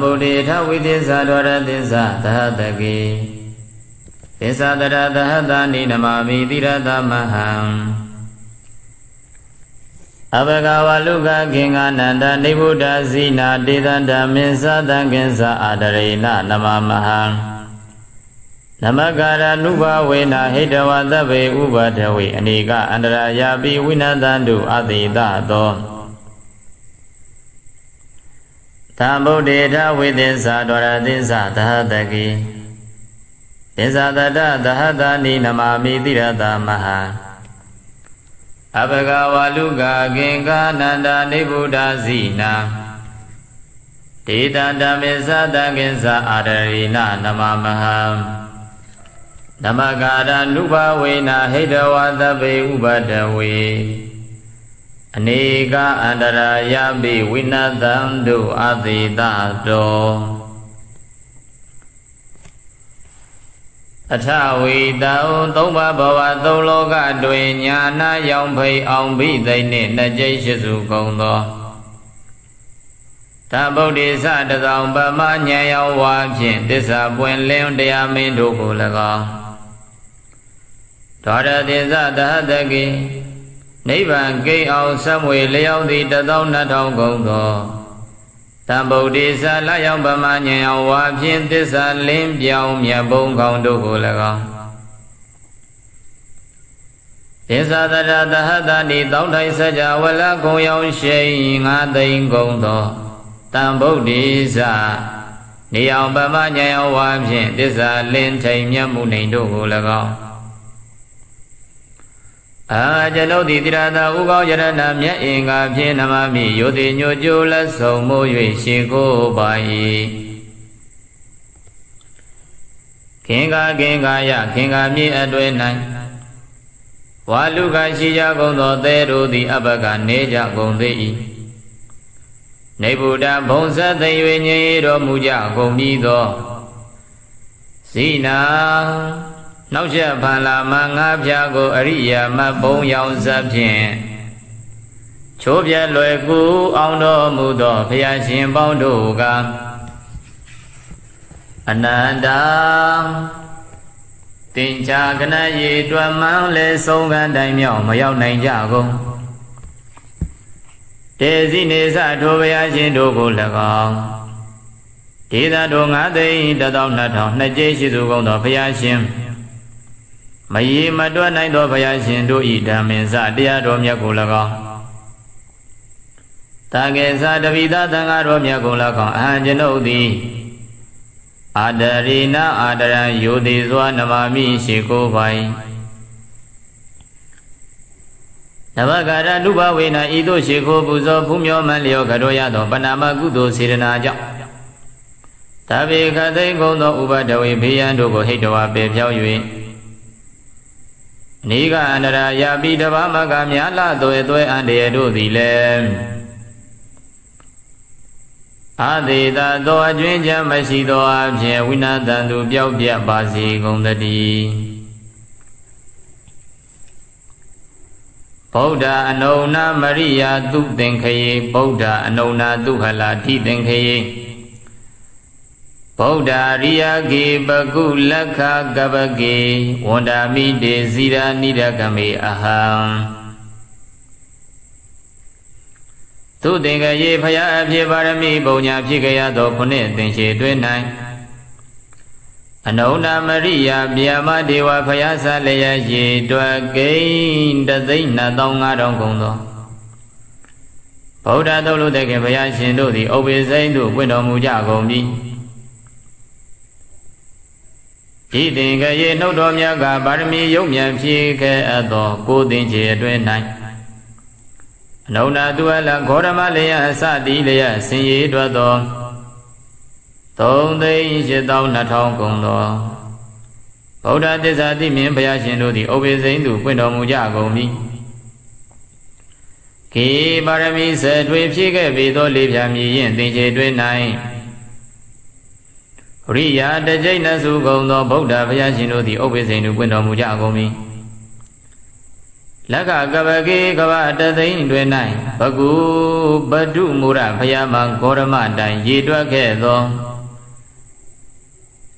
ဗုဒ္ဓေထဝိသစ္စာဒဝရသစ္စာသဟတကေသစ္စာတရသဟတာနိနမမိတိရသမဟံအဘဂဝလုကခင်္ဂနန္တနိဗ္ဗုဒ္ဓဇိနာတေသန္တမင်းသတံကင်္စာအာတရိဏနမမဟံနမကာရနုဘဝေနဟိတဝသဗ္ဗေဥပဒဝေအနိကအန္တရာယာပိဝိနတံတုအတိတသော သံဗုဒ္ဓေထဝိသစ္စာဒရသစ္စာသဟတကိသစ္စာတတသဟတာနိနမမိတိရတမဟာအဘဂဝလူကကင်္ဂနန္ဒနိဗ္ဗုဒ္ဓဇိနာဒေတံဓမ္မေသတံကင်္စာအာရရိဏနမမဟံဓမ္မကာရနုဘဝေနာဟိတဝသဗ္ဗေဥပဒဝေ အနေကအန္တရာယပိဝိနတံတုအတိတတောအထဝီတောသုံးပါးဘဝသုံးလောကတွင်ညာနာရောင်ဖိအောင်ဘိသိနှင့်နှစ်ကျိတ်ရှိစုကုန်သောသဗုဒ္ဓိသတဆောင်ပမဉာဏ်ရောဝါဖြင့်တစ္ဆာပွင့်လင်းတရားမင်းတို့ကို၎င်းဒေါရတိသသဟတကိ နိဗ္ဗာန်ကိအောင်ဆက်မွေလျောက်သည်တသောနှစ်ထောင်ကုန်သောတံဗုဒ္ဓိသလရောက်ပမဉဏ်အောင်ဝါဖြင့်သစ္စာလင်းပြောင်းမြတ်ဘုံကောင်းတို့ကို၎င်းသစ္စာတရသဟတတိတောင်းထိုင်စကြဝလကုံရောက်ရှိငါသိမ့်ကုန်သောတံဗုဒ္ဓိသနေအောင်ပမဉဏ်အောင်ဝါဖြင့်သစ္စာလင်းထိန်မြတ်မှုနိုင်တို့ကို၎င်း အာကျွန်ုပ်သည်တိရသာဥကောင်းယရဏမြတ်အင်္ဂါဖြင့်နမမိယောတိညိုကျိုးလက်ဆုံးမိုး၍ရှေကိုပါ၏ခင်္ဂခင်္ဂယခင်္ဂမြေအတွဲ၌ဝါလူကရှိကြကုန်သောသဲတို့သည်အဘကနေကြကုန်သေး၏နေဗုဒ္ဓဘုံဇတ်သိ၍ငြိမ်တော်မူကြကုန်ပြီးသောဇိနာ နောက်ချက်ဖန်လာမငါးဖြာကိုအရိယာမဘုံရောင်စဖြင့်ချိုးပြလွယ်ကူအောင်တော်မူသောဘုရားရှင်ပေါင်းတို့ကအနန္တတင်ချာကနရေတွမ်းမှန်းလဲဆုံးကန်းတိုင်းမြောက်မရောက်နိုင်ကြကုန်တေစီနေစထိုဘုရားရှင်တို့ကို၎င်းဒေသတို့ငါသိန်းတသောနှစ်ထောင်နှစ်ကျိရှိသူကုန်သောဘုရားရှင် မရေမတွက်နိုင်သောဘုရားရှင်တို့ဤဓမ္မင်စတရားတော်မြတ်ကို၎င်းတာကေသတပိသသံဃာတော်မြတ်ကို၎င်းအဟံကျွန်ုပ်သည်အာတရိဏအာတရံယောတိစွာနမမိရှိကိုပိုင်နဘဂရနုဘဝေနဤသို့ရှိခိုးပူဇော်ဖူးမြော်မှန်လျောကတော်ရသောပဏာမကုသိုလ်စေတနာကြောင့်တဗေခသိကုံသောဥပဒဝေဘေးရန်တို့ကိုဟိတဝါပေဖြောင်း၍ နေကအန္တရာယာပိတဘာမကမြာလသွေသွဲအန္တရတို့သည်လည်းအာသေတသောအကျွင်းချမ်းမရှိသောအဖြစ်ဝိနာတန်သူပျောက်ပြပါစေကုန်တည်းဗုဒ္ဓအနုဏမရိယာသူသင်္ခယေဗုဒ္ဓအနုဏသူဟလာတိသင်္ခယေ ဗုဒ္ဓရိယကေပကုလက္ခကပကေဝန္တာမိတေဇိရာနိရကမေအဟံသူသင်္ကရေဖရာအဖြစ်ပါရမီပုံညာဖြစ်ကြရသောခုနှစ်သင်္ချေတွင်၌အနုဏမရိယဗျာမဒေဝဖရာဆလျက်ရေတွက်ကိန်းတသိန်း2500ကုန်သောဗုဒ္ဓသုလုတကေဘုရားရှင်တို့သည်ဥပ္ပေစိမ့်သို့ပွင့်တော်မူကြကုန်ပြီ ဤသင်္ကရေနှုတ်တော်မြတ်ကပါရမီယုံမြန်ဖြည့်ခဲ့အပ်သောကိုသင်္ချေအတွင်း၌အနုနာသူအလဂေါရမလျအစတိလျဆင်ရည်တွက်သောသုံးသိန်း၈တောင်းနှစ်ထောင်ကုန်သောဗုဒ္ဓသစ္စာတိမြင်ဘုရားရှင်တို့သည်ဥပ္ပေစိန်သူပွင့်တော်မူကြကုန်ပြီခေပါရမီဆယ်ထွေဖြည့်ခဲ့ပေသောလေးဖြာမြည်ရင်သင်္ချေတွင်၌ ရိယာတကြိတ်နစုကုံသောဗုဒ္ဓဘုရားရှင်တို့သည်ဥပ္ပစေနုပွင့်တော်မူကြကုန်ပြီလက္ခကပကေကဗတသိန်းတွင်၌ဘဂုပတုမူရဖယားမဂေါရမတိုင်ရေတွက်ခဲ့သော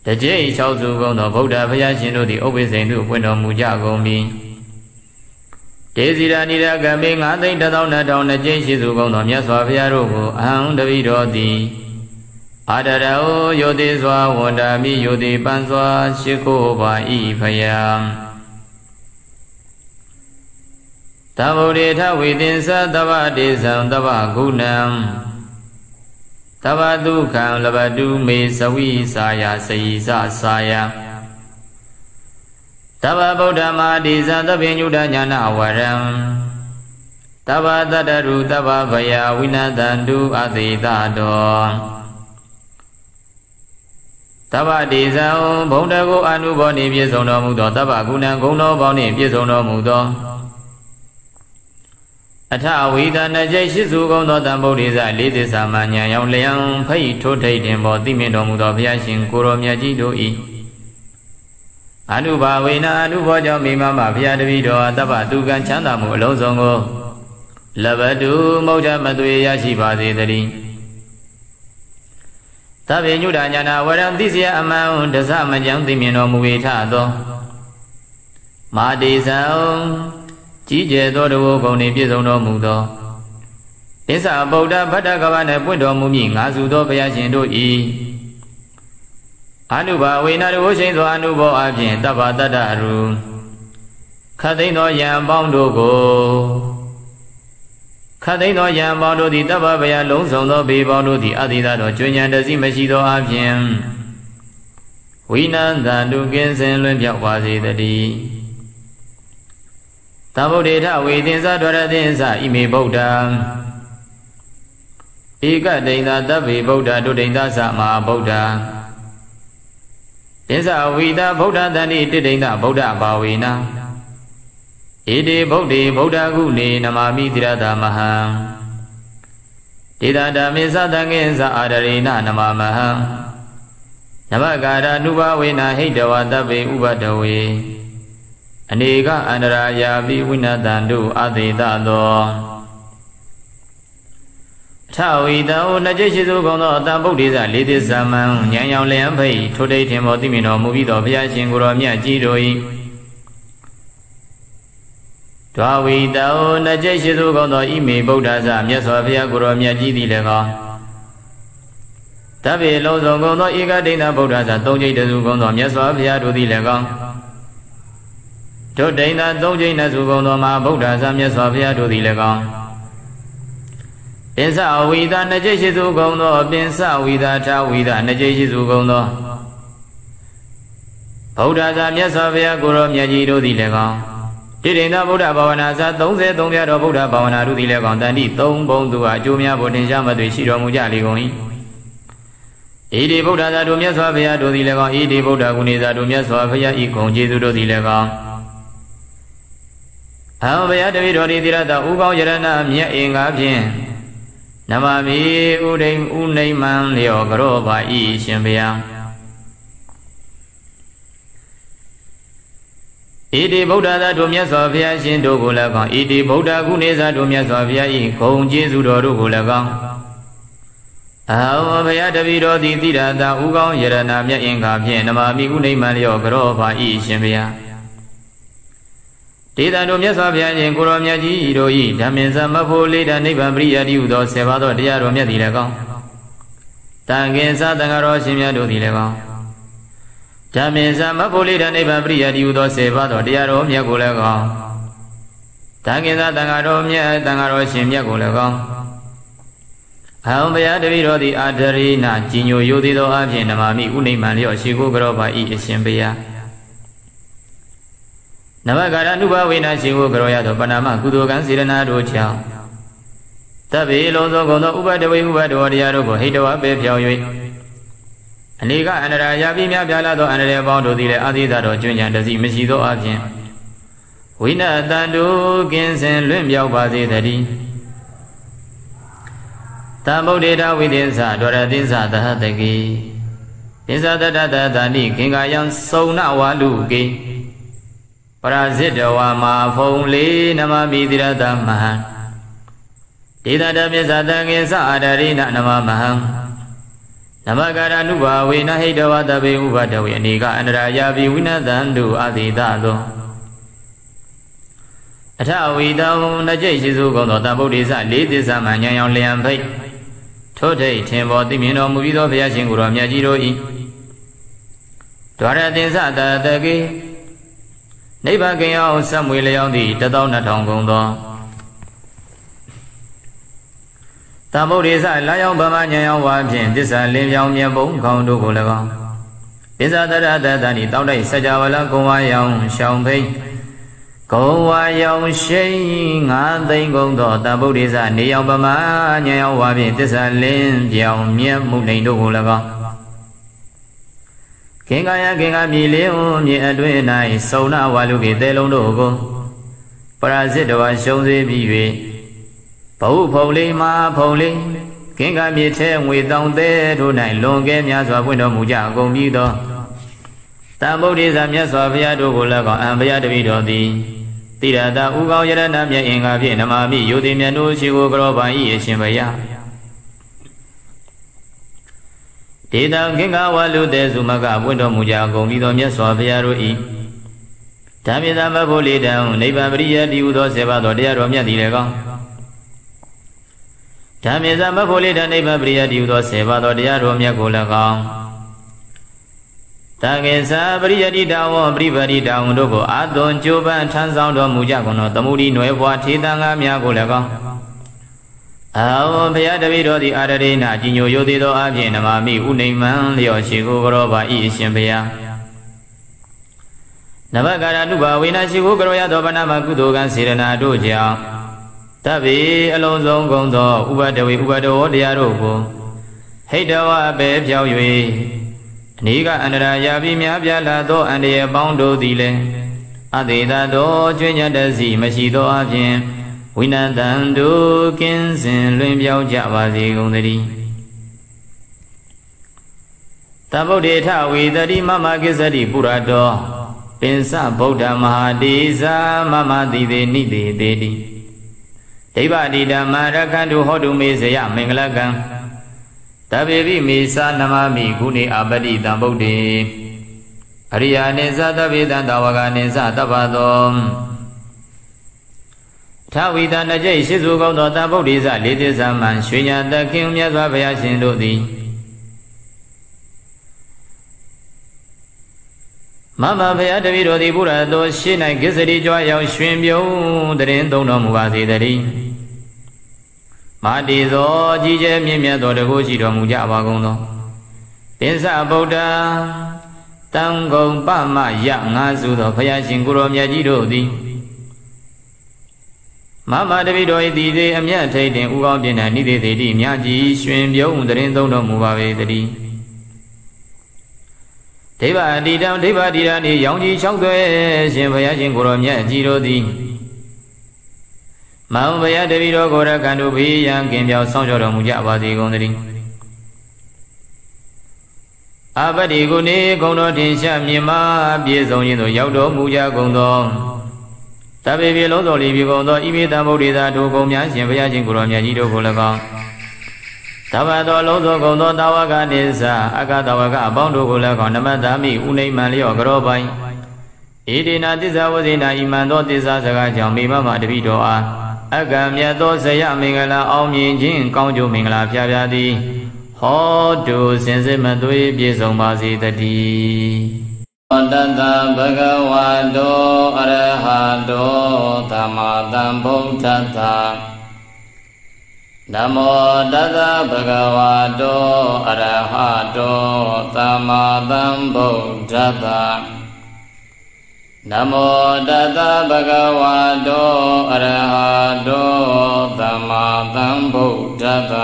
တကြိတ်၆စုကုန်သောဗုဒ္ဓဘုရားရှင်တို့သည်ဥပ္ပဇိန်တို့ပွင့်တော်မူကြကုန်ပြီဒေဇီရာနိရကမေ9သိန်း1200နှစ်ကြိမ်ရှိစုကုန်သောမြတ်စွာဘုရားတို့ကိုအဟံတပိတော်သည် အာတရဟောယောတိစွာဝန္တာမိယောတိပန်းစွာရှိခိုးပါဤဖယံတဗုဒ္ဓေထဝေတင်္စသဗ္ဗတေဇံသဗ္ဗဂုဏံသဗ္ဗဒုက္ခံလဘတုမေသဝိစာယစေယစစာယတဗ္ဗဗုဒ္ဓမာတိဇံသဗ္ဗညုဒညာနာဝရံတဗ္ဗတတရုတဗ္ဗဗယဝိနတန္တုအသေတတော တဗ္ဗတိဇံဘုံတကုအနုဘောနေပြည့်စုံတော်မူသောတဗ္ဗကုဏံဂုဏတော်ပေါင်းနှင့်ပြည့်စုံတော်မူသောအထဝိဒနကြိတ်ရှိစုကုန်သောတံဗုဒ္ဓိဇလေးသစ္စာမှညာရောက်လျံဖိတ်ထိုးထိတ်တင်ပေါ်သိမြင်တော်မူသောဘုရားရှင်ကိုရောမြတ်ကြီးတို့၏အနုဘာဝေနအနုဘောကြောင့်မိမမဘုရားတပည့်တော်တပ္ပသူကံချမ်းသာမှုအလုံးစုံကိုလဘတုမௌဒမသွေရရှိပါစေတည်း သဗ္ဗညုဒညာနာဝရံသိစယအမှန်တစမကြောင့်သိမြင်တော်မူ၏ထသောမာတိဇံကြီးကျယ်သောတဝဂုံနှင့်ပြည့်စုံတော်မူသောသစ္စာဗုဒ္ဓဗတ္တကဗနှင့်ပွင့်တော်မူမည်ငါစုသောဘုရားရှင်တို့၏အနုဘာဝေနတဝရှိန်သောအနုဘောအပြင်တဗ္ဗတတ္တရူခတ်သိမ်းသောယံပေါင်းတို့ကို ခတ်သိမ်းသောယံပေါင်းတို့သည်တဗ္ဗဗယလုံးစုံသောဘေပေါင်းတို့သည်အတိသာသောကျွဉ္ဉံတစီမရှိသောအပြင်ဝိနန္တတုကင်းစင်လွင်ပြောက်ပါစေတည်းသမုဒိထဝေသင်္ဇဒွရသင်္ဇဣမေဗုဒ္ဓံဧကဒိန်သာတဗ္ဗေဗုဒ္ဓဒုဒိန်သာသမဟာဗုဒ္ဓသင်္ဇဝိတာဗုဒ္ဓတန်တိတိဒိန်သာဗုဒ္ဓဘာဝေန ဧတေဗုဒ္ဓေဗုဒ္ဓကုနေနမာမိတိရတာမဟံဒေတာဓမ္မေသတံငေသအာရရေနနမမဟံနမကာရနုဘဝေနဟိတဝတဗ္ဗေဥပတဝေအနေကအန္တရာယာပိဝိနတံတို့အသေးတသောထဝီတံနှကျရှိစုကုန်သောအတံဗုဒ္ဓိဇလေးသစ္စာမံဉာဏ်ရောင်လျံဖိတ်ထိုတိတ်ထင်ပေါ်သိမြင်တော်မူပြီးသောဘုရားရှင်ကိုယ်တော်မြတ်ကြီးတို့၏ ဒွာဝီတံနှကျရှိစုကုန်သောဣမေဗုဒ္ဓဇမြတ်စွာဘုရားကိုယ်တော်မြတ်ကြီးသည်လည်းကောတဗ္ဗေလုံးစုံကုန်သောဧကဒိဋ္ဌဗုဒ္ဓဇသုံးကျိတ်တစုကုန်သောမြတ်စွာဘုရားတို့သည်လည်းကောဒုဒိန်သာသုံးကျိန်းနဲ့စုကုန်သောမှာဗုဒ္ဓဇာမြတ်စွာဘုရားတို့သည်လည်းကောင်းပင်စဝီသာနှစ်ကျိရှိစုကုန်သောပင်စဝီသာထာဝီသာနှစ်ကျိရှိစုကုန်သောဗုဒ္ဓဇာမြတ်စွာဘုရားကိုရောမြတ်ကြီးတို့သည်လည်းကောင်း တိရိန်သာဗုဒ္ဓဘာဝနာဇာ33ပြတော်ဗုဒ္ဓဘာဝနာတို့သည်လည်းကောင်းတန်တိ3ဘုံသူအကျိုးများဖို့တင်ရှားမသွေရှိတော်မူကြလေကုန်၏ဣတိဗုဒ္ဓဇာတို့မြတ်စွာဘုရားတို့သည်လည်းကောင်းဣတိဗုဒ္ဓဂုဏေဇာတို့မြတ်စွာဘုရားဤဂုံကျေးဇူးတို့သည်လည်းကောင်းဟံဘုရားတပည့်တော်ဒီသီရတဥကောင်းယရဏမြတ်အင်္ဂါဖြင့်နမမီဥဒိန်ဥနိမံလျောကရောပါဤရှင်ဘုရား ဣတိဗုဒ္ဓသာတို့မြတ်စွာဘုရားရှင်တို့ကိုလည်းကောင်းဣတိဗုဒ္ဓကုနေသာတို့မြတ်စွာဘုရားဤဂုံကျေးဇူးတော်တို့ကိုလည်းကောင်းအဟောဘုရားတပည့်တော်သည်သီရတဥကောင်းယရဏမြတ်အင်္ဂါဖြင့်နမမီဥနိမံလျောကရောပါဤရှင်ဘုရားဒေသတို့မြတ်စွာဘုရားရှင်ကိုရောမြတ်ကြီးတို့ဤဓမ္မင်စမဖို့လေးတနိဗ္ဗာန်ပရိယတိဟုသောဆေပါသောတရားတော်မြတ်သည်လည်းကောင်းတန်ခင်စတန်ဃာတော်ရှင်မြတ်တို့သည်လည်းကောင်း ဓမ္မင်စမဖို့လေးတနိဗ္ဗာန်ပရိယတိဟုသောဆေပါသောတရားတော်မြတ်ကိုလည်းကောင်းတန်ခင်စတန်ဃာတော်မြတ်တန်ဃာတော်ရှင်မြတ်ကိုလည်းကောင်းအဟံဘုရားတပည့်တော်သည်အာဒရိနာကြီးညိုယိုသည်သောအဖြစ်နမမိဥနိမံလျော့ရှိခိုးကြောပါဤအရှင်ဘုရားနမကာရအနုဘဝေနရှိဟုကရောရသောပဏာမကုသိုလ်ကံစေရနာတို့ကြောင့်တဗ္ဗေလုံးစုံကုန်သောဥပဒဝေဥပဒဝတရားတို့ကိုဟိတဝပေဖြောင်း၍ အနေကအန္တရာယာပြီးများပြားလာသောအန္တရာယ်ပေါင်းတို့သည်လည်းအာသီသတော်ကျွဉ္ဉံတစီမရှိသောအပြင်ဝိနတန်တုကင်းစင်လွင့်ပြောက်ပါစေတည်းတံဗုဒ္ဓေတဝိသင်္ဇဒွရသင်္ဇသဟတကေသင်္ဇတတတတဏိခင်္ကာယံစုံနဝါလူကေပရာဇိတဝါမာဖုံလေးနမမိတိရတမဟံဒေသတပစ္ဆတံကိသအာဒရိနနမမဟံ နမကာရနုဘာဝေနဟိတဝတပေဥပတဝေအနေကအန္တရာယာပိဝိနသံတုအတိတသောအထဝီတောနှစ်ကျိတ်ရှိစုကုန်သောတဗုဒ္ဓိစလေးသစ္စာမှဉာဏ်ရောင်လျံဖိတ်ထို့ထိတ်ထင်ပေါ်သိမြင်တော်မူပြီးသောဘုရားရှင်ကိုယ်တော်မြတ်ကြီးတို့၏ဒွါရသင်္စတတကေနိဗ္ဗာန်ကင်အောင်ဆက်မွေလျောင်းသည့်တသောနှစ်ထောင်ကုန်သော တဗုဒ္ဓေသလာယောင်ဗမညံယောင်ဝါဖြင့်သစ္စာလင်းပြောင်မြတ်ပုံခေါင်းတို့ကို၎င်းပစ္ဆတရတတဏီတောက်တိုက်စကြဝဠာကုံဝါယောင်ရှောင်ဖိတ်ကုံဝါယောင်ရှိန်ငါသိမ့်ကုန်သောတဗုဒ္ဓေသနေယောင်ဗမညံယောင်ဝါဖြင့်သစ္စာလင်းပြောင်မြတ်မှုနေတို့ကို၎င်းခင်္ကာယခင်္ကာမြေလေးဟုမြေအတွင်း၌စုံနာဝါလူကေတဲလုံးတို့ကိုပရာဇစ်တော်ရှုံးစေပြီး၍ ဘဝဖုံလေးမာဖုံလေးခင်္ကာမြေထဲငွေတောင်သေးတို့၌လွန်ကဲများစွာပွင့်တော်မူကြကုန်ပြီးသောတံဗုဒ္ဓေသာမြတ်စွာဘုရားတို့ကိုလည်းကောအံဘုရားတပည့်တော်သည်တိရတာဥကောင်းယရဏမြတ်အင်္ဂါဖြင့်နမမိယုတိမြတ်တို့ရှိကိုကြောပါ၏အရှင်ဘုရားဒေတံခင်္ဃဝလူတေစုမကပွင့်တော်မူကြကုန်ပြီးသောမြတ်စွာဘုရားတို့၏ဓမ္မသမဘုလိတံနိဗ္ဗာန်ပရိယတိဟုသောဆေပါတော်တရားတော်မြတ်သည်လည်းကောင်း ဓမ္မသမဘုလိတံနိဗ္ဗာန်ပရိယတိဟုသောဆေပါတော်တရားတော်မြတ်ကိုလည်းကောင်းတကေသာပရိယတိတဝပရိပရိတဝတို့ကိုအာသွန်ကြိုးပမ်းထမ်းဆောင်တော်မူကြကုန်သောသမုဒိနွယ်ဘွားထေတံငါများကိုလည်းကောင်းအာဝဘုရားတပည့်တော်သည်အာရရိနာကြီးညိုယိုသေးသောအပြင်နမမိဥနိမံလျော်ရှိကိုကရောပါဤအရှင်ဘုရားနဘကာရနုဘာဝေနရှိကိုကရောရသောဗနာမကုသိုလ်ကံစေရနာတို့ကြောင့် တဗ္ဗေအလုံးစုံကုန်သောဥပဒဝေဥပဒဝတရားတို့ကိုဟိတဝအပေဖြောက်၍အနိကအန္တရာယာပြီးများပြားလာသောအန္တရာယ်ပေါင်းတို့သည်လည်းအသေးသာသောကျွညတစီမရှိသောအပြင်ဝိနတံတို့ကင်းစင်လွင်ပြောင်းကြပါစေကုန်သတည်းတဗုဒ္ဓေထဝေတတိမမကိစ္စတိပုရတောပင်စဗုဒ္ဓမဟာတိဇာမမတိသေနိတိသေတိ ဒိဗ္ဗတိဓမ္မရခန္တုဟောတုမေဇယမင်္ဂလကံတဗေပိမေသာနမမိကုဏေအပတိတံဗုဒ္ဓေအရိယာနိသသဗေတံတဝကနိသတပ္ပသောထဝီတနကြိတ်ရှိစုကောင်းသောတဗုဒ္ဓိစလေးသစ္စာမှန်ရွှေညာတခင်မြတ်စွာဘုရားရှင်တို့သည် မမဘုရားတပည့်တော်သည်ဘုရားတော်ရှေ့၌ကိစ္စရီကြွားရောက်ရွှင်ပြုံးတရင်သုံးတော်မူပါစေတည်းမာတိသောကြီးကျယ်မြင့်မြတ်သောတကုရှိတော်မူကြပါကုန်သောပင်စဗုဒ္ဓတံဂုံပမယငါစုသောဘုရားရှင်ကိုရောမြတ်ကြီးတို့သည်မမတပိတော်ဤသည်သေးအမြတ်ထိတ်တင်ဥကောင်းတင်တဲ့နိသေတိမြတ်ကြီးရွှင်ပြုံးတရင်သုံးတော်မူပါပေတည်း ဒိဗ္ဗအတိတံဒိဗ္ဗတိရဏီရောင်ကြီး၆သွဲရှင်ဘုရားရှင်ကိုရောမြတ်ကြီးတို့သည်မောင်ဘုရားတပိတော်ကိုရကံတို့ဘေးရန်ကင်ပြောင်းဆောင်ကြောတော်မူကြပါစေကုန်သတည်းအပတိကုနေဂုံတော်ထင်ရှားမြင်မာပြည့်စုံခြင်းသို့ရောက်တော်မူကြကုန်သောတပေပြေလုံးတော်လီပြီကုန်သောဣမိတံဗုဒ္ဓေသာဒုကုံများရှင်ဘုရားရှင်ကိုရောမြတ်ကြီးတို့ကို၎င်း တဘသောလုံးသောကုံသောတာဝကနိစ္စအကတဝကအပေါင်းတို့ကို၎င်းနမတမိဥနိမံလျော့ကြောပိုင်ဣတိနာသစ္စာဝဇိနာဣမံသောသစ္စာစကားကြောင့်မိမမတပိတော်အားအကံမြတ်သောဇယမင်္ဂလာအောင်မြင်ခြင်းကောင်းကျိုးမင်္ဂလာဖျားဖျားသည်ဟောတုစင်စစ်မသွေးပြည့်စုံပါစေတည်းတတဗဂဝတောအရဟတောသမ္မာသမ္ဗုဒ္ဓတ္ထ နမောတတဗဂဝတောအရဟတောသမ္မာသမ္ဗုဒ္ဓတ္ထနမောတတဗဂဝတောအရဟတောသမ္မာသမ္ဗုဒ္ဓတ္ထ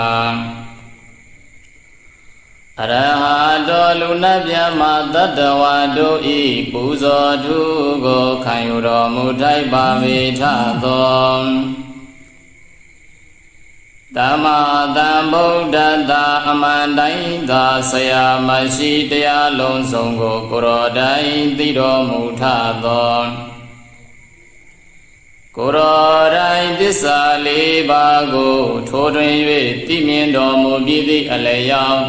အရဟတောလူနတ်မြတ်မတတ္တဝါတို့ဤပူဇော်ထုကိုခံယူတော်မူထိုက်ပါမေထသော တမတံဗုဒ္ဓတာအမှန်တိုင်းသာဆရာမရှိတရားလုံးစုံကိုကိုရောတိုင်းသိတော်မူထသောကိုရောတိုင်းသစ္စာလေးပါးကိုထိုးထွင်း၍သိမြင်တော်မူပြီးသည့်အလျောင်း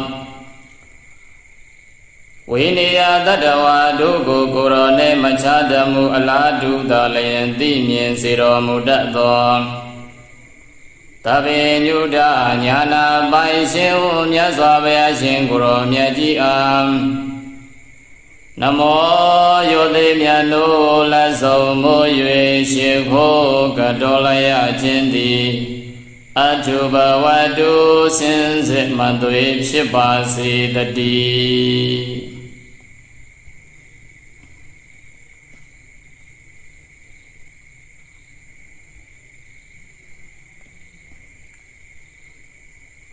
ဝိနေယတတဝါတို့ကိုကိုရောနှင့်မချတမှုအလားတူသောလျင်သိမြင်စေတော်မူတတ်သော တပင်ညုဒညာနာပိုင်ရှင်ဟုမြတ်စွာဘုရားရှင်ကိုရောမြတ်ကြီးအားနမောယောသိမြတ်တို့လက်ဆုံးမိုး၍ရှိခိုးကတော်လရခြင်းသည်အထုဘဝတုစင်စစ်မသွေဖြစ်ပါစေတည်း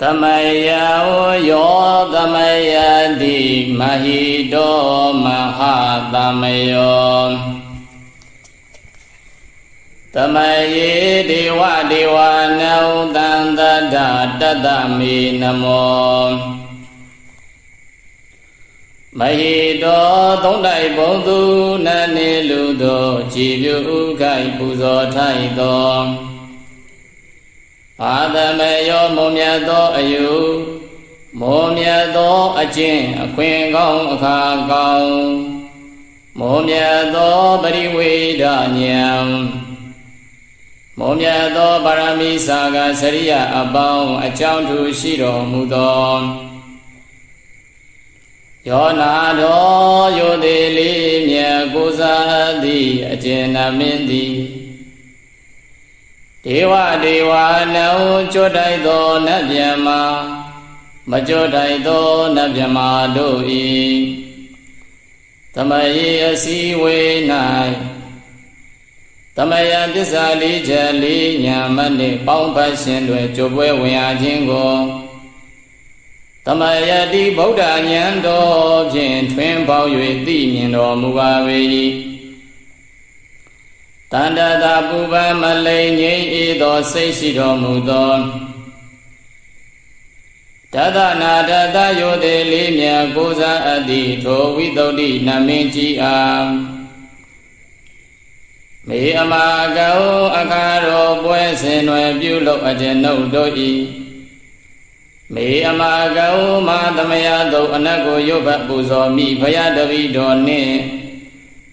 သမယဝယောသမယတိမဟိတောမဟာသမယောသမယေဒေဝဒေဝနံတန္တတတတမေနမောမဟိတောသုံးတိုက်ဘုံသူနန်းနေလူသောကြည်ပြုဥခိုက်ပူဇော်ထိုက်သော အာသမေယောမုံမြတ်သောအယုမုံမြတ်သောအကျင့်အခွင့်ကောင်းအခါကောင်းမုံမြတ်သောပရိဝေဒဉာဏ်မုံမြတ်သောပါရမီစာကစရိယအပေါင်းအကြောင်းထူရှိတော်မူသောယောနာတော်ယိုသေးလေးမြတ်ကိုစားသည်အကျဉ်းနာမင်းသည် ဒေဝဒေဝနံကျွတ်တိုက်သောနတ်ဗျမမကျွတ်တိုက်သောနတ်ဗျမတို့၏သမယေအစည်းဝေး၌သမယသစ္စာလေးချက်လေးညာမနှင့်ပေါင်းပတ်ရှင်တွေကြိုပွဲဝင်ရခြင်းကိုသမယတိဗုဒ္ဓဉာဏ်တော်ဖြင့်ထွင်ပေါ၍သိမြင်တော်မူပါ၏ တန္တတာပူပမလိန်ငြိမ်းဤသောစိတ်ရှိတော်မူသောတသနာတတယောတိလေးမြတ်ကိုစားအပ်သည့်ထိုဝိသုဒ္ဓိနမင်းကြီးအားမေအမာကောအခါတော်ပွဲစင်ွယ်ပြုလုပ်အတဲ့နှုတ်တို့ဤမေအမာကောမသမယတုအနတ်ကိုရုပ်ဘပူဇော်မိဘုရားတပည့်တော်နှင့်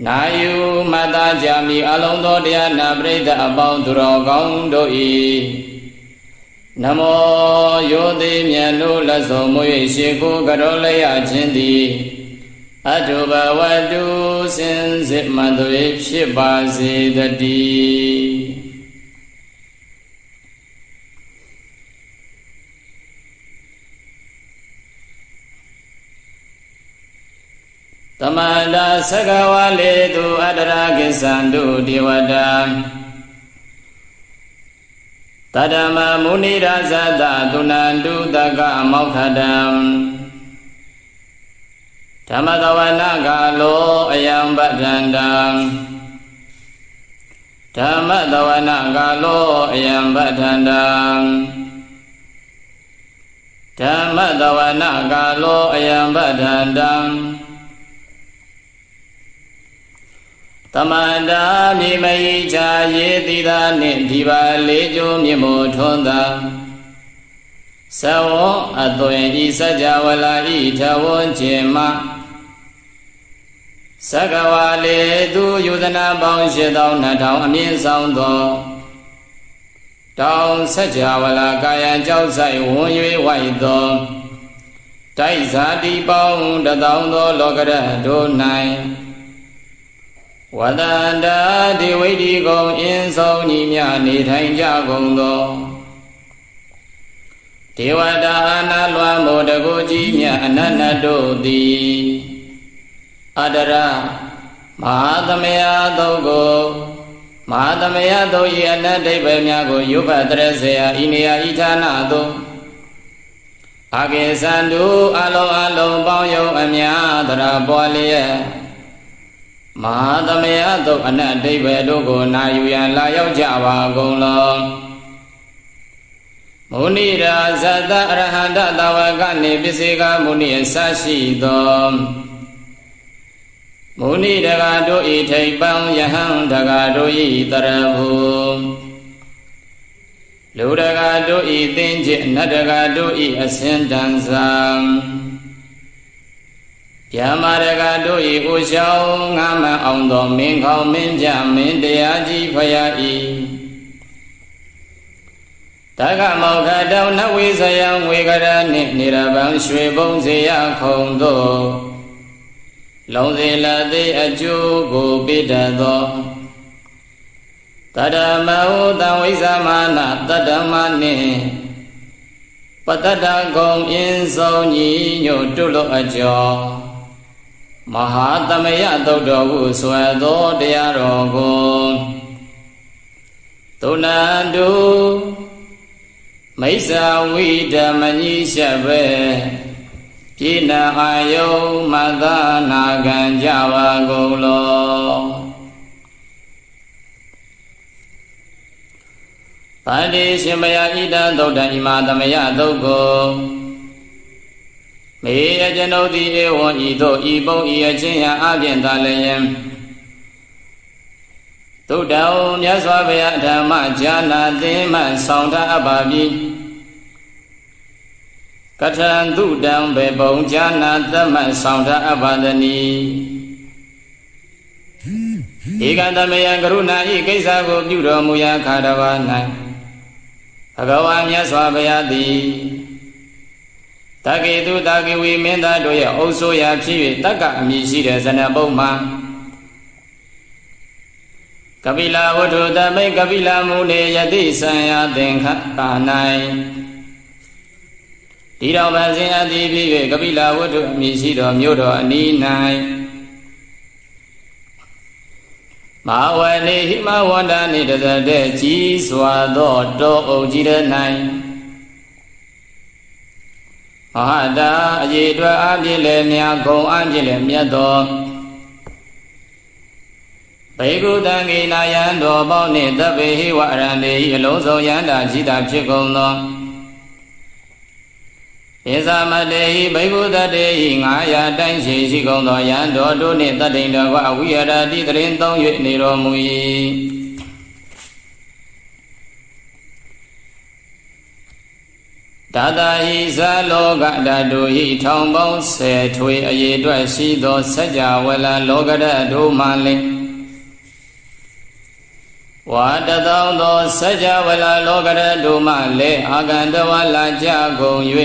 နာယူမတကြမီအလုံးသောတရားနာပရိသတ်အပေါင်းသူတော်ကောင်းတို့၏နမောယောသိမြတ်လို့လက်ဆုံးမွေရှိကိုကတော်လျက်ခြင်းသည်အတုဘဝတုစင်စစ်မသွေဖြစ်ပါစေတည်းတ မန္တာသကဝါလေတုအတရာကိသံတုဒေဝတာတတမမုနိရာဇတသုဏန္တုတကမောက္ခတံဓမ္မတဝနာကလောအယံပဒန္တံဓမ္မတဝနာကလောအယံပဒန္တံဓမ္မတဝနာကလောအယံပဒန္တံ မန္တာမြေမယိချာရေတိသာနှင့်ဒီပါလေးကျိုးမြင့်မို့ထွန်းသာသဝောအသွင်ဤစัจ java လာဤထဝွန်ခြင်းမသကဝါလေသူယုဇနာပေါင်း၈တောင်းနှစ်ထောင်အမြင့်ဆောင်သောတောင်းစัจ java လာကာယံကြောက်ဆိုင်ဝွန်၍ဝိုက်သောတိုက်ဇာတိပေါင်းတထောင်သောလောကရတို့၌ ဝတန္တာဒီဝိတိကုံအင်းဆုံးညီမြနေထိုင်ကြကုန်သောဒေဝတာအနာလွမ်းမို့တကူကြီးမြအနန္တတို့သည်အတရမဟာသမယသုတ်ကိုမဟာသမယသုတ်၏အနတ္တိပဲများကိုယုဘတရစေယဤနေရာဤဌာနသို့အကေသန္တုအလုံးအလုံးပေါင်းယုံအမြသရပွားလျက် မဟာသမယသုတ်အနတ်အဓိပ္ပာယ်တို့ကိုနာယူရန်လာရောက်ကြပါကုန်လောမုဏိရာဇတအရဟန္တတဝကနေပစ္စေကမုဏိအစရှိသောမုနိတကာတို့ဤထိပ်ပံယဟံတကာတို့ဤတရဟုလူတကာတို့ဤသင်္จิตနတ်တကာတို့ဤအစင်တန်ဆံ ဗျာမာရကတို့ဤဥရှောင်းငါမအောင်သောမင်းခေါမင်းပြမင်းတရားကြီးဖရာဤတက္ကမောခတောနဝိဇယံဝေကရနှင့်နေရပံရွှေဘုံစေရခုံသို့လုံးစေလသေးအကျိုးကိုပိတတ်သောတတမဟုတံဝိသမနာတတမနှင့်ပတတကုံအင်းဆုံးညီညွတ်တုလို့အကျော် မဟာသမယသုတ်တော်ဟုဆွဲသောတရားတော်ကိုသုဏန္တုမိစ္ဆာဝိဓမညီရှပဲပြည်နာအာယုမသနာခံကြပါကုန်လောပါတိရှင်မယဣဒံသုတ်တံဣမာသမယသုတ်ကို မေယကျွန်ုပ်သည်ဧဝံဤသို့ဤပုံဤအချင်းရာအပြင်သာလျင်သုတ္တံမြတ်စွာဘုရားဓမ္မဈာနာသိမှဆောင်ထားအပ်ပါပြီကထံသုတံဘေပုံဈာနာသမဆောင်ထားအပ်ပါသည်ဧကတမယံကရုဏာဤကိစ္စကိုပြုတော်မူရာခါတော်၌ဘဂဝါမြတ်စွာဘုရားသည် တကေတုတကေဝီမင်းသားတို့ရဲ့အုပ်ဆိုးရာဖြစ်၍တက္ကအမည်ရှိတဲ့ဇနပုံမှာကပိလဝတ္ထုတမိတ်ကပိလမူနေယတိဆံယသင်္ခပါ၌ဒီတော်ဗဇင်အတိဖြစ်၍ကပိလဝတ္ထုအမည်ရှိတော်မြို့တော်အနီး၌မဝနေဟိမဝန္ဒနေတဇတဲ့ကြီးစွာသောတောအုပ်ကြီးတဲ့၌ မဟာတာအရေးအတွက်အပြည့်လည်းများဂုံအပြည့်လည်းမြတ်တော်ဘေကုတံဂိနာယံတော်ပေါင်းနှင့်တပ္ပေဟိဝရန္တေဤအလုံးစုံယန္တာရှိတာဖြစ်ကုန်သောဧသမတေဟိဘေကုတတေဟိ900တိုင်းရှိရှိကုန်သောယံတော်တို့နှင့်တတ္တိန်တော်ကဝိရတိတရင်သုံး၍နေတော်မူ၏ ဒါတာဟိဇာလောကဓာတုဟိထောင်ပေါင်းဆယ်ထွေအရေအတွက်ရှိသောစัจ java လလောကဓာတုမှလင်ဝါတသောသောစัจ java လလောကဓာတုမှလည်းအာကန္တဝလာကြကုန်၍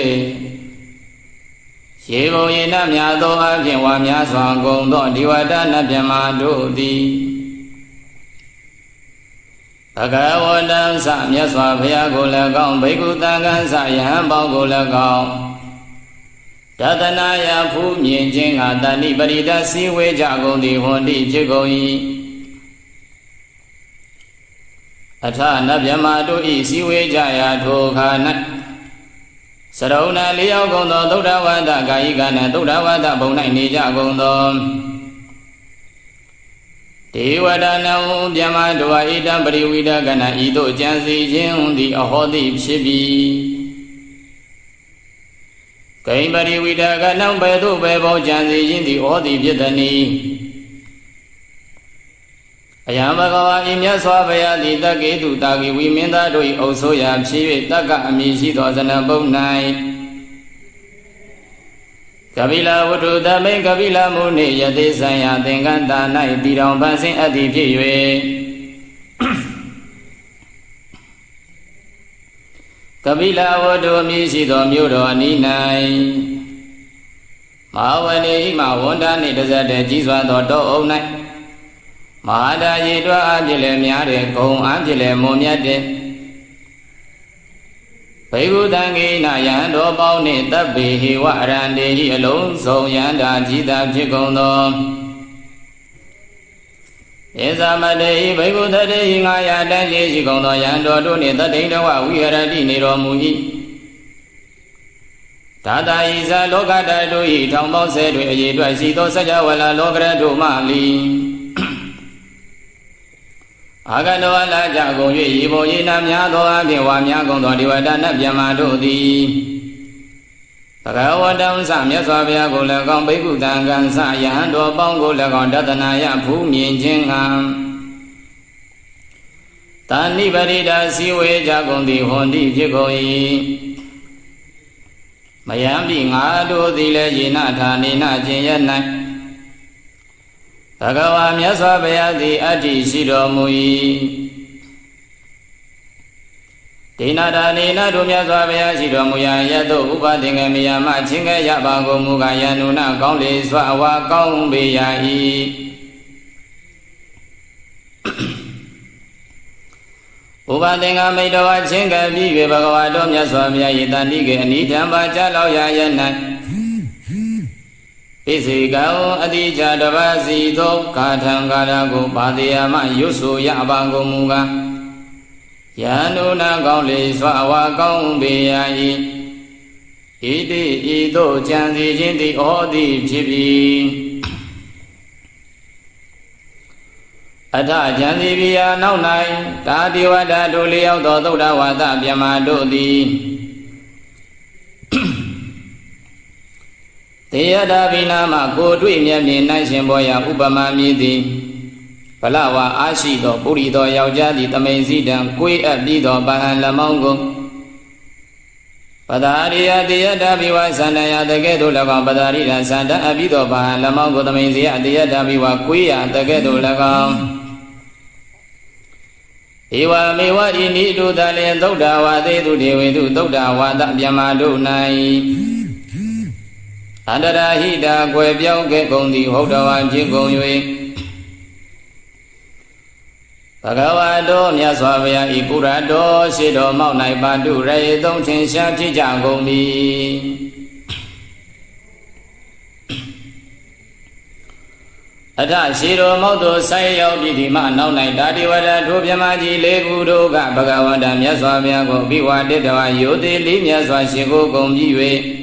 ရေဘုံရေနမြတ်သောအပြင်ဝါများစွာကုန်သောဒီဝတနပြမတို့သည် ဘဂဝတံသမြတ်စွာဘုရားကိုလည်းကောင်းဘိက္ခုတန်ခန်းသယဟန်ပေါင်းကိုလည်းကောင်းတသနာယဖူးမြင်ခြင်းကတဏိပရိဒစည်းဝေးကြကုန်သည်ဟွန်တိဖြစ်ကုန်၏အထနဗျမတို့ဤစည်းဝေးကြရာထိုခါ၌စရုံနာလေးယောက်ကုန်သောသုဒ္ဓဝါဒကာယိကနသုဒ္ဓဝါဒဘုံ၌နေကြကုန်သော ဒေဝဒနာဝဗျမတဝဣတံပရိဝိဒကနာဤသို့ကြံစီခြင်းသည်အဟောတိဖြစ်ပြီဂိမ္ပရိဝိဒကနံဘယ်သို့ပဲဘောကြံစီခြင်းသည်ဩသည်ဖြစ်သည်အယံဘဂဝါဤမြတ်စွာဘုရားသည်တက္ကေတုတာကိဝိမင်းသားတို့၏အုပ်ဆိုးရာဖြစ်၍တက္ကအမည်ရှိသောဇနပုတ်၌ ကပိလဝတ္ထုသမိကပိလမုနိယတိဆိုင်ယသင်္ကန္တာ၌တည်တော်ဗန်စင်အတ္တိဖြစ်၍ကပိလဝတ္ထုအမည်ရှိသောမြို့တော်အနီး၌မဟာဝဏီမဝန္ဒနှင့်တဇတ်တဲ့ကြီးစွာသောတောအုံ၌မဟာတာရေတွားအပြည့်လည်းများတဲ့ဂုံအပြည့်လည်းမွန်မြတ်တဲ့ ဘေဟုတံဂိနာယံတော်ပေါင်းနှင့်တပ်ပေဟေဝအရန္တေဟိအလုံးစုံယန္တာကြီးသာဖြစ်ကုန်သောဧသမတေဟိဘေဟုတတေဟိငါယတန်ရှိရှိကုန်သောယံတော်တို့နှင့်တတိတဝဝိဟရတိနေတော်မူ၏သာတာဤသာလောကတတို့ဤထောင်ပေါင်းဆဲတွင်အရေးအတွက်ရှိသောစัจ java လာလောကရတို့မှလီ အာဂတောလာကြကုန်၍ရေပေါ်ရေနာများသောအပြင်ဝါများကုန်သောဒီဝတနတ်မြမတို့သည်ဘဂဝတံသမြတ်စွာဘုရားကိုလည်းကောင်းဘိက္ခုတံကံသယဟန်တော်ပေါင်းကိုလည်းကောင်းတတနာယဖူးမြင်ခြင်းကံတာနိပရိဒါစီဝေကြကုန်သည်ဟွန်တိဖြစ်ကုန်၏မယံပိငါတို့သည်လည်းယေနထာနေနခြင်းရ၌ ဘဂဝါမြတ်စွာဘုရားသည်အတ္တိရှိတော်မူ၏ဒိနာတာနေနတို့မြတ်စွာဘုရားရှိတော်မူရာယသို့ဥပသင်္ကမေယမချင်းကဲ့ရပါကုန်မူကားယန္နုနာကောင်းလေစွာဝါကောင်းပေရ၏ဥပသင်္ကမိတဝချင်းကပြီး၍ဘဂဝါတော်မြတ်စွာဘုရားယေတတိကေအနိဓမ္မကြလောက်ရာယ၌ ပိစိကံအတိချတပါးစီသောကာထံကာရကိုပါတိယမရွတ်ဆိုရပါကုန်မူကားယန္နုနာကောင်းလေစွာဝါကောင်းပေရ၏ဣတိဤသို့ကြံစီခြင်းသည်ဩသည်ဖြစ်ပြီအထကြံစီပြာနောက်၌တာတိဝတ္တတို့လျောက်သောသုဒ္ဓဝါဒမြမတို့သည် တေယတာဘိနာမကိုတွေ့မျက်မြင်၌ရှင်ဘောရာဥပမာမြည်သည်ဗလဝါအားရှိသောပုရိသောယောက်ျားသည်တမိန်စည်းတံကိုယ်အပ်ပြီးသောဗဟံလမောင်းကိုပဒါရိယတေယတဘိဝသန္တယတကဲ့သို့၎င်းပဒါရိယသန္တအပြီးသောဗဟံလမောင်းကိုတမိန်စီယတေယတဘိဝကိုယ်ရတကဲ့သို့၎င်းဧဝမေဝဣနိတုတလေသုဒ္ဓဝါသေတုဒေဝေတုသုဒ္ဓဝါဒမြမတို့၌ အန္တရာဟိတာကွယ်ပြောင်းခဲ့ကုန်သည်ဟုတ်တော်ဝါဖြစ်ကုန်၍ဘဂဝါတော်မြတ်စွာဘုရားဤပုရတော်ရှိတော်မောက်၌ပါတုရေသုံးထင်ရှားဖြစ်ကြကုန်ပြီအထရှိတော်မောက်တော်ဆိုင်ရောက်ပြီးဒီမှနောက်၌တာတိဝရထိုမြမကြီးလေးခုတို့ကဘဂဝန္တမြတ်စွာဘုရားကိုဘိဝါတိတဝါယိုတိလေးမြတ်စွာရှင်ကိုဂုံပြီး၍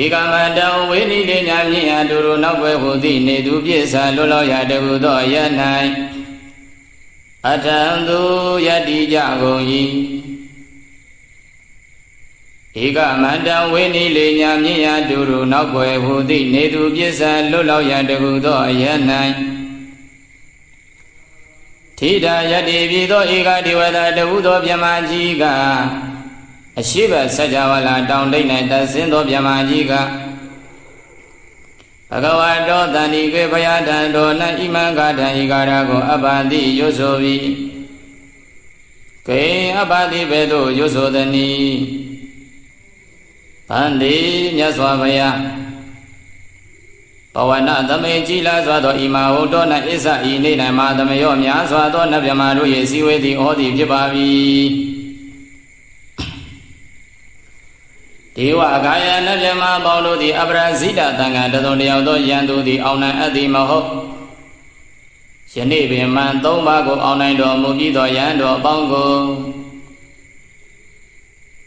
ဧကမတံဝိနိတိညာမြင့်အတူတူနောက်ွယ်ဟုသည်နေသူပြည့်စာလွတ်လောက်ရတကူသောယ၌အထံသူယတိကြကုန်၏ဧကမတံဝိနိလေညာမြင့်အတူတူနောက်ွယ်ဟုသည်နေသူပြည့်စာလွတ်လောက်ရတကူသောယ၌ထိတာယတိပြည်သောဧကဒေဝတာတဟုသောမြမကြီးက အရှိဘစัจ java လာတောင်တိတ်၌တဆင်းသောမြမကြီးကဘဂဝါတော်တန်ဒီကေဘုရားတန်တော်၌ဣမံကာတံဤကာရကိုအပ္ပတိရွတ်ဆိုပြီးကေအပ္ပတိဘေသို့ရွတ်ဆိုသည်နီဗန္ဒီမြတ်စွာဘုရားဘဝနာသမေကြည်လာစွာသောဣမာဟုတော်၌အစ္ဆဤနေ၌မာသမေယောများစွာသောနဗ္ဗမတို့၏စီဝေသည်ဩသည်ဖြစ်ပါ၏ ဒေဝအဂါယနဗြမပေါင်းတို့သည်အပရာဇိတတံဃာတသွန်တယောက်သောယံသူသည်အောင်နိုင်အပ်သည်မဟုတ်ယနေ့ပင်မှန်သုံးပါးကိုအောင်နိုင်တော်မူပြီးသောယံတော်ပေါင်းကို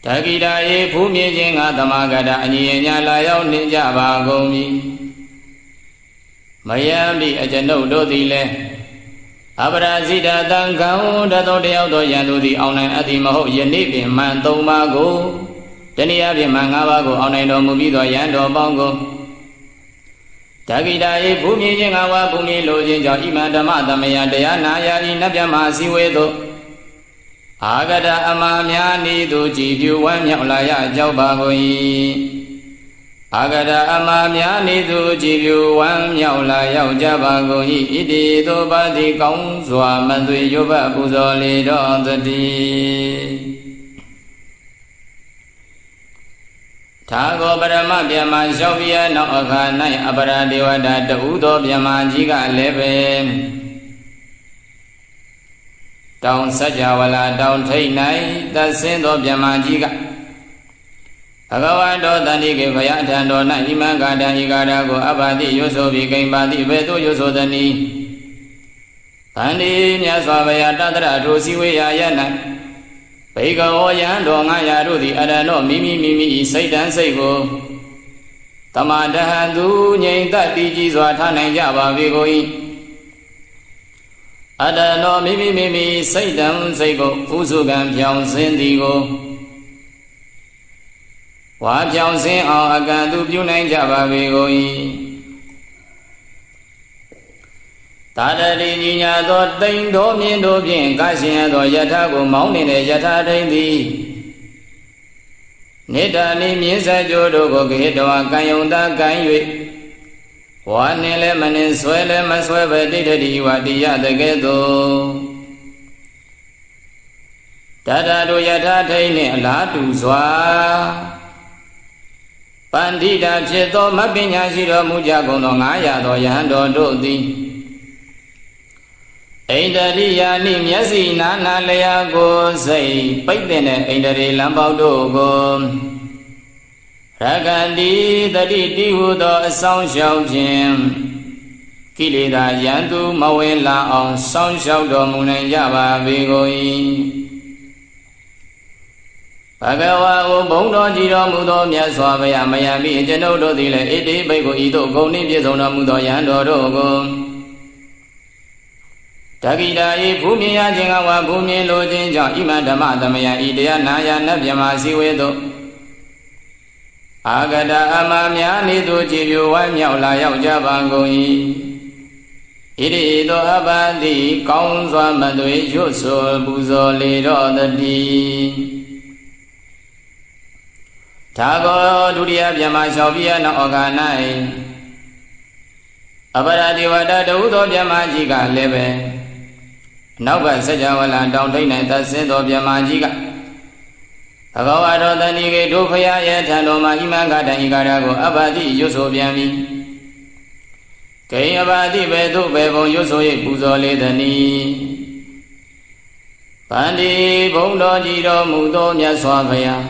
တကိတာယေဖူးမြင်ခြင်းကသမဂတအညီအညာလာရောက်နေကြပါကုန်ပြီမယံပိအကျွန်ုပ်တို့သည်လည်းအပရာဇိတတံဃံတသွန်တယောက်သောယံသူသည်အောင်နိုင်အပ်သည်မဟုတ်ယနေ့ပင်မှန်သုံးပါးကို တနည်းအားဖြင့်မ၅ပါးကိုအောင်နိုင်တော်မူပြီးသောယံတော်ပေါင်းကိုတဂိတာယေဘုမြေခြင်းငါဝါဘုမြေလိုခြင်းကြောင့်ဣမံဓမ္မသမယတရားနာယာဤနတ်မြမအစည်းဝေးသို့အာဂတအမများနေသူကြည်ပြူဝမ်းမြောက်လာရကြောက်ပါကုန်၏အာဂတအမများနေသူကြည်ပြူဝမ်းမြောက်လာရောက်ကြပါကုန်၏ဣတိသောပါတိကောင်းစွာမသွေရုပ်ဘပူဇော်လေတော်သတည်း သာဂောပရမဗျမလျှောက်ပြနောက်အခါ၌အပရာဒေဝတာတူသောဗျမကြီးကလည်းပဲတောင်စัจ java လာတောင်ထိတ်၌သဆင်းသောဗျမကြီးကဘဂဝါတော်တန်တိကေဘယထံတော်၌ဣမံကာတံဤကာရကိုအဘတိရွဆိုပြီးကိမ္ပါတိဘယ်သို့ရွဆိုသနည်းဗန္ဒီမြတ်စွာဘုရားတတရထိုစီဝေယယ၌ ဘေကဝယံတော်ငါရာတို့သည်အရဏောမိမိမိမိဤစိတ်တန်စိတ်ကိုတမတဟံသူငြိမ်သက်တည်ကြည်စွာထားနိုင်ကြပါပေကုန်၏အတနောမိမိမိမိစိတ်တံစိတ်ကိုဥစုကံပြောင်းစင်းသည်ကိုဝါပြောင်စင်းအောင်အကန့်သူပြုနိုင်ကြပါပေကုန်၏ သာတတိညီညာသောတိမ်တော်မြင့်တို့ဖြင့်ကရှင်ရသောယထာကိုမောင်းနေတဲ့ယထာထိန်သည်နိဒာနိမြင်းစကြိုးတို့ကိုခေတဝကံယုံသာကံ၍ဝါနှင်းလည်းမနှင်းဆွဲလည်းမဆွဲပဲတိဋ္ဌတိဝတိယတကဲ့သို့တတတို့ယထာထိန်နှင့်အလားတူစွာပန္တိတာဖြစ်သောမပညာရှိတော်မူကြကုန်သော900သောယဟန်တော်တို့သည် ဣန္ဒရိယာနိမျက်စိနာနာလျာကိုစိတ်ပိတ်တဲ့ဣန္ဒရိလံပေါတို့ကိုရကတိတတိတိဟုသောအဆောင်ရှောက်ဖြင့်ကိလေသာယံသူမဝင်လာအောင်စောင့်ရှောက်တော်မူနိုင်ကြပါပေကုန်၏ဘဂဝါဟုဘုံတော်ကြည်တော်မူသောမြတ်စွာဘုရားမယံမိကျွန်ုပ်တို့သည်လည်းဣတိပိတ်ကိုဤသို့ဂုဏ်နှင့်ပြည့်စုံတော်မူသောယံတော်တို့ကို တကိတာဤဘုမြင်ရခြင်းကဝဘုမြင်လိုခြင်းကြောင့်ဣမဓမ္မသမယဤတရားနာယနတ်မြမစီဝေသို့အာဂတအမများနေသို့ကြည်ပြဝမ်းမြောက်လာရောက်ကြပါကုန်၏ဣတိသောအပတိကောင်းစွာမသွေရွတ်ဆိုပူဇော်လေတော်တည်းသာဂောဒုတိယမြမလျှောက်ပြရနောဩဃာ၌အပရတိဝတ္တတဟုသောမြမကြီးကလည်းပဲ နောက်ကစัจ java လာတောင်ထိတ်၌သဆင်းသောမြမကြီးကဘဂဝါတော်တဏိကေတို့ဖရာရဲ့ထံတော်မှာဣမံကတံဤကာရကိုအဘာတိရွတ်ဆိုပြန်ပြီဂိအဘာတိဘေသူဘေဘုံရွတ်ဆို၍ပူဇော်လေသည်ဗန္ဒီဘုံတော်ကြည်တော်မူသောမြတ်စွာဘုရား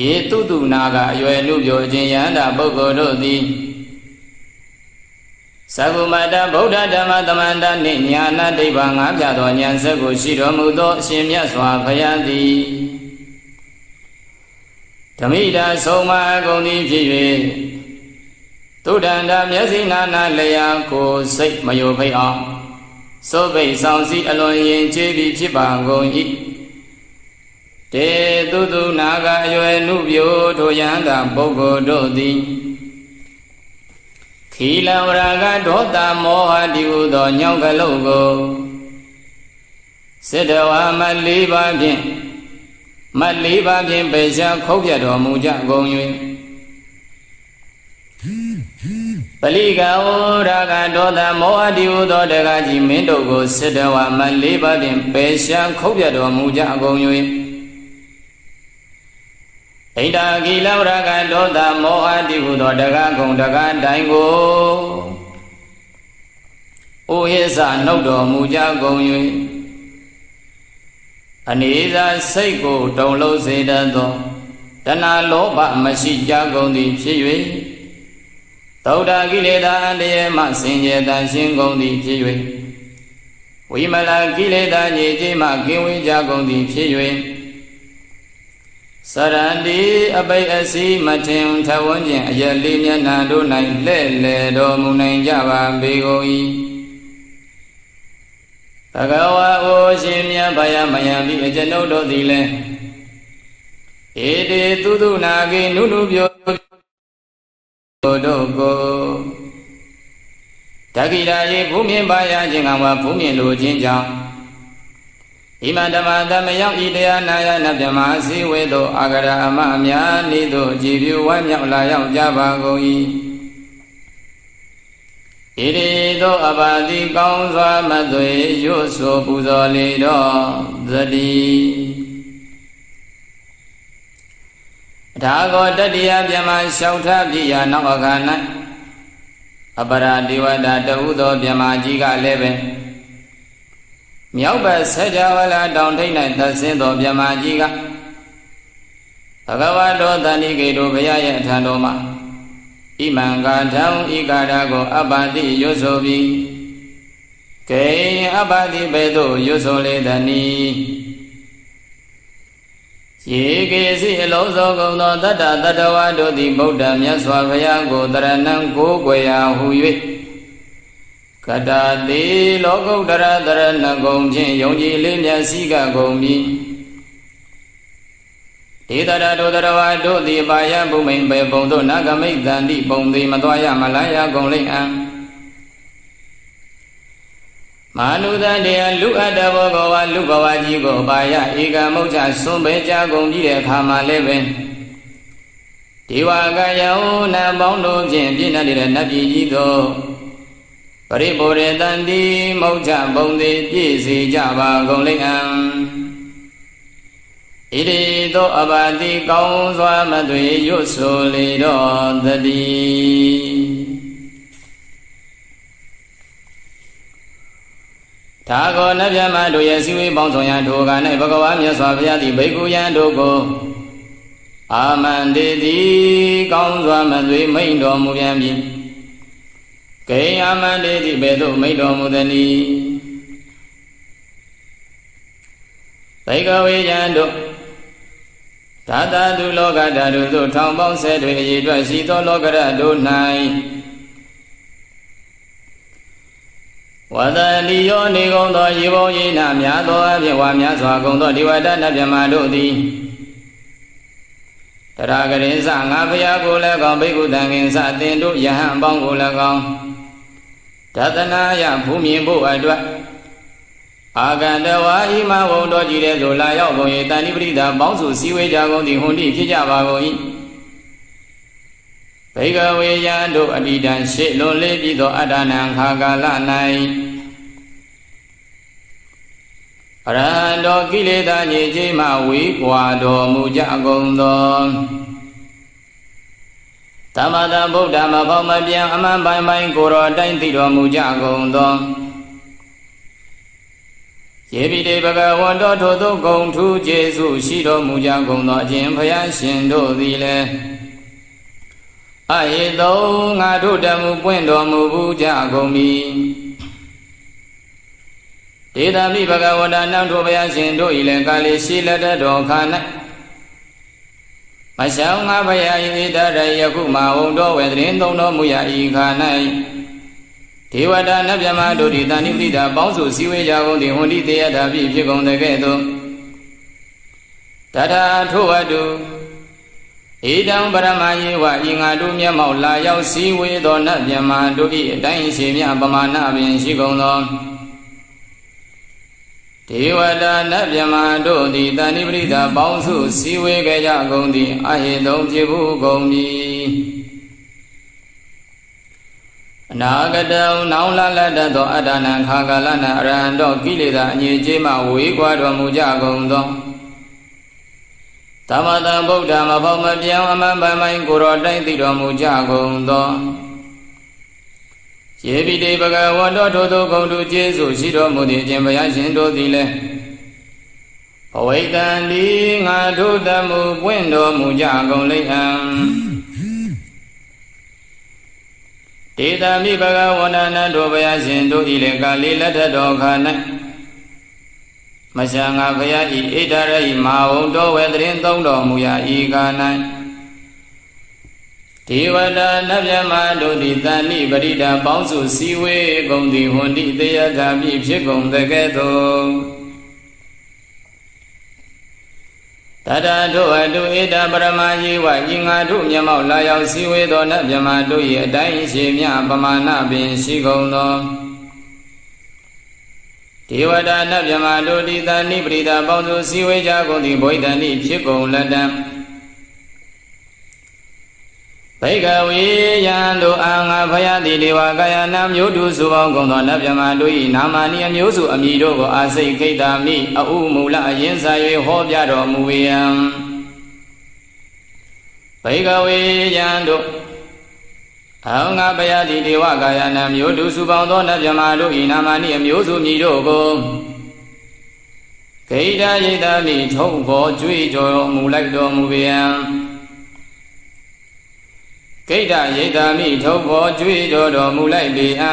ယေတုတုနာကအရွယ်လူပြောခြင်းယန္တာပုဂ္ဂိုလ်တို့သည် သဗ္ဗမတဗုဒ္ဓဓမ္မသမန္တနှင့်ညာနာဒိဗ္ဗငါးပြသောဉာဏ်ဆက်ကိုရှိတော်မူသောအရှင်မြတ်စွာဘုရားသည်ဓမိတာဆုံးမအကုန်သည်ဖြစ်၍သုဒ္ဓန္တာမျက်စိနာနာလျာကိုစိတ်မယိုဖိတ်အောင်စိုးပိတ်ဆောင်စည်းအလွန်ရင်ကျေးပြီးဖြစ်ပါကုန်၏တေသူသူနာကအရွယ်နုပြိုထိုယန္တာပုဂ္ဂိုလ်တို့သည် ခီလဝရကဒေါသမောဟတိဟုသောညောင်းကလုတ်ကိုစေတဝါမလေးပါးဖြင့်မလေးပါးဖြင့်ပေရှားခုတ်ပြတော်မူကြကုန်၍ပလိကဝရာကဒေါသမောဟတိဟုသောတက္ကကြီးမင်းတို့ကိုစေတဝါမလေးပါးဖြင့်ပေရှားခုတ်ပြတော်မူကြကုန်၍ ဣဒာကိလဝရကဒေါသမောဟတိဟုသောတက္ကဂုံတက္ကတိုင်ကိုအိုဟိသနှုတ်တော်မူကြကုန်၍အနေသာစိတ်ကိုတုံလုံးစေတတ်သောတဏှာလောဘမရှိကြကုန်သည်ဖြစ်၍သောတာကိလေသာအန္တရာယ်မှစင်ကြယ်တန်ရှင်းကုန်သည်ဖြစ်၍ဝိမလကိလေသာညစ်ကြေးမှကင်းဝေးကြကုန်သည်ဖြစ်၍ စရန္တိအပိတ်အစီမထင်ထဝန်းခြင်းအယက်လေးမျက်နှာတို့၌လဲ့လေတော်မူနိုင်ကြပါပေကုန်၏ဘဂဝါအိုရှင်မြတ်ဗယမယံပြီးအကျွန်ုပ်တို့သည်လည်းဧတေသူတုနာကေနုနုပြောတို့ကိုတက္ကိရာယေဘုမြင်ပါရခြင်းကဝဘုမြင်လိုခြင်းကြောင့် ဣမဓမ္မသမယောဤတရားနာယနဗျမအစည်းဝေသို့အာဂရအမအများဤသို့ကြည်ပြဝမ်းမြောက်လာရောက်ကြပါကုန်၏ဣရိသောအပါတိကောင်းစွာမသွေရွတ်ဆိုပူဇော်လေတော်သတိဒါကောတတိယပြမလျှောက်ထပြရာနောက်အခါ၌အပရာဒေဝတာတဟုသောပြမကြီးကလည်းပဲ မြောက်ဘက်ဆက်ကြဝဠာတောင်ထိပ်၌သဆင်းသောမြမကြီးကဘဂဝါတော်တဏိကေတို့ဘုရားရဲ့အထံတော်မှာဣမံကာထံဤကာရကိုအပ္ပတိရွတ်ဆိုပြီးကေအပ္ပတိဘေသို့ရွတ်ဆိုလေတနီရေကေစီအလုံးစုံကုန်သောတတ္တတတဝါတို့သည်ဗုဒ္ဓမြတ်စွာဘုရားကိုတရဏံကိုးကွယ်ရာဟူ၍ ကတာတိလောကုတ္တရတရဏဂုံဖြင့်ယုံကြည်လေးမြတ်စည်းကဂုံပြီဒေသရတောတရဝတို့သည်ပါယဘုမိန်ပေပုံတို့နာဂမိတ်တန်တိပုံသည်မသွားရမလားရကုန်လိမ့်အံမာနုတန်တရားလူအပ်တဘောကဝလူဘဝကြီးကိုပါယဧကမုတ်ချစွန့်ပဲကြကုန်ပြီးတဲ့အခါမှာလည်းပဲဒီဝကယောနံပေါင်းတို့ဖြင့်ပြည့်နေတဲ့နတ်ပြည်ကြီးတို့ ပရိဘောရတန်တိမုတ်ချဘုံသည်ပြည့်စေကြပါကုန်လိမ့်အံဣတိသောအဘာတိကောင်းစွာမသွေရွတ်ဆိုလေတော့တတိသာကောနဗျမတို့ရဲ့စီဝေးပေါင်းဆောင်ရန်ထိုက၌ဘဂဝါမြတ်စွာဘုရားသည်ဘိက္ခုယံတို့ကိုအာမန္တေတိကောင်းစွာမသွေမိန်တော်မူပြန်ပြီ ကေအာမန္တေတိဘေသို့မိန်တော်မူသည်နိဘိကဝေယံတို့သာသာသူလောကဓာတုသို့ထောင်ပေါင်းဆဲတွေအည်အတွက်ရှိသောလောကရတို့၌ဝတတိယောနေကုန်သောရေဘုံရိနာများသောအဖြစ်ဝါများစွာကုန်သောဒီဝတ္တနဗြမတို့သည်တရာဂရိစငါဖျားကိုလည်းကောင်းဘိက္ခုတံခင်စအတင်တို့ယဟန်အပေါင်းကိုလည်းကောင်း တသနာယភူမြင်ဖို့အတွက်အာကန္တဝါဣမဝုံတော်ကြည်တဲ့ဆိုလာရောက်ကုန်၏တဏိပရိသပေါင်းစုစည်းဝေးကြကုန်သည်ဟွန်တိဖြစ်ကြပါကုန်၏ဘိကဝေယံတို့အတိတံရှေလွန်လေးပြီးသောအတ္တနံခါကာလ၌အရဟံတော်ကိလေသာညစ်ကြေးမှဝေးကွာတော်မူကြကုန်သော သမထဗုဒ္ဓမဘောမပြန်အမှန်ပိုင်ပိုင်ကိုတော်တိုင်းသိတော်မူကြကုန်သောယေပိတေဘဂဝန္တောထိုသို့ဂုံထူးကျေစုရှိတော်မူကြကုန်သောအရှင်ဘုရားရှင်တို့သည်လည်းအဟိတုံငါတို့တမှုပွင့်တော်မူဘူးကြကုန်ပြီဒေသမိဘဂဝတာနံထိုဘုရားရှင်တို့၏လည်းကာလီရှိလက်တော်ခါ၌ မရှောင်းငါဘုရားဤတရယခုမဝုံတော်ဝေတရင်သုံးတော်မူရာဤခါ၌ဒေဝတာနဗျမတို့ဒီတဏိပိတာပေါင်းစုစည်းဝေးကြကုန်သည်ဟွန်တိတေယတာပြည့်ဖြစ်ကုန်တဲ့ကဲ့သို့တထာထိုဝတုဧတံပရမယေဝဤငါတို့မျက်မှောက်လာရောက်စည်းဝေးသောနတ်မြမတို့၏အတိုင်းရှိမြပမာဏပင်ရှိကုန်သော ဒေဝတာနတ်မြမတို့သည်တဏိပရိသပေါင်းစုစည်းဝေးကြကြကုန်သည်အဟိတုံဖြစ်ဘူးကုန်ပြီအနာဂတံနောင်လာလတ္တသောအတ္တနံခါကာလနံအရဟံတော်ကိလေသာအငြိကျေးမှဝေးကွာတော်မူကြကုန်သောသမတံဗုဒ္ဓမဘောမပြောင်းအမှန်ပန်ပိုင်ကိုတော်တိုင်းသိတော်မူကြကုန်သော ယေပိတေဘဂဝန္တောထိုသို့ဂုံတုကျေးဇူးရှိတော်မူသည့်အရှင်ဘုရားရှင်တို့သည်လည်းဘဝိတံဒီငါတို့တမှုပွင့်တော်မူကြကုန်လိမ့်အံဒေတာမိဘဂဝန္တနတို့ဘုရားရှင်တို့၏လည်းကာလီလက်ထတော်ခါ၌မရှာငါဘုရားဤဣဒရဤမဟာဝုံတော်ဝေတရင်သုံးတော်မူရာဤကာ၌ ဒေဝတာနဗျမတို့သည်တဏိပရိဒါပေါင်းစုစည်းဝေးကုန်သည်ဟွန်တိတေယထာပြည့်ဖြစ်ကုန်တဲ့ကဲ့သို့တတတို့အတုဣဒပရမယေဝဤငါတို့မျက်မှောက်လာရောက်စည်းဝေးသောနဗျမတို့၏အတိုင်းရှိမြပမာဏပင်ရှိကုန်သောဒေဝတာနဗျမတို့တိတဏိပရိဒါပေါင်းစုစည်းဝေးကြကုန်သည်ဘုဒ္ဓနိဖြစ်ကုန်လက်တံ ဘိကဝေယံတို့အာငါဖယားတိဒေဝကာယနာမျိုးတုစုပေါင်းကုန်သောနဗျမတို့၏နာမနိအမျိုးစုအမိတို့ကိုအာစိတ်ခိတ္တာမိအဥမူလအရင်စာ၍ဟောပြတော်မူယံဘိကဝေယံတို့အောငါဘယတိဒေဝကာယနာမျိုးတုစုပေါင်းသောနဗျမတို့ဤနာမနိအမျိုးစုမြည်တို့ကိုဂိတာရိတမိထုံဘောကြွေကြော်မူလိုက်တော်မူဗျံ ဂိတာရိတမိထုံဘောကြွေကြော်တော်မူလိုက်ပေအံ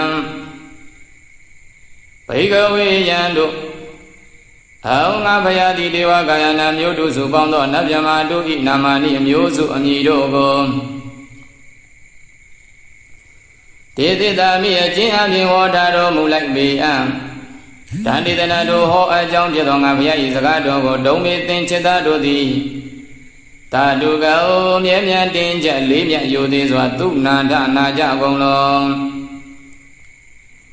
ဘိကဝေယံတို့အောငါဘယတိဒေဝကာယနာမျိုးတုစုပေါင်းသောနဗျမတို့ဤနာမနိအမျိုးစုအမည်တို့ကိုဒေသတာမိအချင်းအပြင်ဟောတာတော်မူလိုက်ပေအံတန်တေသနာတို့ဟောအကြောင်းဖြစ်သောငါဘုရား၏စကားတော်ကိုဒုံမေသင်္ချစ်သားတို့သည် တာတုကောမြဲမြံတင်းကြလေးမြတ်ယိုသေးစွာသူနာဒနာကြကုန်လုံး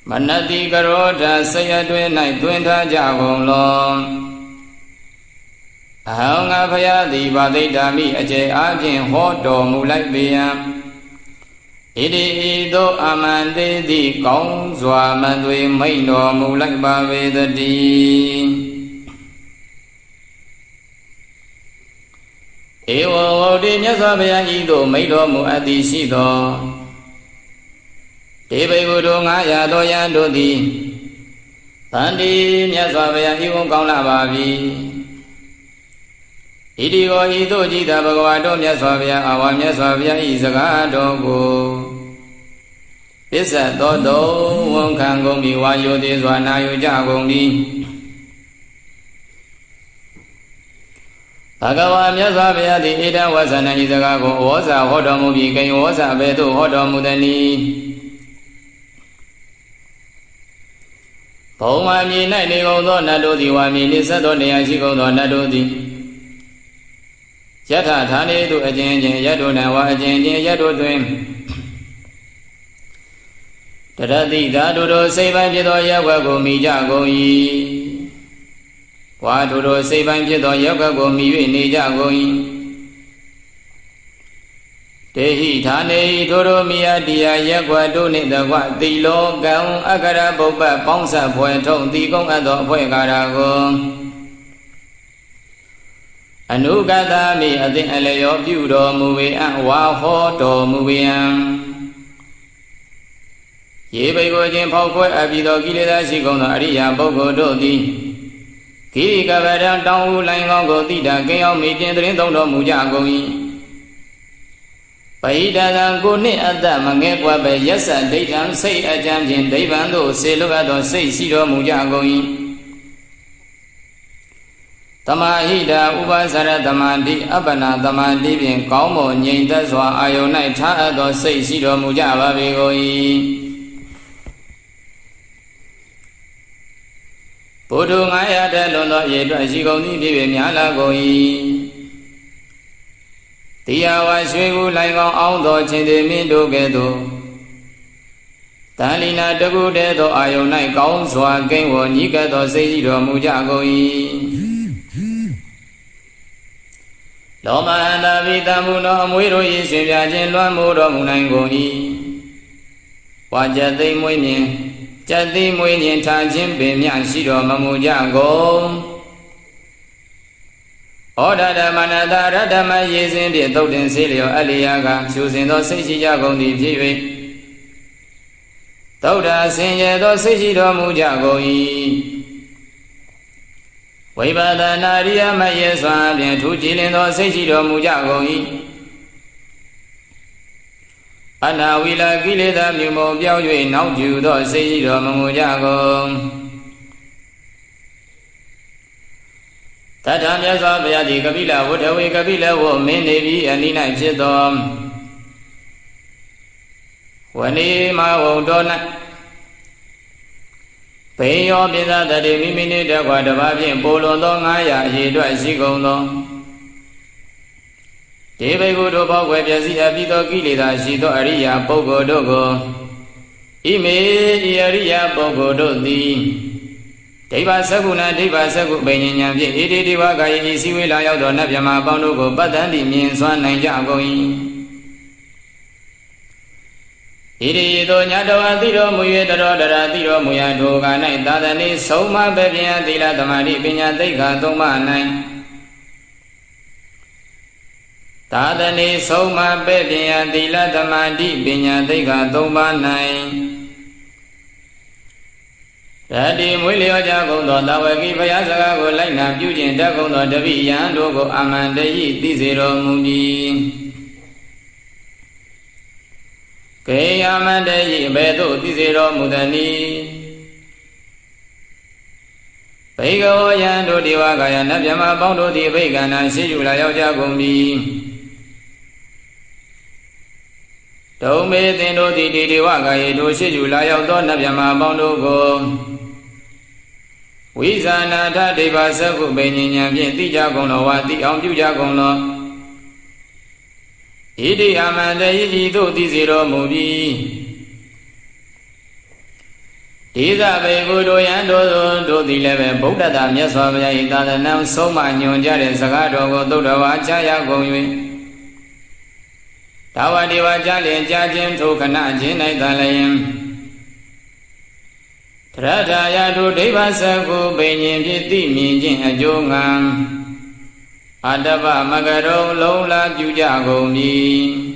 မနတိကရောဓဆယတွင်၌တွင်ထားကြကုန်လုံးအဟောင်းငါဖရာသည်ဗာသိတာမိအကျေအားဖြင့်ဟောတော်မူလိုက်ပေယံဣတိဤသို့အမန္တေတိကောင်းစွာမသွေမိန်တော်မူလိုက်ပါပေတည်း ဧဝံဝတိမြတ်စွာဘုရားဤသို့မိတော်မူအပ်သည်ရှိသောဒေဘိကုတို့900သောယံတို့သည်တန်တိမြတ်စွာဘုရားဤဝန်ကောင်းလာပါပြီဣတိကိုဤသို့ကြည်သာဘဂဝါတို့မြတ်စွာဘုရားအာဝမြတ်စွာဘုရားဤစကားတော်ကိုပစ္စသောတုံဝန်ခံကုန်ပြီဝါယုသေးစွာနာယူကြကုန်သည် ဘဂဝါမြတ်စွာဘုရားသည်ဣဒံဝဇ္ဇနဤစကားကိုဝေါဇာဟောတော်မူပြီးကိဝေါဇာဘယ်သို့ဟောတော်မူသနည်းဘုံမာမြေ၌နေကုန်သောနတ်တို့သည်ဝါမြေနှင့်ဆက်သောနေရာရှိကုန်သောနတ်တို့သည်ယထဌာနေသူအချင်းချင်းယတ္တုနဝအချင်းချင်းယတ္တုတွင်တရတိဓာတုတို့စိတ်ပိုင်းဖြစ်သောရက်ွက်ကိုမိကြကုန်၏ ဝါထုတို့စိတ်ပိုင်းဖြစ်သောယောဂကိုမြည်၍နေကြကုန်၏တေဟိဌာနေထိုတို့မိယတရားရက်ွက်တို့နှင့်တကွသီလောကံအကရပုပ္ပပေါင်းဆက်ဖွယ်ထုံတိကုံအပ်သောအဖွဲ့ကာရကိုအနုကတမိအသင်အလျောပြုတော်မူဝေအဝါဟောတော်မူဝေယံရေဘိကိုခြင်းဖောက်ခွဲအပ်ပြီးသောကိလေသာရှိကုန်သောအရိယာပုဂ္ဂိုလ်တို့သည် ကိရိကဗရံတောင်းဟုလိုင်ကောင်းကိုတိတာကင်းအောင်မိတင်သတင်းသုံးတော်မူကြကုန်၏ပဟိတကံကိုနှင့်အတ္တမငဲကွယ်ပဲရက်ဆက်ဒိဋ္ဌံစိတ်အကြံဖြင့်ဒိဗ္ဗံသို့ဆေလွတ်သောစိတ်ရှိတော်မူကြကုန်၏တမဟိတာဥပဇရတမန္တိအပ္ပနာတမန္တိဖြင့်ကောင်းမွန်ငြိမ်သက်စွာအာယုန်၌ထားအပ်သောစိတ်ရှိတော်မူကြပါပေကုန်၏ ဘုဒ္ဓ900တဲ့လွန်သောရေအတွက်ရှိကုန်သည်ဖြစ်ဖြစ်များလာကုန်၏တရားဝါရွှေကူလိုင်ကောင်းအောင်သောခြင်းသည်မင်းတို့ကဲ့သို့တန်လီနာတကုတဲ့သောအာယုန်၌ကောင်းစွာကိန်းဝညီကသောစိတ်ရှိတော်မူကြကုန်၏လောမဟန္တာပိတမှုသောအမွေတို့၏ရှင်ပြခြင်းလွှမ်းမိုးတော်မူနိုင်ကုန်၏ဝါကြသိမ့်မွေးမြင် ကြက်သိမွေးညင်ထားခြင်းပင်မြရှိတော်မမူကြကုန်ဩဒဓမ္မနတာရဓမ္မရေစဉ်ဖြင့်သုတ်တင်စေလျောအလျာကဖြူစင်သောစိတ်ရှိကြကုန်သည်ဖြစ်၍သုဒ္ဓဆင်ရဲသောစိတ်ရှိတော်မူကြကုန်၏ဝိပါဒနာရိယမယေစွာဖြင့်ထူးကြည်လင်သောစိတ်ရှိတော်မူကြကုန်၏ အနာဝီလာကိလေသာမြုံမောပြောင်း၍နောက်ကျူသောစိတ်ရှိတော်မမူကြကုန်တထာမြတ်စွာဘုရားသည်ကပိလဝဋ္ဌဝေကပိလဝမင်းနေပြီးအနိ၌ဖြစ်သောဝဏီမဝုံတော်၌ဘေယောပိသတတိမိမိနှင့်တကွာတပါးဖြင့်ပိုလွန်သော900အရေအတွက်ရှိကုန်သော ဒေဘိကုတို့ဘောက်ွယ်ပြည့်စည်အပ်ပြီးသောကိလေသာရှိသောအရိယာပုဂ္ဂိုလ်တို့ကိုဣမေဤအရိယာပုဂ္ဂိုလ်တို့သည်ဒိဗ္ဗသက္ကုဏဒိဗ္ဗသက္ကုပင်ဉဏ်ဖြင့်ဣတိတိဝကာယဤစည်းဝေးလာရောက်သောနတ်မြမအပေါင်းတို့ကိုပတ္တန်တိမြင်စွမ်းနိုင်ကြကုန်၏ဣရိယသောညတော်အတိတော်မူ၍တတော်တရာတိတော်မူရာဒုက္ခ၌သာသနေဆုံးမပဲ့ပြန်သီလသမာဓိပညာသိက္ခာသုံးပါး၌ သာသနေဆုံးမပဲ့ပြင်ယသီလသမာဓိပညာသိက္ခာ၃ပါး၌တတိမွေးလျောကြကုန်သောတာဝကိဘုရားစကားကိုလိုက်နာပြုကျင့်တတ်ကုန်သောတပိယံတို့ကိုအမှန်တည်းသိစေတော်မူပြီးကေယမန္တယိဘယ်သို့သိစေတော်မူသနည်းဘိကဝယံတို့ဒီဝါကယနတ်မြမပေါင်းတို့သည်ဘိကန္နာရှိယူလာရောက်ကြကုန်ပြီ ဒုံမေသင်တို့သည်ဒီဒေဝကယေတို့ရှိယူလာရောက်သောနတ်မြမပေါင်းတို့ကိုဝိဇာနာထဒိဗ္ဗသကုပင်ဉ္ဉံဖြင့်သိကြကုန်လောဝါသိအောင်ပြုကြကုန်လောဣတိအမန္တယဤသို့သိစေတော်မူပြီးဒီသဘေကုတို့ယံတို့တို့သည်လည်းပဲဗုဒ္ဓတာမြတ်စွာဘုရား၏သာသနာဆုံးမညွန်ကြတဲ့စကားတော်ကိုသုတ္တဝါကြားရကုန်၍ ဒါဝတိဝါကြားလျင်ကြားခြင်းထိုခဏချင်း၌သာလျင်တရထာယတို့ဒိဗ္ဗစကုပိညင်ဖြစ်သိမြင်ခြင်းအကျိုးငံအတ္တပမကရုံလုံးလာပြုကြကုန်၏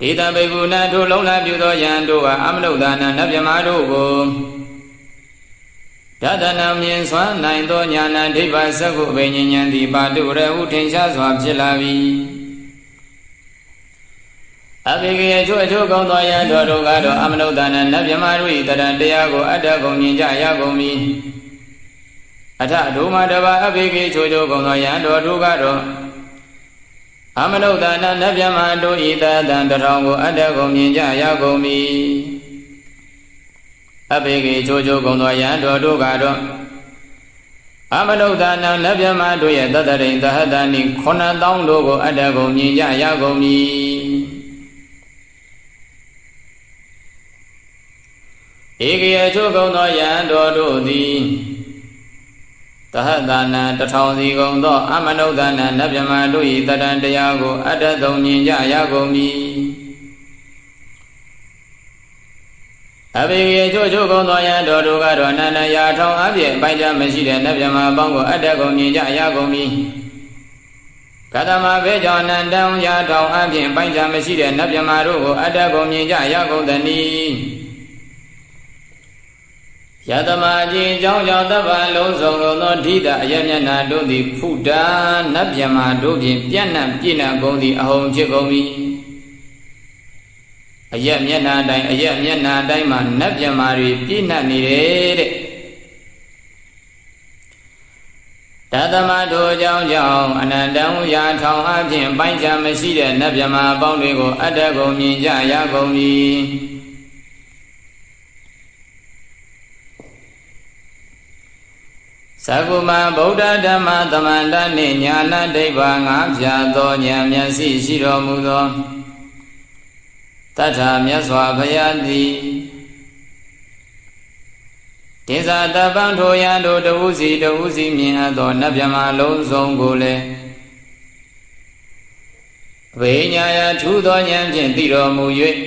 ဒေသဘေကုဏတို့လုံးလာပြုသောယံတို့ကအမနုဿာနနဗ္ဗမတို့ကို ဒသနာမြင်စွမ်းနိုင်သောညာဏဒိဗ္ဗစကုအဘိညာဉာဏ်သည်ပါတုရဟုထင်ရှားစွာဖြစ်လာပြီအဘိကေအချို့အချို့ကောင်းသောယံတို့တို့ကတော့အမနုဿာနနဗ္ဗမတို့၏တရံတရားကိုအတ္တကုန်မြင်ကြရကုန်ပြီအထဒုမတဘာအဘိကေချို့ချို့ကောင်းသောယံတို့တို့ကတော့အမနုဿာနနဗ္ဗမတို့ဤတတံတထောင်ကိုအတ္တကုန်မြင်ကြရကုန်ပြီ အဘေကေချိုးချိုးကုန်သောယံတော်တို့ကတော့အမနုဿာနနဗ္ဗမတို့ရဲ့တတရိန်သဟတနိ9000တို့ကိုအတ္တကုန်မြင်ကြရကုန်ပြီဧကေယချိုးကုန်သောယံတော်တို့သည်သဟတာနာတထောင်စီကုန်သော အမနုဿာနနဗ္ဗမတို့၏တတန်တရားကိုအတ္တသုံးမြင်ကြရကုန်ပြီ အဘိကေချို့ချို့ကုန်သောယံတော်တို့ကတော့နန္ဒရာထောင်အပြည့်အပိုင်ကြမရှိတဲ့နဗ္ဗမအပေါင်းကိုအတ္တကုန်မြင်ကြရကုန်ပြီကတမဘေကြောင့်နန္တံရာထောင်အပြည့်အပိုင်ကြမရှိတဲ့နဗ္ဗမတို့ကိုအတ္တကုန်မြင်ကြရကုန်သနည်းယတမအချင်းကြောင့်ကြောင့်တပ္ပလုံးစုံကုန်သောဓိတာအယမျက်နာတို့သည်ဖုတာနတ်မြမာတို့ဖြင့်ပြန့်နှံ့ပြည့်နှံ့ကုန်သည်အဟုန်ဖြစ်ကုန်ပြီ အယမျက်နာတိုင်းအယမျက်နာတိုင်းမှာနတ်မြမာတွေပြည့်နှံ့နေတယ်တဲ့တသမတို့ကြောင့်ကြောင့်အနန္တံရာထောင်အပြင်ပိုင်းခြားမရှိတဲ့နတ်မြမာအပေါင်းတွေကိုအတ္တကုန်မြင်ကြရကုန်ပြီသကုမဗုဒ္ဓဓမ္မသမန္တနှင့်ညာနာဒိဗ္ဗာငါးဖြာသောဉာဏ်မျက်စိရှိတော်မူသော တထာမြတ်စွာဘုရားသည်ဒေဇာတပံထိုယံတို့တဝုစီတဝုစီမြင်အပ်သောနတ်မြမလုံးစုံကိုလည်းအဘိညာယထူသောဉာဏ်ဖြင့်သိတော်မူ၍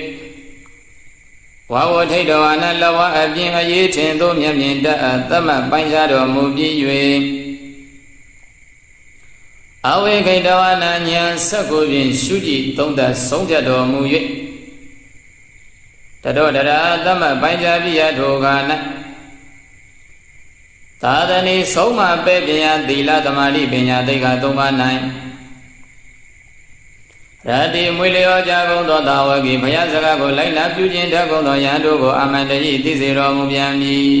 ဝါဝထိတ်တော်အနလဝအပြင်အရေးထင်သို့မျက်မြင်တတ်အသမတ်ပိုင်းခြားတော်မူပြီး၍အဝိခိတဝနာဉာဏ်ဆက်ကိုဖြင့်ရှုကြည့်သုံးသပ်ဆုံးဖြတ်တော်မူ၍ တတော်တရာသမတ်ပိုင်းခြားပြရထိုက၌သာသနိဆုံးမပဲ့ပညာသီလသမာဓိပညာသိက္ခာသုံးပါး၌ရတိမွေလျောကြကုန်သောတာဝကိဘုရားစကားကိုလိုက်နာပြုခြင်းတတ်ကုန်သောယံတို့ကိုအမန္တရိသိစေတော်မူပြန်မည်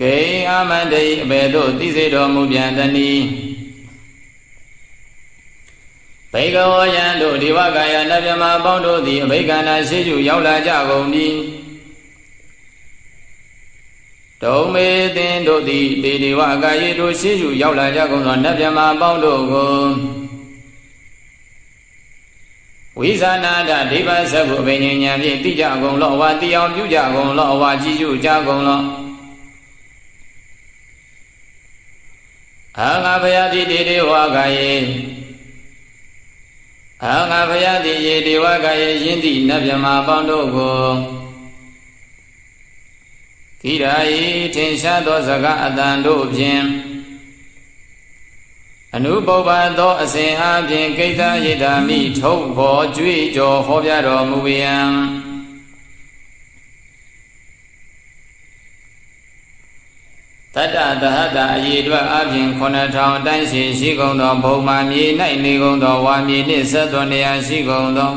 ကေအမန္တရိအဘယ်သို့သိစေတော်မူပြန်သနည်း ဘေကဝယံတို့ဒီဝကာယနဗျမပေါင်းတို့သည်အဘိက္ခန္ဓာရှိကျရောက်လာကြကုန်ပြီဒုံမေသင်တို့သည်ဒေဒီဝကာယေတို့ရှိကျရောက်လာကြကုန်သောနဗျမပေါင်းတို့ကိုဝိဇာနာတဒိဗ္ဗဇဂုအဘိညာဉာဏ်ဖြင့်သိကြကုန်လောဝါတိအောင်ပြုကြကုန်လောဝါကြည်ကျူကြကုန်လောအာငါဘုရားတိတေတေဝကာယေ အာငါဘုရားတိယေတေဝကာယေယင်းသည့်နတ်မြမာပေါင်းတို့ကိုကိရာယီထင်ရှားသောစကားအတန်တို့ဖြင့်အနုပုပ္ပသောအစဉ်အားဖြင့်ကိတ္တယေတာမိထုတ်ဖော်ကြွေးကြော်ဟောပြတော်မူရန် တတ္တသဟတအရေအတွက်အပြင်9000အတိုင်းရှိရှိကုန်သောဘုံမာမြေ၌နေကုန်သောဝါမြေနှင့်ဆက်သွန်နေရာရှိကုန်သော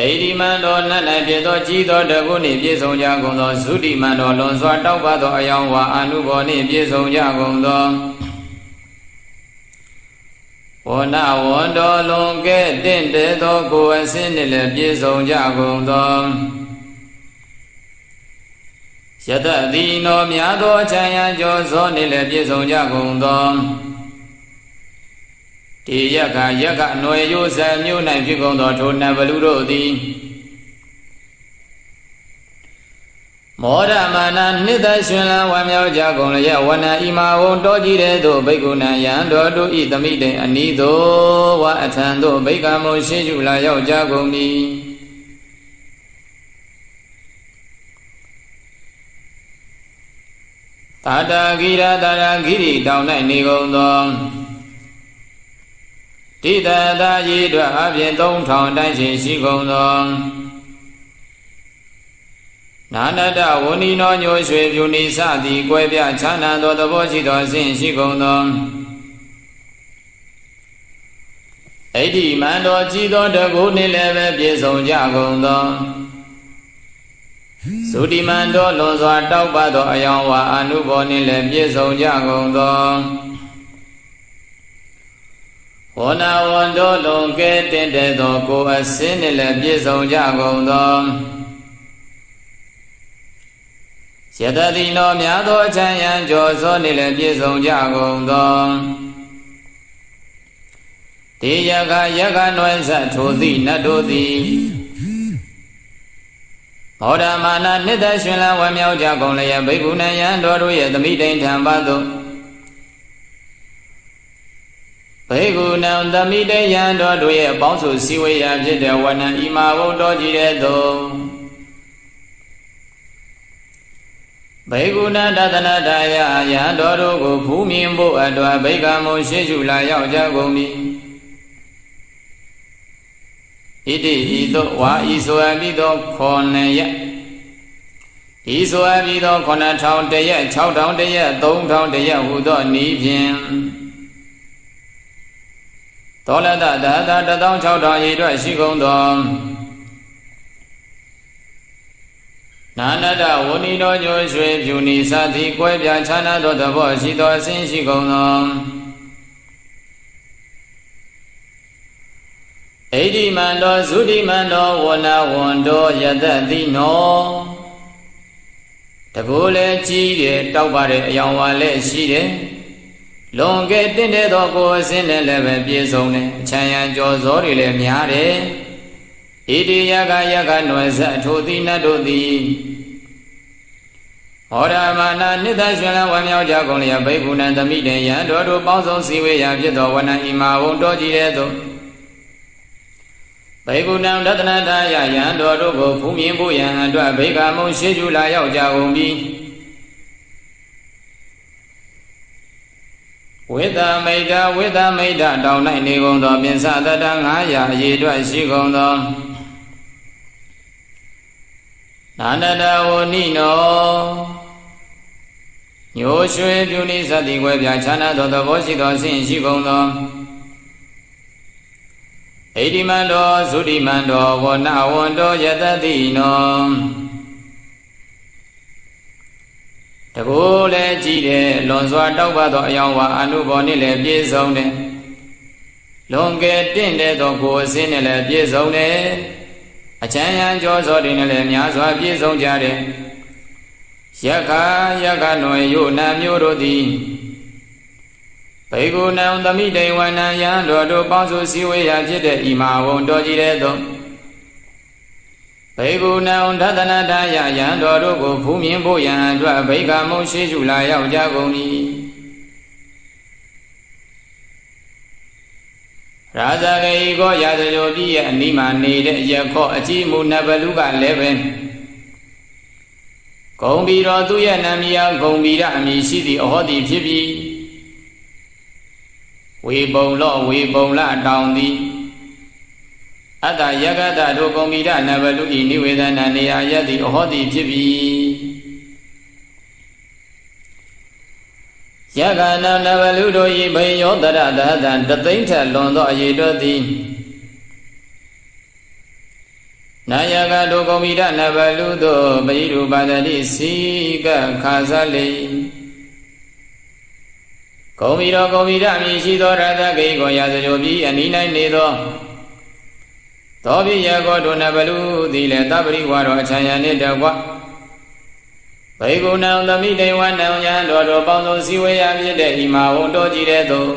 အိဒီမန္တောနတ်၌ဖြစ်သောကြီးသောတကုနှင့်ပြည့်စုံကြကုန်သောသုတိမန္တောလွန်စွာတောက်ပသောအယောင်ဝါအနုဘောနှင့်ပြည့်စုံကြကုန်သောဝနဝန္တောလွန်ကဲ့တင့်တဲ့သောကိုယ်အစင်းနှင့်လည်းပြည့်စုံကြကုန်သော ယယတတိနောများသောအချမ်းရကြောဇောနေလည်းပြည့်စုံကြကုန်သောဒီယက္ခယက္ခအနွယ်ရိုးစံမျိုး၌ဖြစ်ကုန်သောထိုနဗလူတို့သည်မောဒမာနနှစ်သက်ရှင်လန်းဝမ်းမြောက်ကြကုန်လျက်ဝဏဤမာဝံတောကြည်တဲ့သို့ဘိက္ခုနံယံတော်တို့ဤသမိတေအနီးသို့ဝအထံသို့ဘိက္ခမောရှိစုလာရောက်ကြကုန်၏ တာတာဂိရတာရာဂိရိတောင်၌နေကုန်သောတိတသာရေအတွက်အပြင်3000တိုင်းရှိရှိကုန်သောနာနတဝဏီနောညိုရွှေပြူနိစသည်ကွဲပြချမ်းသာသောသဘောရှိသောအစဉ်ရှိကုန်သောဣတိမန္တောကြည်သောတကုနှင့်လည်းပဲပြည့်စုံကြကုန်သော သုတိမန္တောလွန်စွာတောက်ပသောအယောင်ဝါအနုဘောနှင့်လည်းပြည့်စုံကြကုန်သောဝနာဝန္တောလွန်ကဲတင့်တဲ့သောကိုယ်အစင်းနှင့်လည်းပြည့်စုံကြကုန်သောယတတိနောများသောအချမ်းရန်ကြောသောနေလည်းပြည့်စုံကြကုန်သောတေယကယကနွယ်ဇထိုသည့်နတ်တို့သည် ဘောဓမာနနှစ်သက်ရှင်လဝံမြောက်ကြကုန်လျက်ဘိက္ခုနယံတော်တို့ရဲ့သမိတိန်ထံပါသို့ဘေကုဏံသမိတေယံတော်တို့ရဲ့အပေါင်းစုစည်းဝေးရာဖြစ်တဲ့ဝဏံဤမာဘုံတော်ကြီးတဲ့သို့ဘေကုဏတသနာတယယံတော်တို့ကိုဖူးမြင်ဖို့အတွက်ဘိကမောရှိရှုလာရောက်ကြကုန်ပြီ ဣတိဤသို့ဝါဤဆိုအပ်ပြီးသောခောနယဤဆိုအပ်ပြီးသော9000တရက်6000တရက်3000တရက်ဟူသောဤဖြင့်သောလတသာသာ16000ရေအတွက်ရှိကုန်သောနာနတဝဏီတော်ညွှန်ရွှေဖြူနီစသည်ကွဲပြားခြားနာသောသဘောရှိသောအစဉ်ရှိကုန်သော ဣတိမန္တောသုတိမန္တောဝနာဝန္တောယတတိနောတကူလည်းကြီးတယ်တောက်ပါတဲ့အယောင်ဝါလည်းရှိတယ်လွန်ကဲတင့်တဲ့သောကိုယ်အစင်းနဲ့လည်းပဲပြည့်စုံတယ်အချမ်းရံကြော်စောတွေလည်းများတယ်ဣတိယကယကနွယ်ဇအထိုတိနတ်တို့သည်ဟောရမနာနိသရွှင်လဝံမြောက်ကြကုန်လျက်ဘိက္ခုနံသမိတေယံတော်တို့ပေါင်းစုံစည်းဝေးရာဖြစ်သောဝဏံဣမာဝံတော်ကြည်တဲ့သို့ ဘေကုဏံတတနာတယယံတော်တို့ကိုဖူးမြင်ဖို့ရန်အတွက်ဘေကမုံရှိကျူလာရောက်ကြကုန်ပြီဝိတမိတ်တာဝိတမိတ်တာတောင်း၌နေကုန်သောပြင်စတတ900အရေအတွက်ရှိကုန်သောနာနတဝနိနောညိုရွှေပြုနိသတိွယ်ပြခြားနာသောသဘောရှိသောအစဉ်ရှိကုန်သော ဣတိမန္တောသုတိမန္တောဝနဝန္တောယတတိနောတကူလည်းကြည်တယ်လွန်စွာတောက်ပသောအယောင်ဝါအနုဘောနှင့်လည်းပြည့်စုံတယ်လွန်ကဲတင့်တဲ့သောကိုယ်အစင်းနဲ့လည်းပြည့်စုံတယ်အချမ်းရန်ကြောစောတွေနဲ့လည်းများစွာပြည့်စုံကြတယ်ယက္ခယက္ခနွယ်ယုနာမျိုးတို့သည် ဘေကုဏံသမိတေဝနံယံတော်တို့ပေါင်းစုစည်းဝေးရာဖြစ်တဲ့ဤမာဝံတော်ကြီးတဲ့သို့ဘေကုဏံသတနာတယယံတော်တို့ကိုဖူးမြင်ဖို့ရန်အတွက်ဘိကမုံရှိစုလာရောက်ကြကုန်၏ရာဇဂေကောရာဇဂိုပြည့်ရဲ့အနိမာနေတဲ့ရခောအကြီးမူနဘလူကလည်းပဲဂုံပြီးတော့သူ့ရဲ့နာမည်ဟာဂုံပြီးရအမည်ရှိသည့်အဟောတိဖြစ်ပြီး ဝေပုံလောဝေပုံလတောင်သည်အတ္တယကတတို့ဂုံပြီးရနဘလူဤနိဝေဒနာနေရာယတိအဟောတိဖြစ်ပြီးယကနာနဘလူတို့ဤဘိယောတရတဟတံတသိမ့်ထလွန်သောအရေတို့သည်နာယကတို့ဂုံမိဒနဘလူတို့ပရိရူပါဒတိစီကခါဇလိ ဂုံမိတော်ဂုံမိဒမြည်ရှိသောရတကိကိုရာဇကြိုပြီးအနိ၌နေသောသောပိယကောတို့နဘလူသည်လည်းတပရိဝါတော်အချမ်းရနှင့်တကွဘေကုဏံသမိတေဝနံယံတော်တော်ပေါင်းစုံစည်းဝေးရဖြစ်တဲ့ဤမှာဝန္တော်ကြည်တဲ့သို့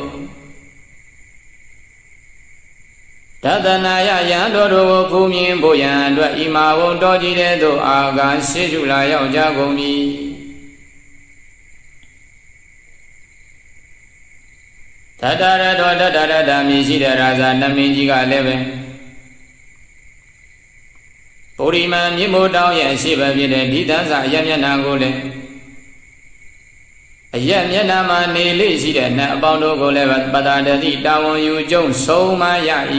တသနာယယံတော်တို့ကိုဖူးမြင်ဖို့ရန်အတွက်ဤမှာဝန္တော်ကြည်တဲ့သို့အာကာရှိစုလာရောက်ကြကုန်ပြီ တတရတော်တတရတမြည်ရှိတဲ့ရာဇာနမင်းကြီးကလည်းပဲပုရိမံမြင့်မိုးတောင်းရဲ့အရှိပဲဖြစ်တဲ့ဒီတန်းစာအယမျက်နှာကိုလည်းအယမျက်နှာမှာနေလေးရှိတဲ့နတ်အပေါင်းတို့ကိုလည်းပတာတတိတာဝန်ယူကြုံဆုံးမရ၏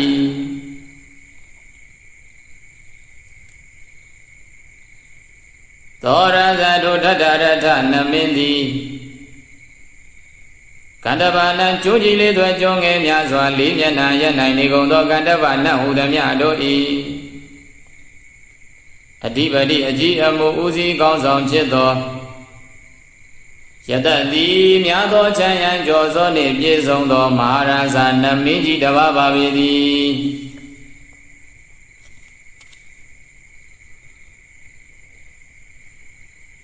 သောရဇတုထထရထနမင်းသည် ကန္တဗာနံကျိုးကြီးလေးသွဲကျုံငယ်များစွာလေးမျက်နှာရနိုင်နေကုန်သောကန္တဗာနဟုသမျှတို့၏အဓိပတိအကြီးအမှုဦးစီးကောင်းဆောင်ဖြစ်သောယတတိများသောချမ်းရန်ကြော်စောနှင့်ပြည့်စုံသောမဟာရာဇာနမင်းကြီးတပါးပါပေသည်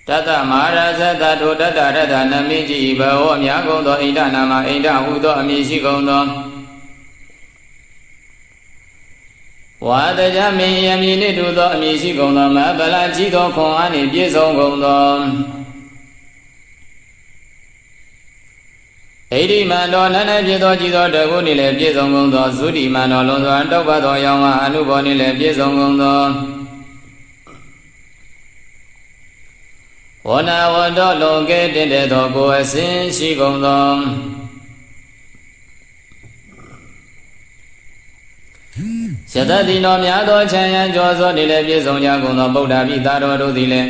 တတမဟာရာဇတတောတတရတနမင်းကြီးဘဝအများကုန်သောအိန္ဒနာမအိန္ဒဟုသောအမည်ရှိကုန်သောဝါတကြမင်းယမည်နှင့်တူသောအမည်ရှိကုန်သောမဗလာကြီးသောခွန်အားနှင့်ပြည့်စုံကုန်သောဣတိမန္တောနန္ဒဖြစ်သောကြီးသောတကုနှင့်လည်းပြည့်စုံကုန်သောသုတိမန္တောလွန်စွာတောက်ပတ်သောရောင်ကအနုဘောနှင့်လည်းပြည့်စုံကုန်သော ဝနာဝတ္တလုံကဲတင့်တဲ့သောကိုယ်အစဉ်ရှိကုန်သောယတတိနောများသောချမ်းရန်ကြောသောနေလည်းပြည့်စုံကြကုန်သောဗုဒ္ဓပိသာတော်တို့သည်လည်း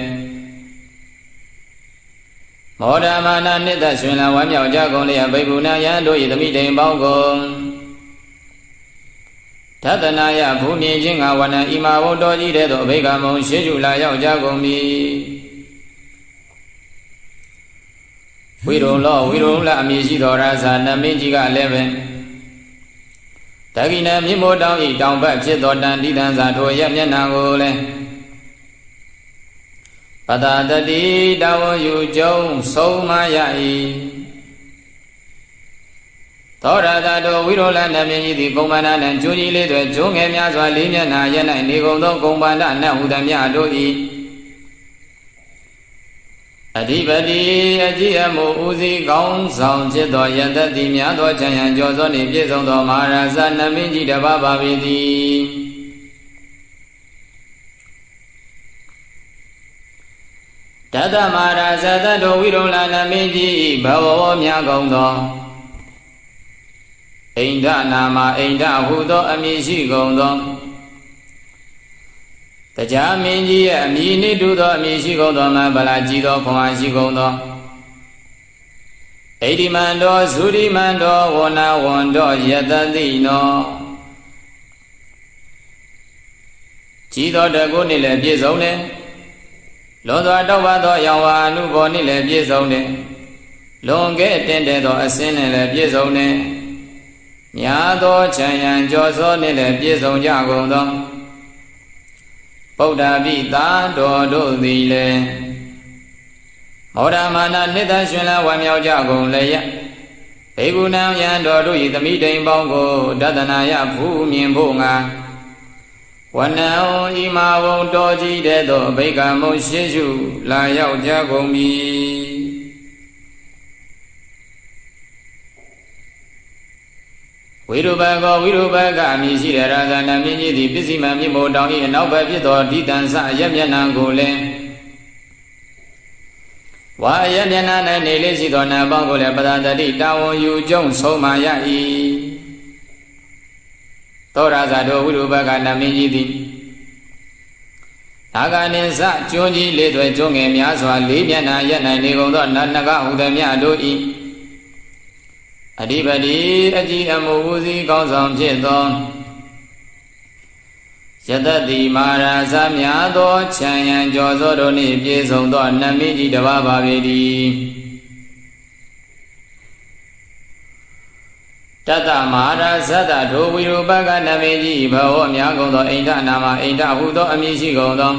မောဒမာနနိတ္တရှင်လဝမ်းမြောက်ကြကုန်လျက်ဘိက္ခုနာယံတို့၏သမိတိန်ပေါင်းကုန်သတ္တနာယဘူမြင်ခြင်းကဝဏံဤမာဘုတော်ကြီးတဲ့သို့အဘိကမုံရှေးကျူလာရောက်ကြကုန်ပြီ ဝိရုံလောဝိရုံလအမည်ရှိတော်ရာဇာနမင်းကြီးကလည်းပဲတကိနမြင့်မိုးတောင်းဤတောင်ဘက်ဖြစ်သောတန်တိတန်စာထိုရက်မျက်နှာကိုလည်းပတတတိတဝယူကျုံဆုံးမရ၏သောရတတောဝိရောလနမင်းကြီးသည်ကုံပန္နနှင့်ကျိုးကြီးလေးတွေကျုံငယ်များစွာလေးမျက်နှာရက်၌နေကုန်သောကုံပန္နနတ်ဟုသမျှတို့၏ အဓိပတိအကြည့်အမှုဦးစီးကောင်းဆောင်ဖြစ်သောယတတိများသောချမ်းရန်ကြောသောနှင့်ပြည့်စုံသောမဟာရာဇနမင်းကြီးတပါးပါပေသည်တတမဟာရာဇတတောဝိရုလနမင်းကြီးဘဝဝများကုန်သောအိန္ဒနာမအိန္ဒဟုသောအမည်ရှိကုန်သော တရားမင်းကြီးရဲ့အမည်နှင့်တူသောအမည်ရှိကုန်သောမဗလာကြည်သောခွန်အားရှိကုန်သောဣတိမန္တောသုရိမန္တောဝနာဝန္တောယတတိနောကြည်သောတကုနှင့်လည်းပြည့်စုံတယ်လွန်စွာတောက်ပါသောရောင်ဝါအနုဘောနှင့်လည်းပြည့်စုံတယ်လွန်ကဲ့တင့်တဲ့သောအစင်းနှင့်လည်းပြည့်စုံတယ်များသောခြံရန်ကြောစောနှင့်လည်းပြည့်စုံကြကုန်သော ဗုဒ္ဓပိသာတော်တို့သည်လည်းမောဒမာနနှစ်သက်ရှင်လဝါမြောက်ကြကုန်လည်းယဘေကုဏံယံတော်တို့၏သမိတိန်ပေါင်းကိုတတနာယဖူးမြင်ဖို့ငါဝနံဤမာဝုံတော်ကြီးတဲ့သောအဘိကမုံရှေးရှုလာရောက်ကြကုန်ပြီ ဝိရုပကောဝိရုပကအမည်ရှိတဲ့ရာဇာနာမင်းကြီးသည်ပစ္စည်းမမြင့်မို့တောင်း၏အနောက်ဘက်ဖြစ်သောဒီတန်ဆအယက်မျက်နှာကိုလည်းဝါအယက်မျက်နှာ၌နေလေးရှိသောနာပေါင်းကိုလည်းပဒတတိတာဝန်ယူကြုံဆုံးမရ၏သောရာဇာတို့ဝိရုပကနာမင်းကြီးသည်နာဂာနိစကျွန်းကြီးလေးသွဲကျွန်းငယ်များစွာလေးမျက်နှာရက်၌နေကုန်သောနတ်နဂဟုသမျှတို့၏ အဓိပတိအကြည်အမှုဦးစီးကောင်းဆောင်ဖြစ်သောယတတိမာရာဇများသောခြံရန်ကြော်စောတို့နှင့်ပြည့်စုံသောနမင်းကြီးတစ်ပါးပါပေသည်တတမဟာရာဇတဒိုဝိရူပကနမင်းကြီးဘဝအများကုန်သောအိန္ဒနာမအိန္ဒဟုသောအမည်ရှိကုန်သော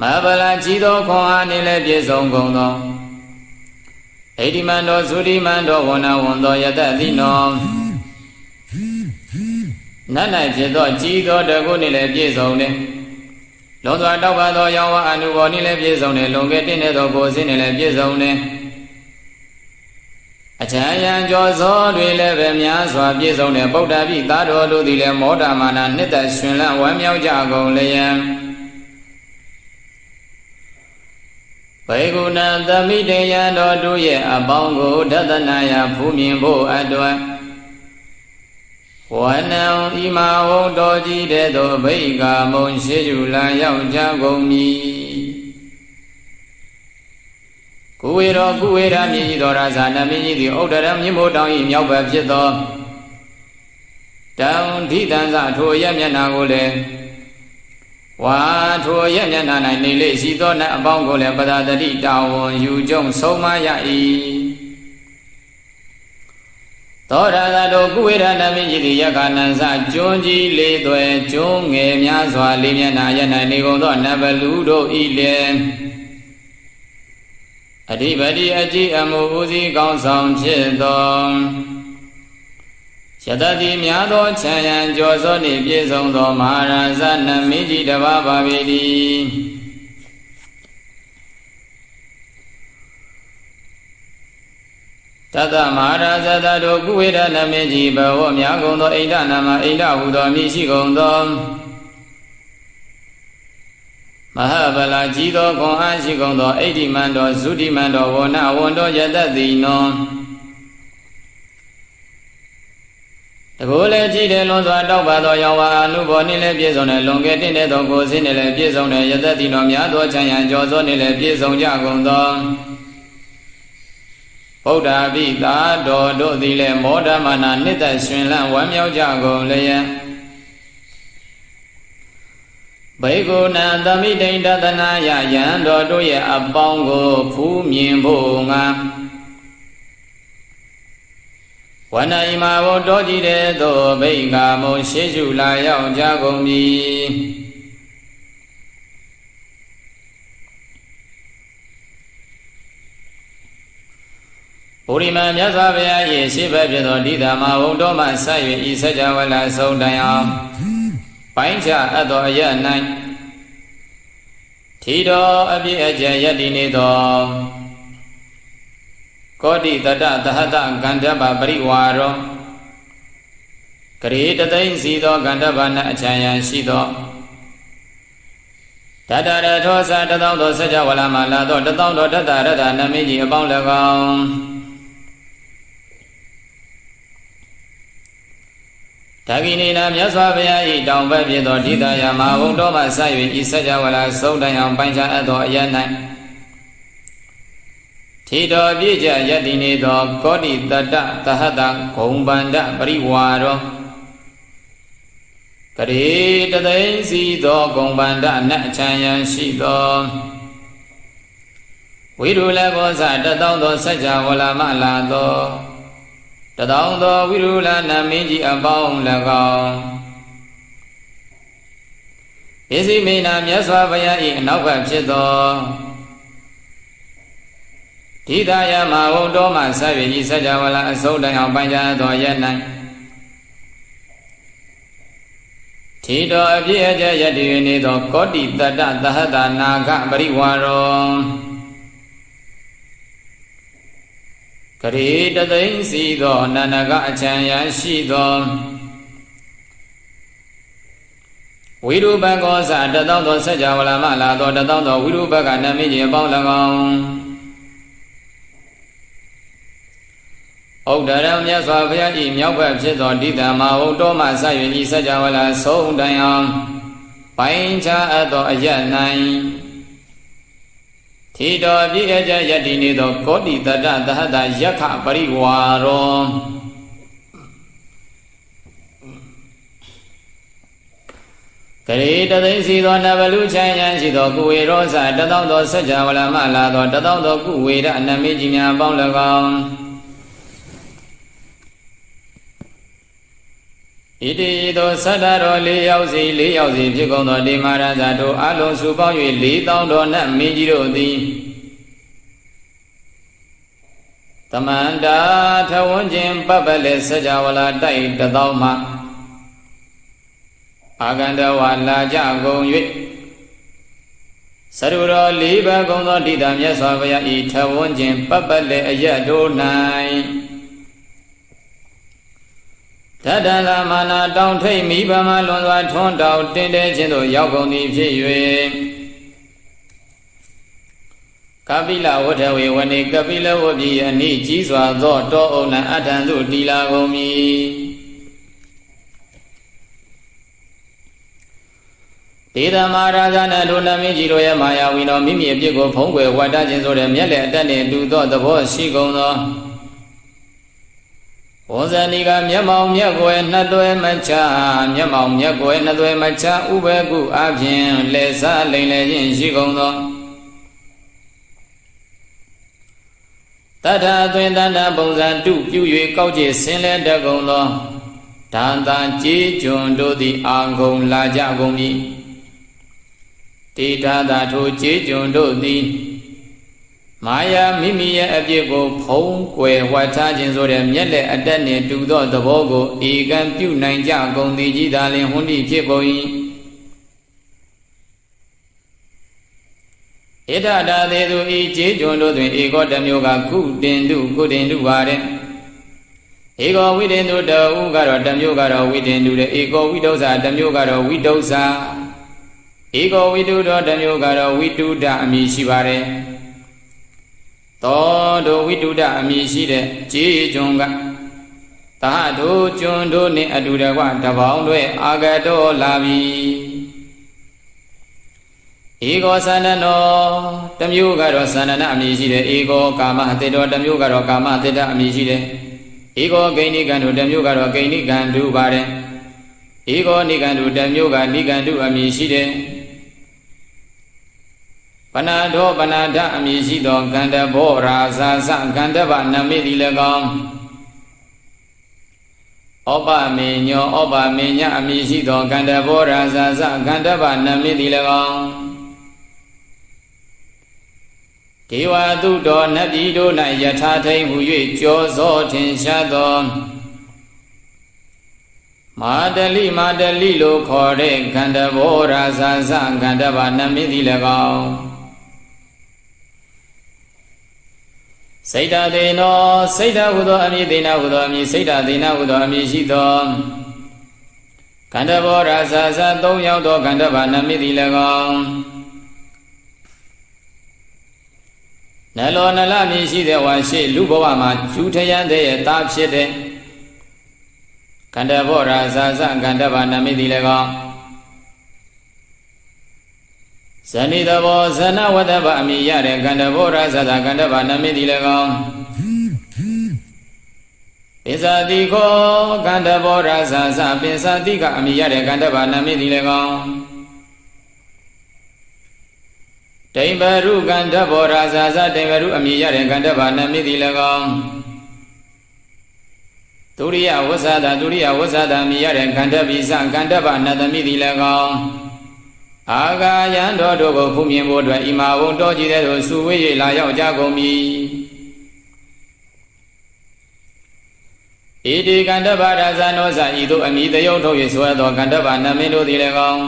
မဟာဗလာကြီးသောခွန်အားနှင့်လည်းပြည့်စုံကုန်သော ဣတိမန္တောသုတိမန္တောဝဏဝန္တောယတတိနောနတ်၌ဖြစ်သောကြီးသောတကုနှင့်လည်းပြည့်စုံတယ်လွန်စွာတောက်ပါသောရောင်ဝအနုဘောနှင့်လည်းပြည့်စုံတယ်လွန်ကဲတင့်တဲ့သောကိုယ်စင်းနှင့်လည်းပြည့်စုံတယ်အချမ်းယံကြောစောတွေလည်းပဲများစွာပြည့်စုံတဲ့ဗုဒ္ဓပိသားတော်တို့သည်လည်းမောဒမာနနှစ်သက်ရှင်လန်းဝမ်းမြောက်ကြကုန်လျက် ဘေကုဏသမိတေယံတော်တို့ရဲ့အပေါင်းကိုဒသနာယဖူးမြင်ဖို့အတွက်ဝနံဤမဝုတော်ကြီးတဲ့သို့ဘိက္ခာမုံရှိယူလာရောက်ကြကုန်မည်ကုဝေရောကုဝေရမြည်ကြီးတော်ရာဇာနမင်းကြီးသည်ဥဒရမြင့်မိုးတောင်၏မြောက်ဘက်ဖြစ်သောတောင်ဓိတံသထိုရမျက်နာကိုလည်း ဝါထိုရမျက်နာ၌နေလေရှိသောနတ်အပေါင်းကိုလည်းပဒါတတိတာဝန်ယူကြုံဆုံးမရ၏သောရသာတို့ကုဝေရဏမင်းကြီးသည်ယက္ခဏံစကျွန်းကြီးလေးသွဲကျွန်းငယ်များစွာလေးမျက်နာရ၌နေကုန်သောနဗလူတို့ဤလည်းအဓိပတိအကြည်အမှုဦးစီးကောင်းဆောင်ဖြစ်သော ယတတိများသောခြံရန်ကြောစောနှင့်ပြည့်စုံသောမဟာရာဇနမင်းကြီးတပါးပါပေ၏တတမဟာရာဇသတို့ကုဝေဒနမင်းကြီးဘဝများကုန်သောအိန္ဒနာမအိန္ဒဟုသောမိရှိကုန်သောမဟာဗလာကြီးသောခွန်အားရှိကုန်သောအိဋ္ဌိမန္တောဇုတိမန္တောဝဏဝန္တောယတတိနော တကိုယ်လည်းကြည်တယ်လွန်စွာတောက်ပါသောရောင်ဝါအနုဘောနှင့်လည်းပြည့်စုံတယ်လွန်ကဲတင့်တဲ့သောကိုယ်စင်းနှင့်လည်းပြည့်စုံတယ်ယတတိနောများသောချမ်းရန်ကြောစောနှင့်လည်းပြည့်စုံကြကုန်သောဗုဒ္ဓပိသာတော်တို့သည်လည်းမောဒမနာနှစ်သက်ရှင်လန်းဝမ်းမြောက်ကြကုန်လျက်ဘေကုဏံသမိတိန်တသနာယယံတော်တို့ရဲ့အပေါင်းကိုဖူးမြင်ဖို့ငါ ဝဏိမာဘုတော်ကြည်တဲ့သို့ဘိက္ခာမုံရှေးရှုလာရောက်ကြကုန်ပြီဘုရိမမြတ်စွာဘုရား၏ရှေးဘက်ဖြစ်သောဒီသာမဘုံတော်မှဆက်၍ဤစัจ java လာဆုံးတိုင်အောင်ပိုင်းခြားအပ်သောအရ၌ထီတော်အပြည့်အကျယ်ယက်တည်နေသော ကောတိတတသဟတကန္ဓပပရိဝါရောကရေတသိမ့်စီသောကန္ဓပနအချံယံရှိသောတတရထောသတသောသောစัจ java လာမှလာသောတသောသောတတရတနမင်းကြီးအပေါင်း၎င်းတဂိနေနာမြတ်စွာဘုရား၏တောင်ဘက်ဖြစ်သောဒိဋ္ဌယမဘုံတော်မှဆက်၍ဤစัจ java လာသုံးတိုင်အောင်ပိုင်းခြားအပ်သောအရ၌ ထီတော်ပြည့်ကြယတည်နေသောကောတိတတ္တသဟတဂုံဗန္ဒပရိဝါရောကရေတသိမ့်စီသောဂုံဗန္ဒနတ်ချမ်းယံရှိသောဝိရုလဘောဇတတောင်းသောစัจ java လာမလာသောတတောင်းသောဝိရုလနာမင်းကြီးအပေါင်း၎င်းဣသိမေနာမြတ်စွာဘုရား၏အနောက်ကဖြစ်သော ဒိဋ္ဌယမဝုံတော်မှဆက်၍ဤစัจ java လာအစုံတိုင်အောင်ပိုင်းခြားသောယ၌ထီတော်အပြည့်အကျယတည်နေသောကောတိတတ္တသဟတနာဂပရိဝါရောကရေတသိမ့်စီသောနန္ဒကအချံရရှိသောဝိရုပကောသတသောသောစัจ java လာမလာသောတသောသောဝိရုပကနမင်းကြီးအပေါင်း၎င်း ဩဒရံမြတ်စွာဘုရား၏မြောက်ဘက်ဖြစ်သောဒိဋ္ဌမဟုတော်မှဆက်၍ဤစัจ java လာဆုံးတိုင်အောင်ပိုင်းခြားအပ်သောအရ၌ထီတော်ပြည့်အကြယတည်နေသောကောတိတတသဟတယက္ခပရိဝါရောကရေတသိစီသောနဗလူချမ်းရန်ရှိသောကုဝေရောဇတသောသောစัจ java လာမလာသောတသောသောကုဝေရအနမေကြီးများပေါင်း၎င်း ဣတိသောသတ္တတော်၄ယောက်စီ၄ယောက်စီဖြစ်ကုန်သောဒီမာရဇာတို့အလုံးစုပေါင်း၍၄တောင်းတော်နတ်မင်းကြီးတို့သည်တမန္တာထဝန်းခြင်းပပလေစကြဝဠာတိုက်တသောမှအာကန္တဝါလာကြကုန်၍စရုတော်၄ပါးကုန်သောတိတာမြတ်စွာဘုရားဤထဝန်းခြင်းပပလေအရတို့၌ တတံလာမာနာတောင်ထိတ်မိဘမလွန်စွာထွန်းတောက်တင်းတဲခြင်းသို့ရောက်ကုန်သည်ဖြစ်၍ကပိလဝဋ္ဌဝေဝနေကပိလဝဋ္ဌိအနိကြီးစွာသောတောအုံနအထံသို့တီလာကုန်မည်ဒေသမရာဇာနဒုနမင်းကြီးတို့ရဲ့မာယာဝီတော်မိမိအပြစ်ကိုဖုံးကွယ်ဝတ်တခြင်းဆိုတဲ့မျက်လက်အတက်နှင့်တူသောသဘောရှိကုန်သော ဝဇဏီကမျက်မှောင်မျက်ွယ်နှစ်သွဲမချမျက်မှောင်မျက်ွယ်နှစ်သွဲမချဥပကုအဖြင့်လေစားလိမ့်လေခြင်းရှိကုန်သောတထာသွင်တဏပုံစံတုပြု၍ကောက်ကျဆင်းလဲတကုံသောဒါန်တန်ကြေးကျွန် တို့သည်အာငုံလာကြကုန်ပြီတေထာသာထိုကြေးကျွန်တို့သည် မာယာမိမိရဲ့အပြစ်ကိုဖုံးကွယ်ဝတ်ထားခြင်းဆိုတဲ့မျက်လက်အတက်နှင့်တူသောသဘောကိုဧကံပြုနိုင်ကြကုန်သည်ကြီးသာလင်ဟွန်းတိဖြစ်ကုန်၏ဣဒတာသေးသူဤခြေကျွန်တို့တွင်ဧကောတမျိုးကကုတင်တုကုတင်တုပါတဲ့ဧကောဝိတင်တုတဥကတော့တမျိုးကတော့ဝိတင်တုတဲ့ဧကောဝိတုဇာတမျိုးကတော့ဝိတုဇာဧကောဝိတုတော်တမျိုးကတော့ဝိတုဒအမည်ရှိပါတယ် သောတို့ဝိတုဒအမည်ရှိတဲ့ခြေကျွန်ကသာတို့ကျွန်တို့နှင့်အတူတကွတပေါင်းတွေအာဂတောလာပြီဧကောသန္တနောတမျိုးကတော့သန္တနအမည်ရှိတယ်ဧကောကာမအတေတောတမျိုးကတော့ကာမအတေတအမည်ရှိတယ်ဧကောဂိဏိကံတို့တမျိုးကတော့ဂိဏိကံတို့ပါတယ်ဧကောနိကံတို့တမျိုးကနိကံတို့အမည်ရှိတယ် ပဏာဒောပဏာဒအမည်ရှိသောကန္တဘောရာဇာသကန္တဗနမိတိ၎င်းဩပမေညောဩပမေညအမည်ရှိသောကန္တဘောရာဇာသကန္တဗနမိတိ၎င်းဒေဝတုတော်နတ်ပြည်တို့၌ယထာထိန်ဟူ၍ကြောစောထင်ရှားသောမာတလိမာတလိလို့ခေါ်တဲ့ကန္တဘောရာဇာသကန္တဗနမိတိ၎င်း စိတ်တသေနောစိတ်တဟုသောအမည်သေနာဟုသောအမည်စိတ်တသေနာဟုသောအမည်ရှိသောကန္တဘောရာဇာဇသုံးယောက်သောကန္တဗာနမိတိ၎င်းနလောနလမည်ရှိတဲ့ဝါရှိလူဘဝမှာကျူထယံတဲ့သားဖြစ်တဲ့ကန္တဘောရာဇာဇကန္တဗာနမိတိ၎င်း ဇဏိတဘောဇဏဝတ္တဗအမိရတဲ့ကန္တဘောရသသကန္တဗနမိတိ၎င်းပိဇာတိခောကန္တဘောရသသပိဇာတိကအမိရတဲ့ကန္တဗနမိတိ၎င်းတိမ်ဘရုကန္တဘောရသသတိမ်ဘရုအမိရတဲ့ကန္တဗနမိတိ၎င်းဒုရိယဝဇ္ဇတာဒုရိယဝဇ္ဇတာအမိရတဲ့ကန္တပိစကန္တဗနတမိတိ၎င်း အာဂာယံတော်တို့ကိုဖူးမြင်ဖို့အတွက်ဣမာဝုံတော်ကြည်တဲ့သို့စုဝေး၍လာရောက်ကြကုန်ပြီဣတိကန္တဗရာဇာနောဇာဤသို့အမိတယုတ်ထုတ်၍ဆိုရသောကန္တဗနမင်းတို့သည်လည်းကောင်း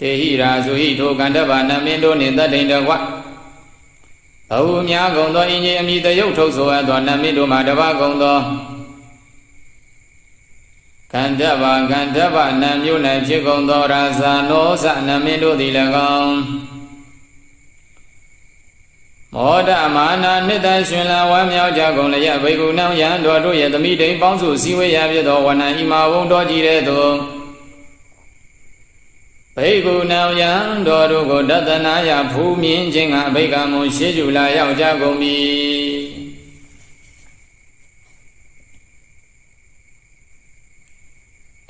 တေဟိရာဇုဟိထိုကန္တဗနမင်းတို့နှင့်တတ်တိန်တကွဘဟုများကုန်သောအင်းကြီးအမိတယုတ်ထုတ်ဆိုရသောနမင်းတို့မှာတပါကုန်သော ကန္တဗကန္တဗနံမြို့၌ဖြစ်ကုန်သောရာဇာနောဇနမင်းတို့သည်၎င်းမောဒမာနာနှစ်တရှင်လာဝမ်းမြောက်ကြကုန်လျက်ဘေကုဏံယံတော်တို့ရဲ့သမိတိန်ပေါင်းစုစည်းဝေးရဖြစ်သောဝဏံဣမာဝုံတော်ကြည်တဲ့သို့ဘေကုဏံယံတော်တို့ကိုတတနာယဖူးမြင်ခြင်းကအဘိကမုရှေးကျူလာရောက်ကြကုန်ပြီ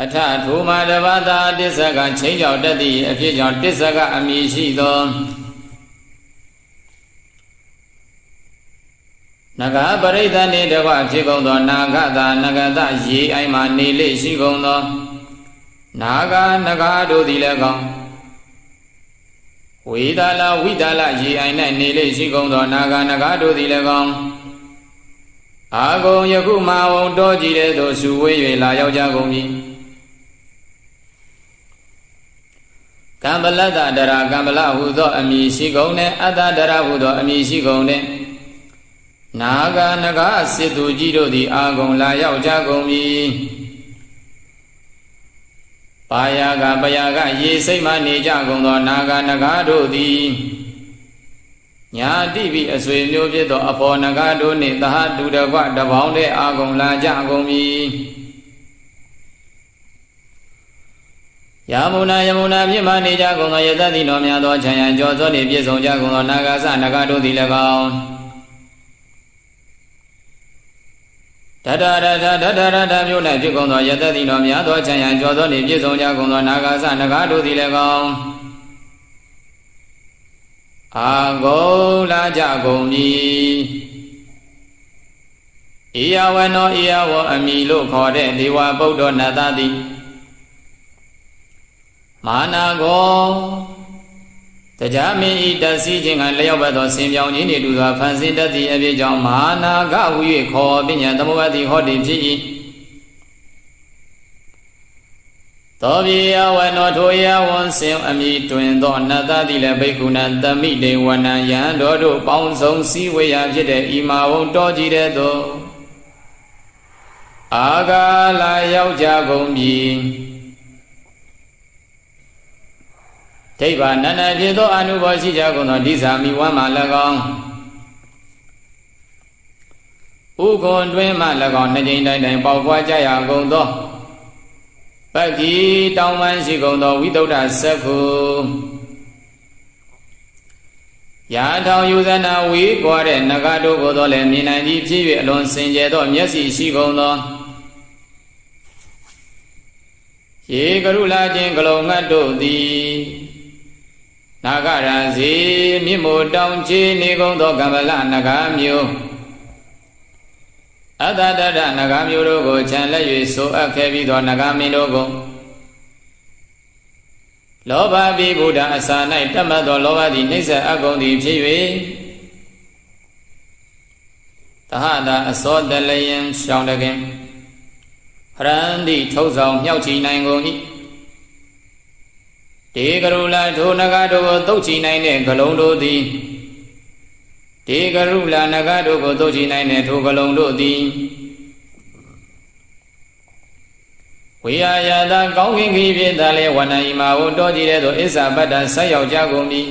အထထိုမာတဘာသာတစ္ဆကချင်းကြောင့်တတ်သည့်အဖြစ်ကြောင့်တစ္ဆကအမည်ရှိသောနဂပရိသနေတကွဖြစ်ကုန်သော နာဂတာနဂတရေအိုင်မှနေလေရှိကုန်သော နာဂနဂတို့သည်လည်းကောင်းဝေဒလာဝိဒလာရေအိုင်၌နေလေရှိကုန်သော နာဂနဂတို့သည်လည်းကောင်းအာဂုံယခုမဝုံတောကြည်တဲ့သို့စုဝေး၍လာရောက်ကြကုန်ပြီ ကံပလတ္တဒရာကံပလဟုသောအမည်ရှိကုန်တဲ့အတ္တဒရာဟုသောအမည်ရှိကုန်တဲ့နာဂနဂစစ်သူကြီးတို့သည်အာဂုံလာရောက်ကြကုန်ပြီပါယကပယကရေစိတ်မှနေကြကုန်သောနာဂနဂတို့သည်ညာတိပိအဆွေမျိုးဖြစ်သောအဖော်နဂတို့နှင့်သဟတူတကွတပေါင်းတဲ့အာဂုံလာကြကုန်ပြီ ယာမုနာယမုနာပြစ်မှနေကြကုန်သောယသတိတော်များသောခြံရံကြောသောနှင့်ပြည့်စုံကြကုန်သောနာဂသနဂတို့သည်၎င်းတတရထတတရထမြို့၌ဖြစ်ကုန်သောယတတိတော်များသောချမ်းရန်ကြောသောနေပြည့်စုံကြကုန်သောနာဂသနဂါတို့သည်လည်းကောင်းအာဂုံလာကြကုန်ပြီဣယဝနောဣယဝအမိလို့ခေါ်တဲ့ဒေဝဗုဒ္ဓနတ္တတိ မာနာကောတရားမင်းဤတသိခြင်းကလျောက်ပတ်သောဆင်ပြောင်းခြင်းနှင့်တူစွာဖန်ဆင်းတတ်သည့်အဖြစ်ကြောင့်မာနာကဟူ၍ခေါ်ပညာသမဝတိဟောတိဖြစ်၏သောပြေယဝနောထိုယဝံစင်အမိတွင်သောနတ္တတိလည်းဘိက္ခုနသမိတေဝနံယံတော်တို့ပေါင်းစုံစည်းဝေယဖြစ်တဲ့ဤမာဝံတော်ကြည်တဲ့သို့အာဂါလာရောက်ကြကုန်ပြီ ဒိဗ္ဗာနန္ဒဖြစ်သောအနုဘောရှိကြကုန်သောဒီဇာမိဝမ်းမှ၎င်းဥကွန်တွင်မှ၎င်းနှစ်ကြိမ်တိုင်းတိုင်းပေါက်ပွားကြရကုန်သောပက္ခိတောင်းပန်းရှိကုန်သောဝိတုဒ္ဓစက္ခုရာထောင်ယူဇနာဝေးကွာတဲ့နဂါတို့ကိုတော့လည်းမြင်နိုင်သည်ဖြစ်၍အလွန်စင်ကြယ်သောမျက်စိရှိကုန်သောရေကရုလာခြင်းကလုံငတ်တို့သည် နာဂရာစီမြင့်မို့တောင်ချေနေကုန်သောကမ္ဗလနဂါမျိုးအတ္တတတနဂါမျိုးတို့ကိုခြံလက်၍ဆိုအပ်ခဲ့ပြီးသောနဂါမင်းတို့ကိုလောဘပိဗုဒ္ဓအစာ၌တတ်မှတ်သောလောဘသည်နှိစ္စအကုန်သည်ဖြစ်၍တဟတာအစောတလယံရှောင်းတခင်ဟရန္တိထုတ်ဆောင်မြောက်ချီနိုင်ကုန်၏ တေကရုလာထိုနဂတို့ကိုသုတ်ချီနိုင်တဲ့ဂလုံးတို့သည်တေကရုလာနဂတို့ကိုသုတ်ချီနိုင်တဲ့ထိုဂလုံးတို့သည်ဝေယယာသာကောင်းကင်ခီးဖြင့်သာလေဝဏဤမှာဟောတော်ကြည်တဲ့သို့အစ္ဆာပတ္တဆက်ရောက်ကြကုန်ပြီ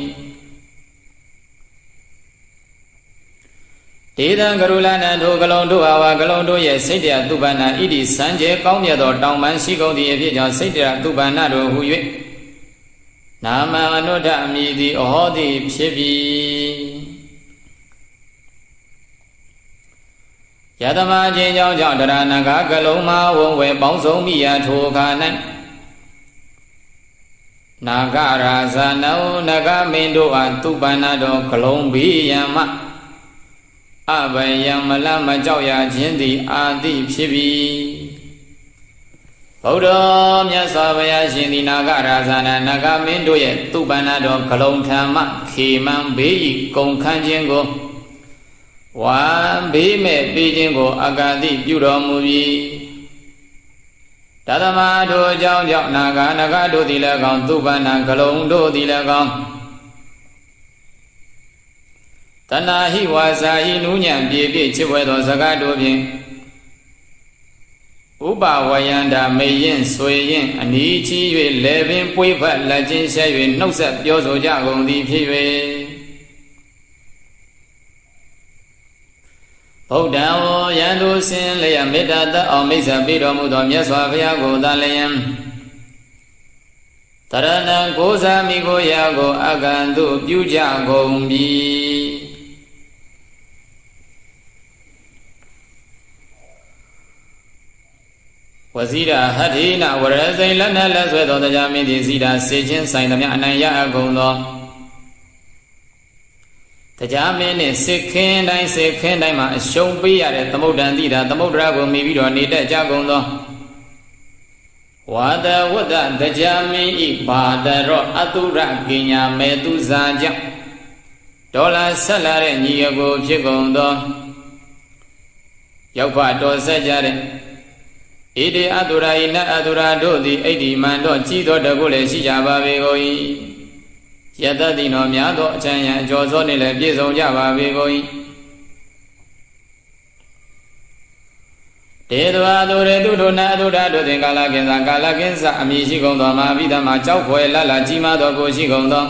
ဒေသံကရုလနာထိုကလုံးတို့အားဝါကလုံးတို့ရဲ့စိတ်တရားသူပ္ပန္နာဣတိစံကျေကောင်းမြတ်သောတောင်ပန်းရှိကုန်သည့်အဖြစ်ကြောင့်စိတ်တရားသူပ္ပန္နာတို့ဟူ၍ နာမအနုဒ္ဓအမိသည်အဟောတိဖြစ်ပြီယတမချင်းကြောင့်ကြောင့်တရဏဂကလုံးမဝုံဝဲပေါင်းစုံမိရာထိုခါ၌နာဂရာဇနောနဂမင်းတို့အားသူပန္နတော်ကလုံးဘိယံမအဘယံမလမကြောက်ရခြင်းသည်အာတိဖြစ်ပြီ ဗုဒ္ဓမြတ်စွာဘုရားရှင်ဒီနာဂရာဇာနာနဂမင်းတို့ရဲ့သူပန္နတော်ဂလုံထံမှခေမံဘေးဤကုံခန်းခြင်းကိုဝါဘေးမဲ့ပေးခြင်းကိုအကာတိပြုတော်မူပြီးတသမတို့အကြောင်းကြောင့်နာဂနဂတို့သည်လည်းကောင်းသူပန္နဂလုံတို့သည်လည်းကောင်းတဏှာဟိဝါစာဤနူးညံပြေပြည့်ချစ်ဝဲသောစကားတို့ဖြင့် ဥပဝယန္တာမေရင်ဆွေရင်အနီးချီ၍လေပင်ပွေးဖက်လက်ချင်းရှဲ၍နှုတ်ဆက်ပြောဆိုကြကုန်သည်ဖြစ်၍ဗုဒ္ဓံဝယန္တုစင်လျမေတ္တာတအောင်မိစ္ဆာပြတော်မူသောမြတ်စွာဘုရားကိုသာလျင်တရဏံကိုးစားမိကိုရာကိုအကံသူပြုကြကုန်ပြီ ဝဇိဒဟတ္ထိနဝရစိလက်နဲ့လက်ဆွဲသောတရားမင်းသည်ဇိဒစေခြင်းဆိုင်သမျှအနိုင်ရအကုန်သောတရားမင်းနဲ့စစ်ခင်းတိုင်းစစ်ခင်းတိုင်းမှာအရှုံးပေးရတဲ့သမုဒ္ဒန်တိတာသမုဒ္ဒရာကိုမိပြီးတော့နေတတ်ကြကုန်သောဝါဒဝတ္တတရားမင်းဤပါဒရောအတုရကညာမေသူဇာကြောင့်ဒေါ်လာဆက်လာတဲ့ညီအကိုဖြစ်ကုန်သောရောက်ဖတော်ဆက်ကြတဲ့ ဣတိအတုရာဤနတ်အတုရာတို့သည်အိဋ္ဌိမန္တောကြီးသောတကုလည်းရှိကြပါပေကုန်၏ယတတိနောများသောအချမ်းရန်အကျော်စောနှင့်လည်းပြည့်စုံကြပါပေကုန်၏တေတဝါသူရေတုထုနာအတုဒ္ဓတို့သင်ကာလကင်္စကာလကင်္စအမည်ရှိကုန်သောမာပိဓမ္မာကြောက်ခွေလလကြီးမားသောကိုရှိကုန်သော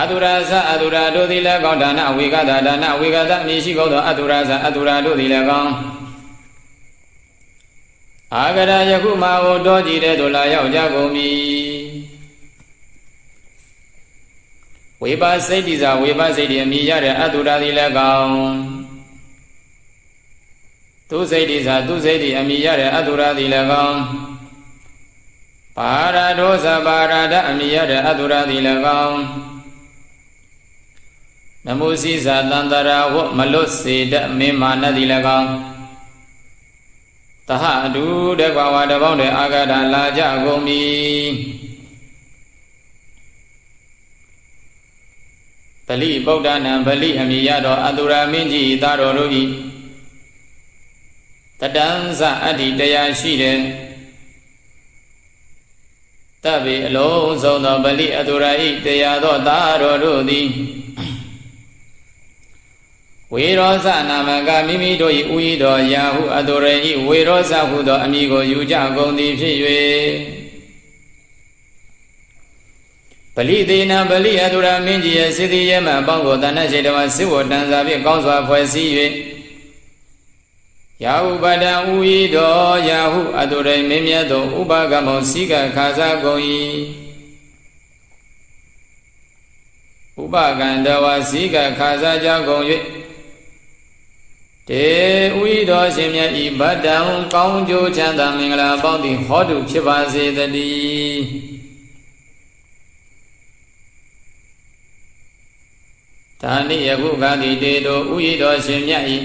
အတုရာဇအတုရာတို့သည်လည်းကောင်းဒါနဝေကတာဒါနဝေကတာအမည်ရှိကုန်သောအတုရာဇအတုရာတို့သည်လည်းကောင်း အာဂရယခုမှာဟောတော်ကြည်တဲ့တို့လာရောက်ကြကုန်ပြီဝေပါစိတ်တိစာဝေပါစိတ်တိအမိရတဲ့အတုရာသည်လည်းကောင်းသူစိတ်တိစာသူစိတ်တိအမိရတဲ့အတုရာသည်လည်းကောင်းပါရဒောဇပါရဒအမိရတဲ့အတုရာသည်လည်းကောင်းနမုစီစာတန္တရာဝမလွတ်စေတမေမာနတိ၎င်း တဟအတူတကွာဝါတပေါင်းတဲ့အာဂတာလာကြကုန်ပြီပလိဗုဒ္ဓနာဗလိအမိယတော်အတုရာမင်းကြီးသားတော်တို့ဤတတံဇအတ္တိတရားရှိတယ်တဗ္ဗေအလုံးစုံသောဗလိအတုရာဤတရားသောသားတော်တို့သည် ဝေရောဇနာမကမိမိတို့၏ဥဤတော်ယာဟုအတုရေဤဝေရောဇဟုသောအမည်ကိုယူကြကုန်သည်ဖြစ်၍ပလိသေနပလိအတုရမင်းကြီးရဲ့စေတီရဲမှအပေါင်းကိုတဏ္ဍရှိတဝစစ်ဝတန်စာဖြင့်ကောင်းစွာဖွဲ့စည်း၍ယာဟုပဒံဥဤတော်ယာဟုအတုရေမင်းမြတ်သောဥပကမောစိကခါစားကုန်၏ဥပကန္တဝစိကခါစားကြကုန်၍ တေဥဤတော်ရှင်မြတ်ဤဗတ္တံကောင်းကျိုးချမ်းသာမင်္ဂလာပေါင်းသည်ဟောတုဖြစ်ပါစေတည်းဒါနိယခုကတိတေတို့ဥဤတော်ရှင်မြတ်ဤ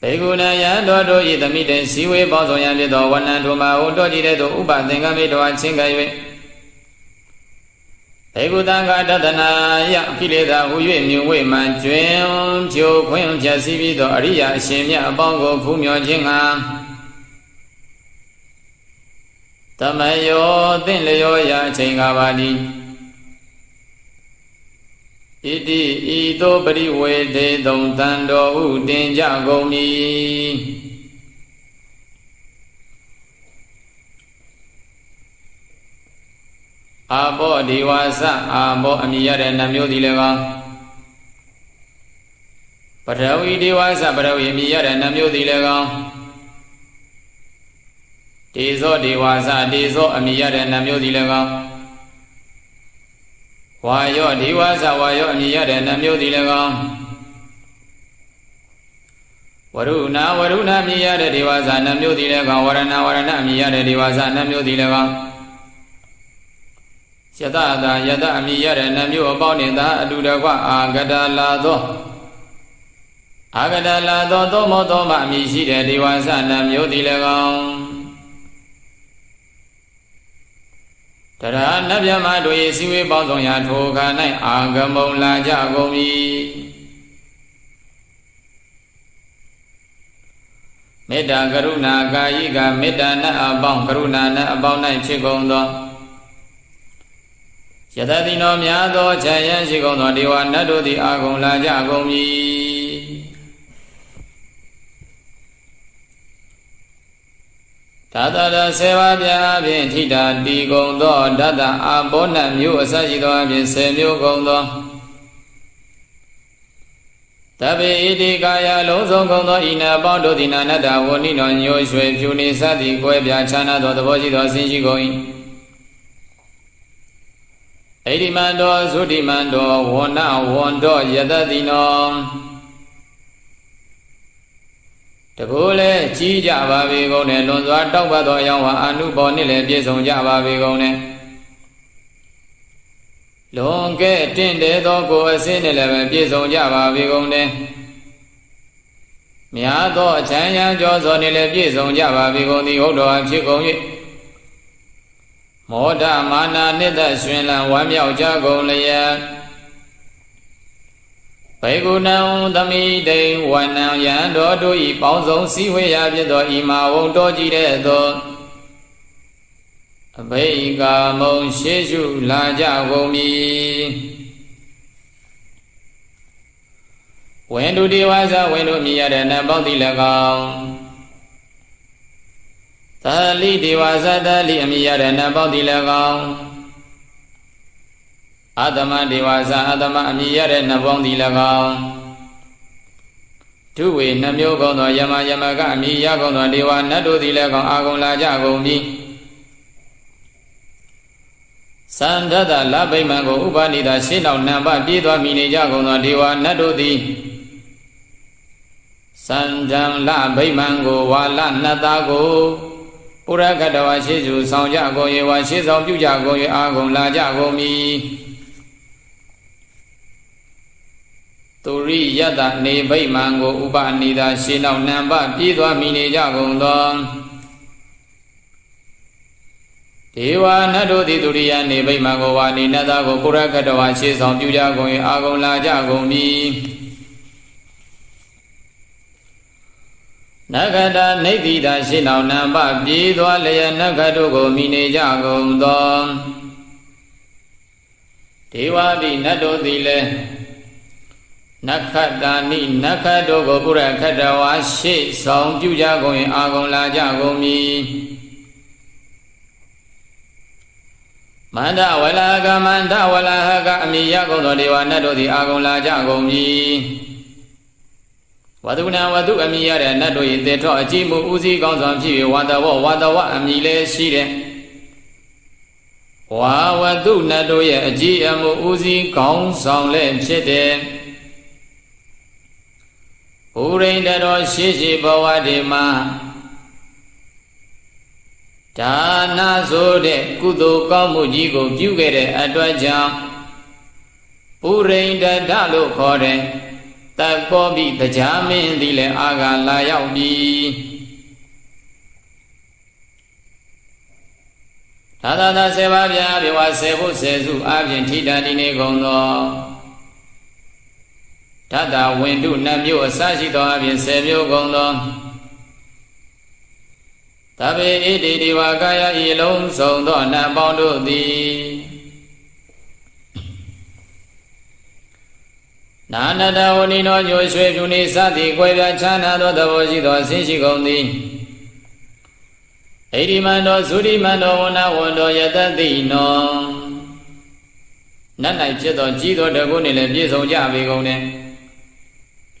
ဘေကုဏယံတော်တို့ဤသမိတေဇီဝေပေါင်းဆောင်ရန်ဖြစ်သောဝဏ္ဏထုမာဟုတော်ကြည်တဲ့သို့ဥပသင်္ကမေတော်အချင်းက၍ေ ကုတံကတတနာယကိလေသာဟူ၍မြင်ဝေမှန်ကျွင်ဖြိုခွင်းဖြတ်စည်းပြီးသောအရိယာအရှင်မြတ်အပေါင်းကိုဖူးမြော်ခြင်းငှာတမယောသင့်လျောရာအချိန်ကပါသည်ဣတိဤသို့ပရိဝေဒေသုံတန်တော်ဟုတင်ကြကုန်မည် အာဘောဒီဝါစအာဘောအမိရတဲ့နှမျိုးဒီလည်းကောပထဝီဒီဝါစပထဝီအမိရတဲ့နှမျိုးဒီလည်းကောတေဇောဒီဝါစတေဇောအမိရတဲ့နှမျိုးဒီလည်းကောဝါယောဒီဝါစဝါယောအမိရတဲ့နှမျိုးဒီလည်းကောဝရုဏဝရုဏမြည်ရတဲ့ဒီဝါစနှမျိုးဒီလည်းကောဝရဏဝရဏမြည်ရတဲ့ဒီဝါစနှမျိုးဒီလည်းကော ယတတာယတအမိရတဲ့နှမျိုးအပေါင်းနှင့်သာအတူတကွအာဂတလာသောအာဂတလာသောသောမောသောမအမိရှိတဲ့ဒေဝဆနှမျိုးသည်၎င်းတရာနဗျမတို့၏စီဝေပေါင်းဆောင်ရာထိုခါ၌အာဂမုံလာကြကုန်၏မေတ္တာကရုဏာကာယိကမေတ္တာနတ်အပေါင်းကရုဏာနတ်အပေါင်း၌ဖြစ်ကုန်သော ယတတိနောများသောခြံရန်ရှိကုန်သောဒေဝနတ်တို့သည်အာကုန်လာကြကုန်ပြီသာသနာဆေဝါပြာဖြင့်ထိတာတီကုန်သောဓတ္တအာဘောနမျိုးအစရှိသောအပြင်10မျိုးကုန်သောတပိဣတိကာယလုံးစုံကုန်သောဤနာပေါင်းတို့သည်နာနတ္တဝဏိနောညိုရွှေဖြူနေစသည်ကွဲပြားခြားနာသောသဘောရှိသောအစဉ်ရှိကုန်၏ ဣတိမန္တောသုတိမန္တောဝဏဝန္တောယတတိနောတကူလည်းကြီးကြပါပေကုန်နဲ့လွန်စွာတောက်ပတ်သောအယောင်ဟာအနုဘောနှင့်လည်းပြည့်စုံကြပါပေကုန်နဲ့လွန်ကဲ့တင့်တယ်သောကိုယ်အစင်းနဲ့လည်းပဲပြည့်စုံကြပါပြီကုန်တယ်များသောအချမ်းရန်ကြောစောနဲ့လည်းပြည့်စုံကြပါပြီကုန်သည်ဟုတ်တော်အဖြစ်ကုန်၍ မောဒမာနာနှစ်သက်ရှင်လံဝမ်းမြောက်ကြကုန်လျက်ဘေကုဏံသမိတိဝနံယံတော်တို့ဤပေါင်းစုံစည်းဝေးရာဖြစ်သောဤမာဝုံတော်ကြည်တဲ့သောအဘိကာမုံရှေးရှုလာကြကုန်မည်ဝိန္ဒုတိဝါဇဝိန္ဒုမြည်ရတဲ့နတ်ပေါင်းသည်၎င်း သာလိဒီဝါဇတလိအမြည်ရတဲ့နတ်ပေါင်းသည်၎င်းအတ္တမဒေဝါဇအတ္တမအမြည်ရတဲ့နတ်ပေါင်းသည်၎င်းဒုဝေနှမျိုးကုန်သောယမယမကအမြည်ရကုန်သောဒေဝနတ်တို့သည်၎င်းအာကုန်လာကြကုန်ပြီသန္တတလဗိမံကိုဥပနိတာရှင်းတော်နံပါပြေးသွားမိနေကြကုန်သောဒေဝနတ်တို့သည်သန္တံလဗိမံကိုဝါလနတ်သားကို ပုရကတဝါရှိစုဆောင်ကြကုန်၍ဝါရှိဆောင်ပြုကြကုန်၍အာကုန်လာကြကုန်မည်သူရိယတနေဗိမံကိုဥပနိတာရှင်းတော်နံပါပြေးသွားမိနေကြကုန်သောဒေဝနတ်တို့သည်သူရိယနေဗိမာန်ကိုဝါနေနတ်သားကိုပုရကတဝါရှေးဆောင်ပြုကြကုန်၏အာကုန်လာကြကုန်ပြီ နဂတနေတိတာရှင်းအောင်နံပပြေးသွားလျက်နဂတို့ကိုမိနေကြကုန်သောဒေဝတိနတ်တို့သည်လည်းနခတ္တာနိနခတ်တို့ကိုပုရခတဝါရှေ့ဆောင်ပြုကြကုန်၏အာကုန်လာကြကုန်မည်မန္တဝလာကမန္တဝလာဟကအမိယကုန်သောဒေဝနတ်တို့သည်အာကုန်လာကြကုန်ပြီ ဝတုနာဝတုအမိရတဲ့နတ်တို့၏တေထောအကြည့်မှုဥစည်းကောင်းစွာဖြစ်၍ဝါတဝဝါတဝအမိလည်းရှိတဲ့ဝါဝတုနတ်တို့ရဲ့အကြည့်အမှုဥစည်းကောင်းဆောင်လည်းဖြစ်တဲ့ဘူရိန်တတော်ရှိရှိဘဝဒီမှာဒါနဆိုတဲ့ကုသိုလ်ကောင်းမှုကြီးကိုပြုခဲ့တဲ့အတွက်ကြောင့်ပုရိန္ဒဒလို့ခေါ်တဲ့ တကောပိတရားမင်းသည်လည်းအာဂါလာရောက်ပြီသာသာသာဆေပါဗျာပြေဝဆေဖို့ဆေစုအပြင်ထိတာဒီနေကုန်သောဓာတာဝိန္ဒုနတ်မျိုးအစရှိသောအပြင်ဆေမျိုးကုန်သောသဗ္ဗေဣတိဒီဝကာယဤလုံးစုံသောနတ်ပေါင်းတို့သည် နာနတဝဏိနောညိုရွှေပြုနေစသည်ကွယ်ပြချမ်းသာသောသဘောရှိသောအစဉ်ရှိကုန်သည်ဣတိမန္တောသုရိမန္တောဝနဝန္တောယတတိနောနတ်၌ဖြစ်သောကြီးသောတကုနှင့်လည်းပြည့်စုံကြပေကုန်တယ်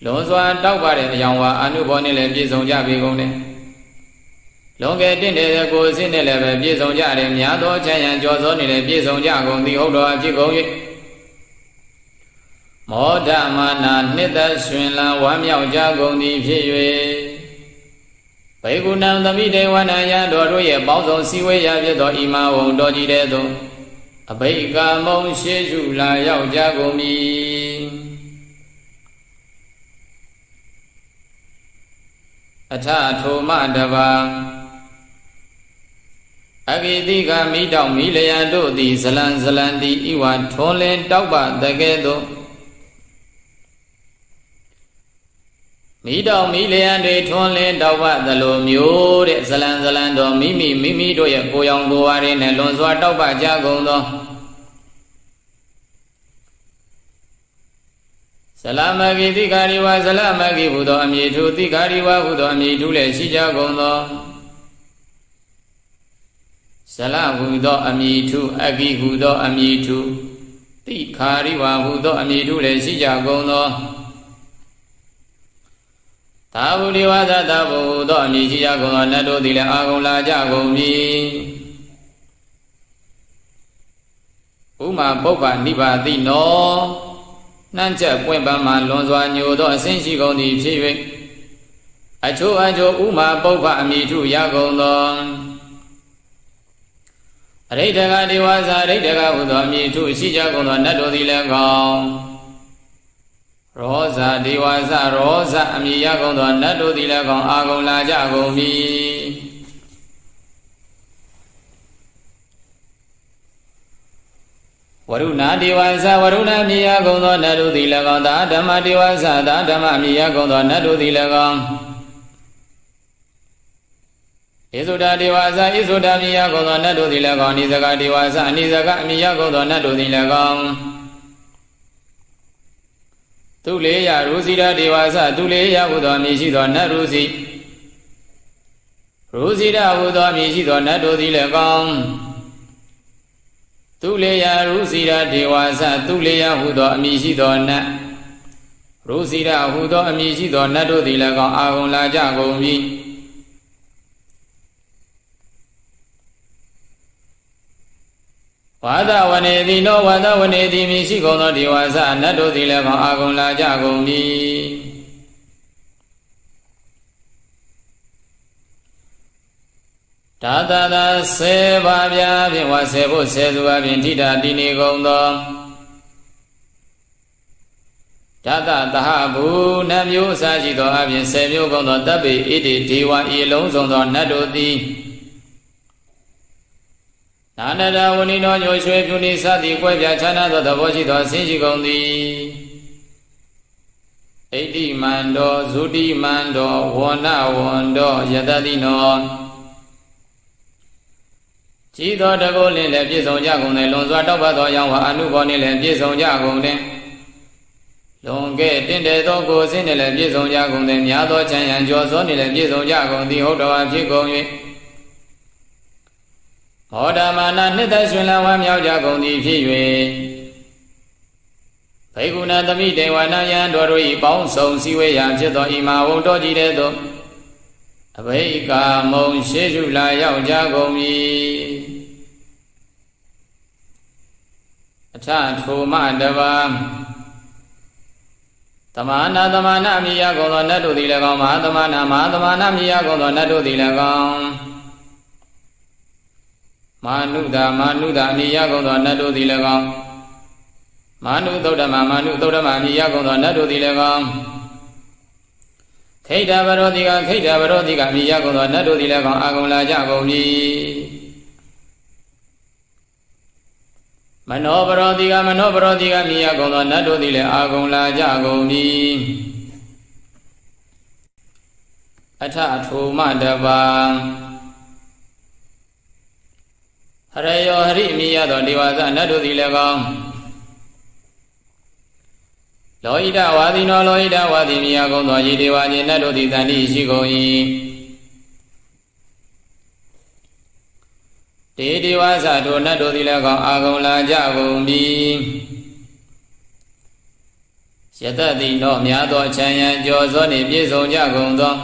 လွန်စွာတောက်ပါတဲ့အယောင်ဝါအနုဘောနှင့်လည်းပြည့်စုံကြပေကုန်တယ်လွန်ကဲတင့်တဲ့ကိုယ်စစ်နဲ့လည်းပဲပြည့်စုံကြတယ်များသောချမ်းရန်ကြော်စောနေလည်းပြည့်စုံကြကုန်သည်ဟုတ်တော်အဖြစ်ကုန်၍ မောဒမာနာနှစ်သက်ရှင်လံဝမ်းမြောက်ကြကုန်သည်ဖြစ်၍ဘေကုဏံသမိတေဝနယံတော်တို့ရဲ့ပေါင်းစုံစည်းဝေးရာဖြစ်သောဤမဝုံတော်ကြီးတဲ့သို့အဘိကာမုံရှေးရှုလာရောက်ကြကုန်မည်အထထိုမတပါအဂိတိကမိတောင်မိလျံတို့သည်ဇလံဇလံတိဤဝထွန်လင်းတောက်ပတကဲ့သို့ မိတောင်မိလျံတွေထွန်လင်းတောက်ပသလိုမျိုးတဲ့ဇလံဇလံတော်မိမိမိမိတို့ရဲ့ကိုယ်ရောင်ကိုယ်ဝါးတွေနဲ့လွန်စွာတောက်ပကြကုန်သောဇလမဂိတိကာရိဝဇလမဂိဟုသောအမည်ထုတိကာရိဝဟုသောအမည်ထုလည်းရှိကြကုန်သောဇလဟုသောအမည်ထုအဂိဟုသောအမည်ထုတိခာရိဝဟုသောအမည်ထုလည်းရှိကြကုန်သော သာဝတိဝါဒတာဘုသောအမည်ရှိကြကုန်သောနတ်တို့သည်လည်းအာကုန်လာကြကုန်ပြီဥမာပုပ္ပနိဗ္ဗာတိနောနှမ်းချက်ပွင့်ပန်းမှလွန်စွာညိုသောအစဉ်ရှိကုန်သည်ဖြစ်၍အချို့အချို့ဥမာပုပ္ပအမည်ထုရကုန်သောအရိဋ္ဌကဒေဝဇာအရိဋ္ဌကဟုသောအမည်ထုရှိကြကုန်သောနတ်တို့သည်လည်းကောင်း ရောဇာဒေဝဇာရောဇာအမည်ရကုန်သောနတ်တို့သည်လည်းကောင်းအာကုန်လာကြကုန်ပြီဝရုဏဒေဝဇာဝရုဏမြေယကုံသောနတ်တို့သည်၎င်းသာဓမ္မဒေဝဇာသာဓမ္မမြေယကုံသောနတ်တို့သည်၎င်းဣဇုဒဒေဝဇာဣဇုဒမြေယကုံသောနတ်တို့သည်၎င်းနိဇဂဒေဝဇာအနိဇဂအမြေယကုံသောနတ်တို့သည်၎င်း သူလေးရရူစီရဒေဝဇာသူလေးရဟုသောမြေရှိသောနတ်ရူစီရူစီရဟုသောမြေရှိသောနတ်တို့သည်၎င်းသူလေယရုစီရဒေဝသသူလေယဟုသောအမည်ရှိသောနတ်ရုစီရဟုသောအမည်ရှိသောနတ်တို့သည်လည်းကောင်းအာဂုံလာကြကုန်ပြီ ဝါဒဝနေတိနောဝါဒဝနေတိမြရှိကုန်သောဒေဝသနတ်တို့သည်လည်းကောင်းအာဂုံလာကြကုန်ပြီဒါသာသာဆေပါဗျာဖြင့်ဝါဆေဖို့ဆေသူအပြင်ထိတာတိနေကုန်သောဓာတသဟဘူနတ်မျိုးအစရှိသောအပြင်ဆေမျိုးကုန်သောတပ်ပေဣတိဒေဝဤလုံးစုံသောနတ်တို့သည် နာနတဝဏိနောညိုရွှေပြုနိစသည်ကွဲပြားခြားနာသောသဘောရှိသောဆင်းရှိကုန်သည်ဣတိမန္တောဇုတိမန္တောဝဏဝန္တောယတတိနောကြီးသောတကုလင်းလည်းပြည့်စုံကြကုန်တယ်လွန်စွာတောက်ပတ်သောရောင်ဝါအနုဘောနှင့်လည်းပြည့်စုံကြကုန်တယ်လွန်ကဲ့တင့်တယ်သောကိုယ်စင်းနှင့်လည်းပြည့်စုံကြကုန်တယ်များသောချမ်းရံကြောစောနှင့်လည်းပြည့်စုံကြကုန်သည်ဟုတ်တော်ဖြစ်ကုန်၍ ဟောဓမ္မနာနှစ်သက်ရှင်လဝမ်းမြောက်ကြကုန်သည်ဖြစ်၍ဘေကုဏသမိတေဝနာယံတော်တို့၏ပေါင်းစုံစည်းဝေးရာဖြစ်သောဤမာဝုံတော်ကြီးတဲ့သို့အဘိကာမုံရှေးရှုလာရောက်ကြကုန်ပြီအထထိုမတပါတမနာတမနာမိယကုန်သောနတ်တို့သည်လည်းကောင်းမဟာတမနာမဟာတမနာမိယကုန်သောနတ်တို့သည်လည်းကောင်း မာနုတာမာနုတာမိယကုန်သောနတ်တို့သည်လည်းကောင်းမာနုသုဒ္ဓမမာနုသုဒ္ဓမမိယကုန်သောနတ်တို့သည်လည်းကောင်းခိတ္တဗရောတိကခိတ္တဗရောတိကမိယကုန်သောနတ်တို့သည်လည်းကောင်းအာကုန်လာကြကုန်ပြီမနောပရောတိကမနောပရောတိကမိယကုန်သောနတ်တို့သည်လည်းအာကုန်လာကြကုန်ပြီအထထိုမတပါ ဟရယောဟရိမိယသောဒေဝသနတ်တို့သည်လည်းကောင်းလောဟိတဝါဒီနောလောဟိတဝါဒီမိယကုန်သောယေဒေဝညေနတ်တို့သည်တန်တိရှိကုန်၏တေဒီဝါသတို့နတ်တို့သည်လည်းကောင်းအာကုန်လာကြကုန်ပြီယတတိနောများသောချမ်းရန်ကြောစောနှင့်ပြည့်စုံကြကုန်သော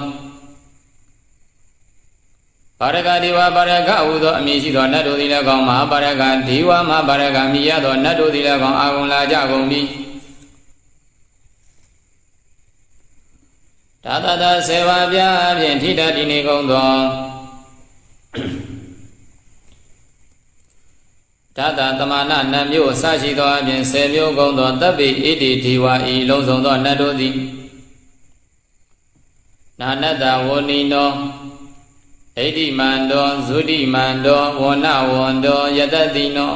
ပါရဂဒေဝပါရဂဟုသောအမည်ရှိသောနတ်တို့သည်လည်းကောင်းမဟာပါရဂဒေဝမဟာပါရဂမိရသောနတ်တို့သည်လည်းကောင်းအာကုန်လာကြကုန်ပြီဒါတတဆေဝါပြအပြင်ထိတတ်ဒီနေကုန်သောဓာတသမဏနတ်မျိုးအစရှိသောအပြင်10မျိုးကုန်သောတပ်ပိဣတိဒီဝါဤလုံးစုံသောနတ်တို့သည်နာနတ္တဝဏီနော ဣတိမန္တောဇုတိမန္တောဝဏဝန္တောယတတိနော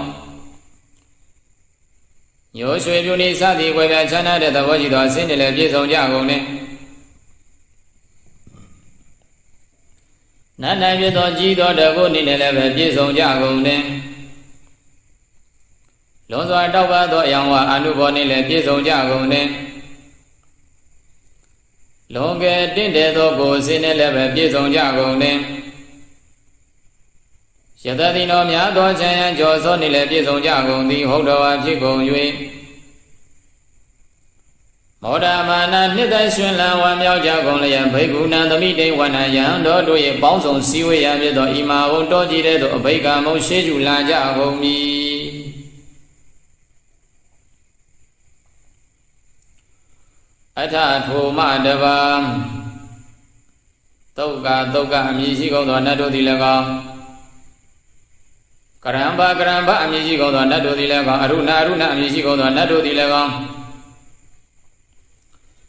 ညိုရွှေပြုနေစသည်ွယ်ပြချမ်းသာတဲ့သဘောရှိသောအစင်းတွေလည်းပြည့်စုံကြကုန်တယ်နတ်နိုင်ပြသောကြီးသောတကုနေနဲ့လည်းပဲပြည့်စုံကြကုန်တယ်လွန်စွာတောက်ပါသောအယောင်ဝအနုဘောနှင့်လည်းပြည့်စုံကြကုန်တယ်လွန်ကဲတင့်တယ်သောကိုယ်စင်းနဲ့လည်းပဲပြည့်စုံကြကုန်တ ယ်ယတတိနောများသောချမ်းရန်ကြောစောနှင့်လည်းပြည့်စုံကြကုန်သည်ဟုတ်တော်ဟာဖြစ်ကုန်၍မောဒမာနနှစ်သက်ရှင်လံဝါမြောက်ကြကုန်လျက်ဘိက္ခုနံသမိတိဝဏယံတို့တို့၏ပေါင်းစုံစည်းဝေးရမည်သောဤမာဟုတောကြည်တဲ့သို့အဘိက္ခမုံရှေးကျူလာကြကုန်မည်အထထိုမတပါသုတ်ကသုတ်ကအမည်ရှိကုန်သောနတ်တို့သည်၎င်း ကရံဘာကရံဘာအမည်ရှိကုန်သောနတ်တို့သည်လည်းကောင်းအရုဏအရုဏအမည်ရှိကုန်သောနတ်တို့သည်လည်းကောင်း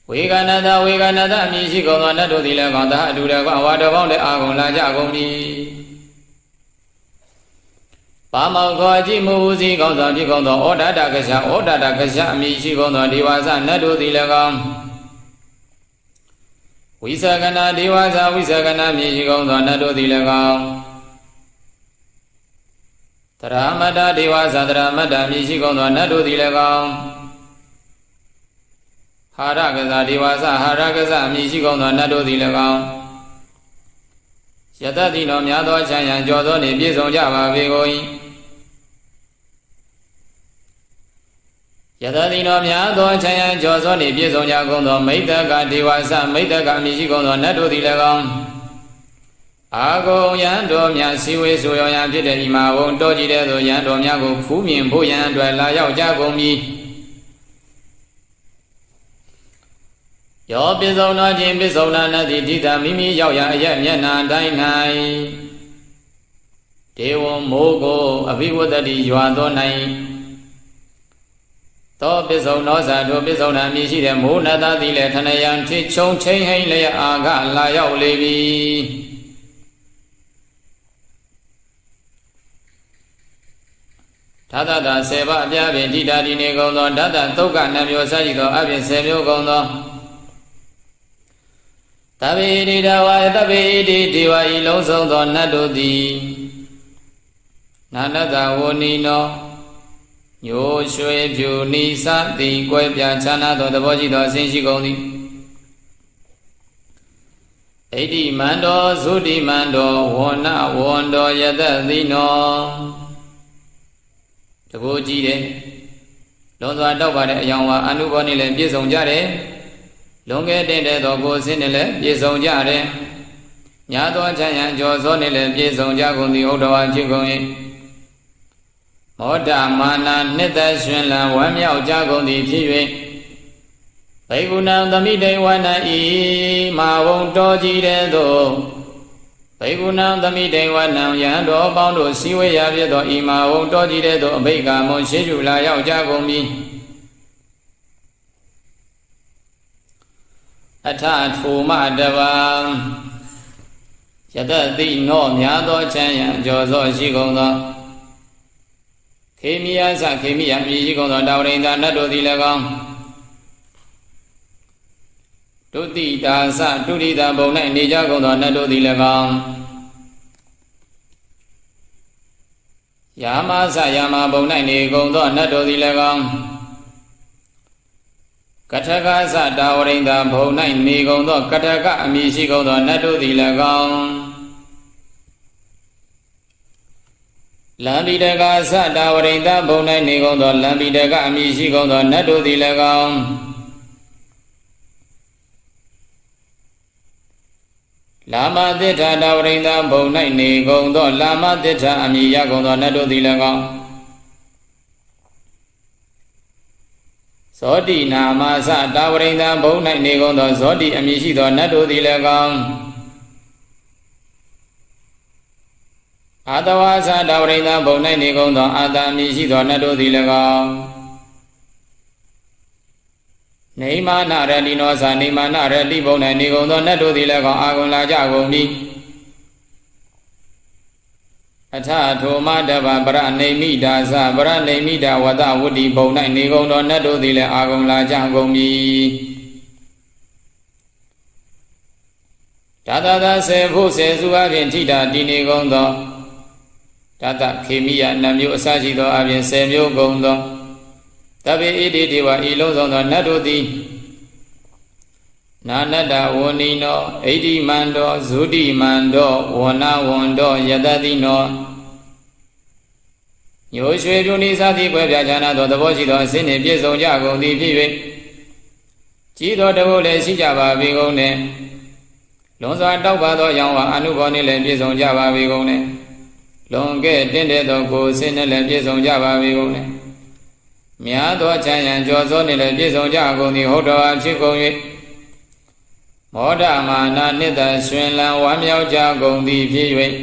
ဝေကနတဝေကနတအမည်ရှိကုန်သောနတ်တို့သည်လည်းကောင်းသာအတူတကွဝါတော်ပေါင်းလည်းအာကုန်လာကြကုန်ပြီပါမောခောကြည်မှုစီကောင်းသောဖြစ်ကုန်သောဩဒတကရှဩဒတကရှအမည်ရှိကုန်သောဒီဝါစနတ်တို့သည်လည်းကောင်းဝိသကနာဒီဝါစဝိသကနာမြည်ရှိကုန်သောနတ်တို့သည်လည်းကောင်း တရမတ္တဒေဝသတရမတ္တမြည်ရှိကုန်သောနတ်တို့သည်လည်းကောင်းဟာရကစားဒေဝသဟာရကစားမြည်ရှိကုန်သောနတ်တို့သည်လည်းကောင်းယတတိတော်များသောချမ်းရန်ကြော်သောနေပြည့်စုံကြပါပေကုန်၏ယတတိတော်များသောချမ်းရန်ကြော်သောနေပြည့်စုံကြကုန်သောမိတ္တကဒေဝသမိတ္တကအမြည်ရှိကုန်သောနတ်တို့သည်လည်းကောင်း အာဂုံယံတော်များစီဝေဆိုရောရန်ဖြစ်တဲ့ဒီမှာဘုံတော်ကြည်တဲ့သို့ယံတော်များကိုဖူးမြင်ဖို့ရန်အတွက်လာရောက်ကြကုန်ပြီယောပိစုံတော်ခြင်းပိစုံနာနတိဒိတာမိမိရောက်ရအရက်မျက်နာတိုင်း၌ဒေဝမိုးကိုအဘိဝတ္တိရွာသော၌သောပိစုံသောဇာတို့ပိစုံနာမြည်ရှိတဲ့မိုးနတသည်လည်းထဏယံထိချုံချင်းဟိန်လျက်အာကလာရောက်လေပြီ ဓာတတာ10ပါးအပြားပင်ဓိတာဒီနေကုန်သောဓာတသုတ်ကနှမျိုးစရှိသောအပြင်10မျိုးကုန်သောတဗေဒိတဝါတဗေဒိဒေဝဤလုံးစုံသောနတ်တို့သည်နာနတဝဏီနောညိုရွှေဖြူနိစသည်ကွဲပြားခြားနာသောသဘောရှိသောအစဉ်ရှိကုန်သည်ဣတိမန္တောသုတိမန္တောဝဏဝန္တောယတသိနော တကူကြည့်တယ်လွန်စွာတောက်ပါတဲ့အယောင်ဝါအနုဘောနဲ့လည်းပြည့်စုံကြတယ်လွန်ခဲ့တဲ့သောကိုယ်စင်းနဲ့လည်းပြည့်စုံကြတယ်ညာသောချမ်းရန်ကြောစောနဲ့လည်းပြည့်စုံကြကုန်သည်ဟုတ်တော်အဖြစ်ကုန်၏မောဒမာနာနှစ်သက်ရှင်လံဝမ်းမြောက်ကြကုန်သည်ဖြစ်၍ဘိက္ခုနံသမိတေဝနဤမာဝုံတော်ကြည်တဲ့သို့ ဘေကုဏံသမိတေဝနံယံတော်ပေါင်းတို့စည်းဝေးရဖြစ်သောဤမာဝုံတော်ကြည်တဲ့သို့အဘိက္ခမွန်ရှိကျူလာရောက်ကြကုန်ပြီအထထိုမတပံယတတိနောများသောချမ်းရန်ကြောသောရှိကုန်သောခေမိယသခေမိယမြည်ရှိကုန်သောတာဝရိန္ဒနတ်တို့သည်၎င်း ဒုတိတာသဒုတိတာဘုံ၌နေကြကုန်သောနတ်တို့သည်၎င်းယာမသယာမဘုံ၌နေကုန်သောနတ်တို့သည်၎င်းကထကသတာဝရိန္ဒဘုံ၌နေကုန်သောကထကအမည်ရှိကုန်သောနတ်တို့သည်၎င်းလံပိတကသတာဝရိန္ဒဘုံ၌နေကုန်သောလံပိတကအမည်ရှိကုန်သောနတ်တို့သည်၎င်း လာမသစ္ထာတဝရိန္ဒဘုံ၌နေကုန်သောလာမသစ္ထာအမိရကုန်သောနတ်တို့သည်၎င်းဇောတိနာမသတာဝရိန္ဒဘုံ၌နေကုန်သောဇောတိအမိရှိသောနတ်တို့သည်၎င်းအာတဝါသတာဝရိန္ဒဘုံ၌နေကုန်သောအာတာအမိရှိသောနတ်တို့သည်၎င်း နေမာနရတိနောသာနေမာနရတိဘုံ၌နေကုန်သောနတ်တို့သည်လည်းကောအာကုန်လာကြကုန်ပြီအထထိုမတဗပရနေမိတာသပရနေမိတာဝတဝတ္တိဘုံ၌နေကုန်သောနတ်တို့သည်လည်းအာကုန်လာကြကုန်ပြီဒါသသာဆေဖို့ဆေစုအပြင်ထိတာတည်နေကုန်သောတတခေမိယနတ်မျိုးအစရှိသောအပြင်10မျိုးကုန်သော တပိဣတိဒေဝဤလုံးစုံသောနတ်တို့သည်နာနတ္တဝဏီနောဣတိမန္တောဇုတိမန္တောဝဏဝန္တောယတတိနောညိုရွှေပြုနိသတိကွယ်ပြာချာနာသောသဘောရှိသောအစဉ်နှင့်ပြည့်စုံကြကုန်သည်ဖြစ်၍ကြီးသောတဘုလည်းရှိကြပါပေကုန်နဲ့လွန်စွာတောက်ပါသောရောင်ဝအနုဘောနှင့်လည်းပြည့်စုံကြပါပေကုန်နဲ့လွန်ကဲ့တင့်တဲ့သောကိုယ်စဉ်နှင့်လည်းပြည့်စုံကြပါပေကုန်နဲ့ များသောချမ်းရန်ကြော်စောနေလည်းပြည့်စုံကြကုန်သည်ဟုတ်တော်အဖြစ်ကုန်၍မောဒမာနာနှစ်သက်ရှင်လံဝမ်းမြောက်ကြကုန်သည်ဖြစ်၍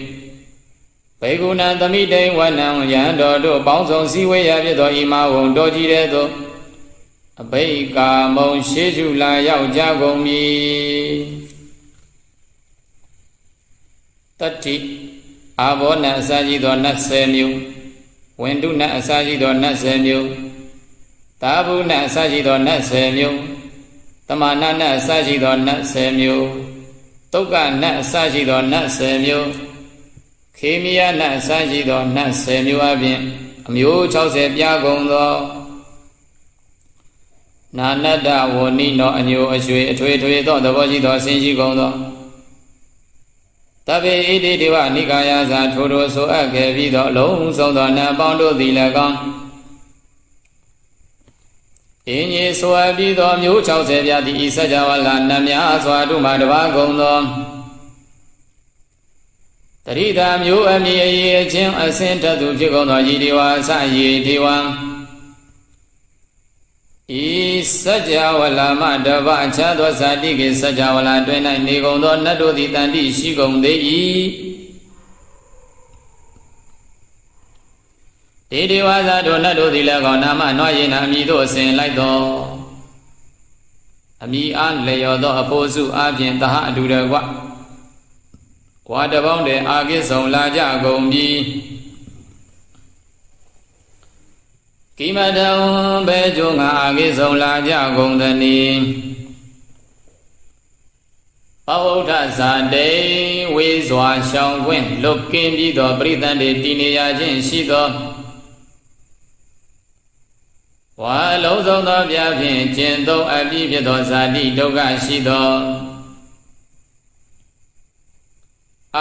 ဘေကုဏသမိတိဝနံယံတော်တို့ပေါင်းစုံစည်းဝေးရဖြစ်သောဤမဝုံတော်ကြီးတဲ့သို့အဘိကာမုံရှေးရှုလာရောက်ကြကုန်ပြီတတိအာဘောနအစာကြီးသောနတ်10မျိုးဝန္တုနအစာကြီးသောနတ်10မျိုး သာဘုနအစာကြီးသောနတ်10မျိုးတမနာနအစာကြီးသောနတ်10မျိုးတုတ်ကနတ်အစာကြီးသောနတ်10မျိုးခေမီယနတ်အစာကြီးသောနတ်10မျိုးအပြင်အမျိုး60ပြားကုန်သောနာနတ္တဝဏိနောအညိုအရွှေအထွေထွေသောသဘောရှိသောအစဉ်ရှိကုန်သောတဗေဣတိဒေဝနိကာယသာထိုထိုဆိုအပ်ခဲ့ပြီးသောအလုံးစုံသောနတ်ပေါင်းတို့သည်၎င်း အင်းကြီးဆိုအပ်ပြီးသောမျိုး60ပြားသည်ဤစကြဝဠာနတ်များစွာတို့မှတပါးကုန်သောတရိတာမျိုးအမည်အရေးအချင်းအစင်တသူဖြစ်ကုန်သောယီဒီဝါအစယီဒီဝံဤစัจ java လာမတပအခြားသောဇာတိကေစัจ java လာတွင်၌နေကုန်သောနတ်တို့သည်တန်တိရှိကုန်သေး၏ ဒေဒီဝါဇာတို့နတ်တို့သည်လည်းကောနာမနွားရင်နာအမိတို့အစဉ်လိုက်သောအမိအားလျော်သောအဖို့စုအပြင်တဟအတူတကွဝါတပေါင်းတည်းအာကိဆောင်လာကြကုန်ပြီကိမတံဘေကျုံငါအာကိဆုံးလာကြကုန်သနည်းပဝုဒ္ဓဇာတေဝေစွာရှောင်ခွင့်လွတ်ကင်းပြီးသောပရိသတ်တွေတည်နေရခြင်းရှိသော ဝါလုံးစုံသောပြဖြင့်ကျင့်သုံးအပြည့်ဖြစ်သောဇာတိဒုက္ခရှိသော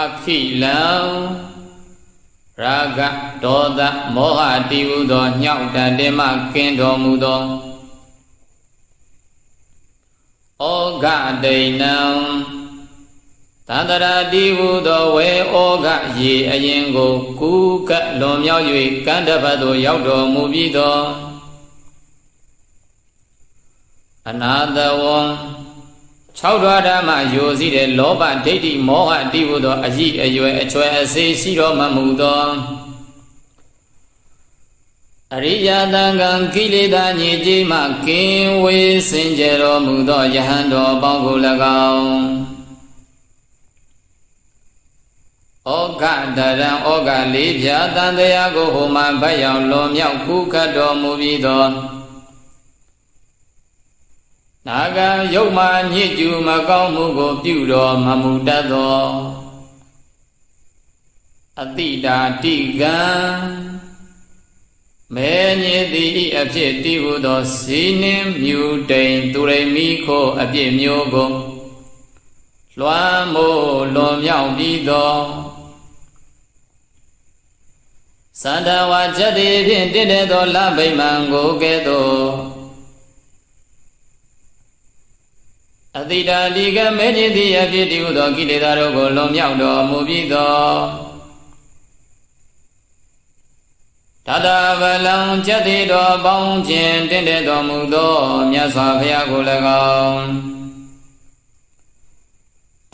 အခိလံရာဂဒေါသမောဟတိဟုသောညှောက်တန်တင်မှကင်းတော်မူသောဩဃဒိဏံသန္တရာတိဟုသောဝေဩဃရေအရင်ကိုကူကလွန်မြောက်၍ကန္တဘတ်သို့ရောက်တော်မူပြီးသော အနာတဝံ၆ဓာဓမ္မယိုစီးတဲ့လောဘဒိဋ္ဌိမောဟတိဟုသောအကြီးအရွယ်အကျွဲအစေရှိတော်မှမူသောအရိယာတန်ကံကိလေသာညစ်ကြေးမှကင်းဝေးစင်ကြယ်တော်မူသောယဟန်တော်ပေါင်းကို၎င်းဩဃတရံဩဃလေးပြာတန်တရားကိုဟိုမှဗတ်ရောက်လွန်မြောက်ခုခတ်တော်မူပြီးသော နာဂံယုတ်မှညစ်ကျူမကောင်းမှုကိုပြုတော်မမူတတ်သောအတိတာတိကံမဲညစ်သည်အဖြစ်တည်ဟုသောစီနှင်းမြူတိန်သူရိမိခိုအပြစ်မျိုးကိုလွှမ်းမိုးလွန်မြောက်ပြီးသောသန္တဝါချက်တည်းဖြင့်တည်တဲ့သောလဗိမာန်ကိုကဲ့သို့ အတိတာလီကမဲခြင်းသည်အဖြစ်တည်ဟုသောကိလေသာတို့ကိုလွန်မြောက်တော်မူပြီးသောတတဗလံချက်သေးတော်ပေါင်းခြင်းတင့်တဲ့တော်မူသောမြတ်စွာဘုရားကို၎င်း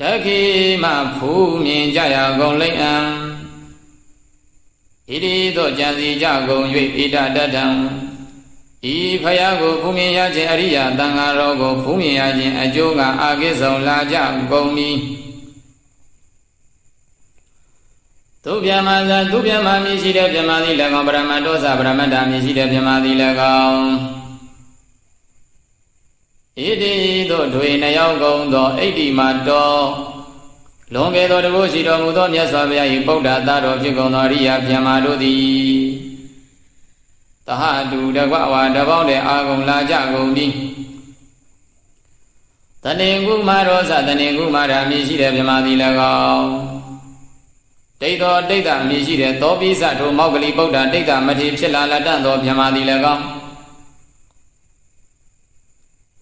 တခိမဖူးမြင်ကြရကုန်လိမ့်အံဣတိသောကြံစီကြကုန်၍ဣဒတတံ ဤဖယားကိုဖူးမြင်ရခြင်းအရိယာတန်ဃာတော်ကိုဖူးမြင်ရခြင်းအကျိုးကအာကိဆောင်လာကြကုန်ပြီသူဗျမဇာသူဗျမမြည်ရှိတဲ့ဗျမသည်၎င်းပရမတောဇဗရမတ္တမြည်ရှိတဲ့ဗျမသည်၎င်းဣတိတို့တွေနှစ်ယောက်ကုန်သောဣတိမတော်လွန်ကဲသောတဘုရှိတော်မူသောမြတ်စွာဘုရား၏ဗုဒ္ဓသားတော်ဖြစ်ကုန်သောအရိယာဗျမတို့သည် သဟတူတကွဝါတပေါင်းတဲ့အာဂုံလာကြကုန်ပြီတဏင်ကုမာရောဇတဏင်ကုမာရာမြည်ရှိတဲ့မြမသီ၎င်းဒိဋ္ဌောဒိဋ္ဌမြည်ရှိတဲ့သောပိစထိုမောက်ကလေးဗုဒ္ဓဒိဋ္ဌမထေဖြစ်လာလတတ်သောမြမသီ၎င်း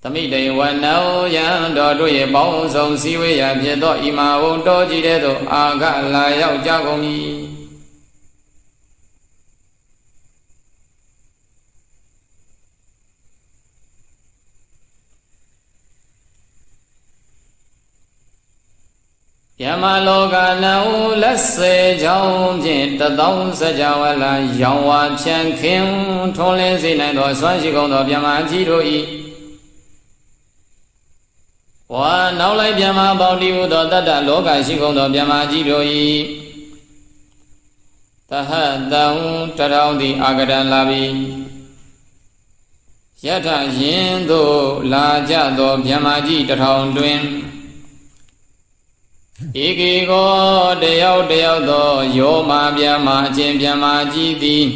သမိတေဝနောယံတော်တို့ရဲ့ပေါင်းစုံစည်းဝေးရာဖြစ်သောဣမာဝံတော်ကြည်တဲ့သို့အာဂလာရောက်ကြကုန်ပြီ ယမလောကနံလက်စေချောင်းဖြင့်တသောစကြဝဠာရောင်ဝါဖြန့်ခင်ထွန်းလင်းစေနိုင်သောဆွမ်းရှိကုန်သောမြမကြီးတို့၏ဝါနောက်လိုက်မြမပေါင်းတည်ဟုသောတတ္တလောကရှိကုန်သောမြမကြီးတို့၏တဟတံတရောင်းသည်အာဂရလာပြီယထယင်းသို့လာကြသောမြမကြီးတထောင်တွင် ဧကေကောတယောက်တယောက်သောယောမာဗျာမာအချင်းဗျာမာကြီးသည်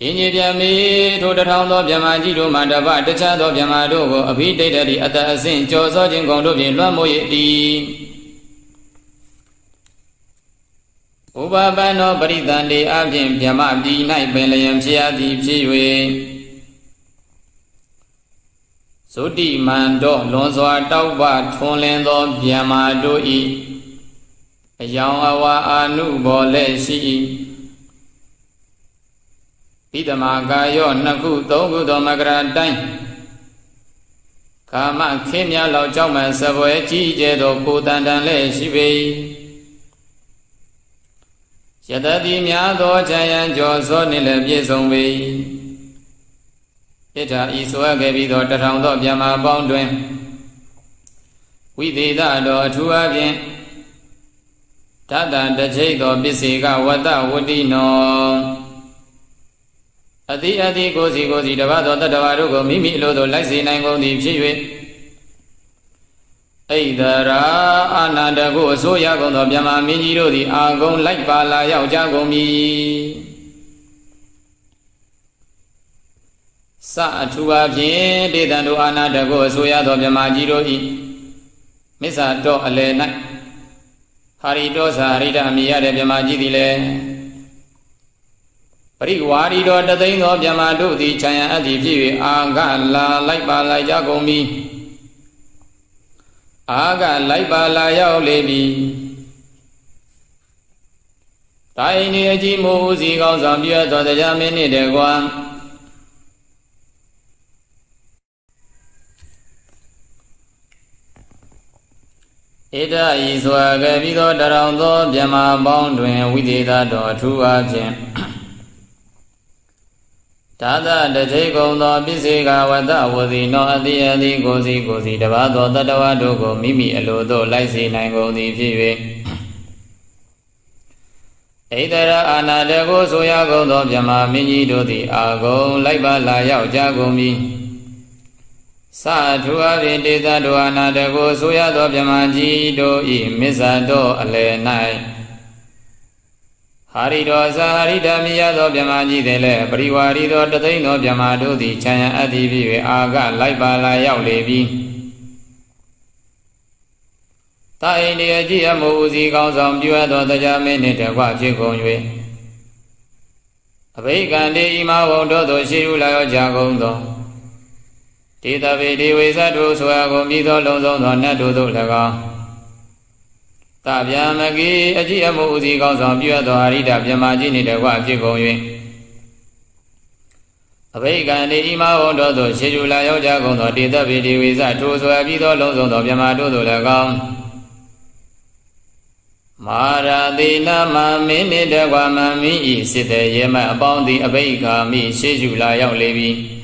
အင်းကြီးဗျာမေထိုတထောင်သောဗျာမာကြီးတို့မှာတပတခြားသောဗျာမာတို့ကိုအဘိဒိတ်တိအတ္တအစဉ်ကြော်စောခြင်းကုန်တို့ဖြင့်လွှမ်းမိုး၏တည်ဥပပန္နောပရိသန္တိအဖြင့်ဗျာမပြည်၌ပင်လျံဖြစ်ရသည်ဖြစ်၍ ဇုတိမန္တောလွန်စွာတောက်ပထွန်လင်းသောဗျမ္မာတို့ဤအယောင်အဝါအာနုဘောလက်ရှိ၏ပိတမကာယောနှစ်ခုသုံးခုသောမကရာတိုင်းကာမခင်းများလောက်ကြောက်မှစပွဲကြီးကျဲသောကိုတန်တန်လည်းရှိပေယတတိများသောခြံရန်ကျော်စောနှင့်လည်းပြည့်စုံပေ၏ ဣဋ္ဌာဤဆိုအပ်ခဲ့ပြီးသောတထောင်သောဗျမပေါင်းတွင်ဝိသေသတော်အထူးအဖြင့်တတတချိတ်သောပစ္စေကဝတ္တဝတိနောအတိအတိကိုစီကိုစီတပတ်သောတတဝါတို့ကိုမိမိအလိုသို့လိုက်စေနိုင်ကုန်သည်ဖြစ်၍ဣဒရာအာနန္ဒကိုအစိုးရကုန်သောမြမမင်းကြီးတို့သည်အာဂုံလိုက်ပါလာရောက်ကြကုန်မည် စအထူပါဖြင့်ဒေသံတို့အာနာတကိုအဆိုရသောမြမကြီးတို့ဤမစ္ဆာတော့အလယ်၌ဟာရီတောစာဟရိတအမိရတဲ့မြမကြီးသည်လည်းပရိဝါရီတော်တသိန်းသောမြမတို့သည်ခြံရန်အပ်သည်ဖြစ်၍အာဂလာလိုက်ပါလိုက်ကြကုန်ပြီအာဂလိုက်ပါလာရောက်လေပြီတိုင်းနေအကြီးမိုးဦးစီကောင်းဆောင်ပြည့်တော်တရားမင်းနှင့်တကွာ ဣဒဤစွာကပြီးသောတရောင်သောမြမပေါင်းတွင်ဝိသေသတော်အထူးအားဖြင့်သာသတထေကုံသောပစ္စေကဝတ္တဝစီနောအတိအတိကိုစီကိုစီတပါသောတတဝတို့ကိုမိမိအလိုသို့လိုက်စေနိုင်ကုန်သည်ဖြစ်၍ဣတရအာနာတကိုဆိုရကုန်သောမြမမင်းကြီးတို့သည်အာဂုံလိုက်ပါလာရောက်ကြကုန်ပြီ သထုအဖြင့်တေသတောအနာတကိုဆိုရသောဗြဟ္မာကြီးတို့ဤမစ္ဆာတော်အလယ်၌ဟာရိတော်သာဟရိတမိယသောဗြဟ္မာကြီးသည်လည်းပရိဝါရီသောတသိန်းသောဗြဟ္မာတို့သည်ခြံရန်အပ်သည်ဖြစ်၍အာကလိုက်ပါလာရောက်လေပြီတာအိန္ဒိယကြည်အမှုဦးစီကောင်းဆောင်ပြုအပ်သောတရားမင်းနှင့်တကွဖြစ်ကုန်၍အဘိကံတေဤမဝုံတို့သို့ရှိယူလာရောက်ကြကုန်သော ဒေသဗေဒီဝိသတုဆိုအကုန်ပြီးသောလုံးစုံသောနတ်တို့သို့၎င်းတဗျာမကီအကြည့်အမှုဥစီကောင်းဆောင်ပြုသောအရိဒမြမကြီးနှင့်တကွဖြစ်ကုန်၍အဘိကံဒီဤမဝန္တောသို့ရှေကျူလာရောက်ကြကုန်သောဒေသဗေဒီဝိသထိုဆိုအပြီးသောလုံးစုံသောမြမတို့သို့၎င်းမာရာတိနာမမင်းနှင့်တကွမမင်းဤစစ်တဲ့ရေမအပေါင်းသည်အဘိက္ခာမိရှေကျူလာရောက်လေပြီ။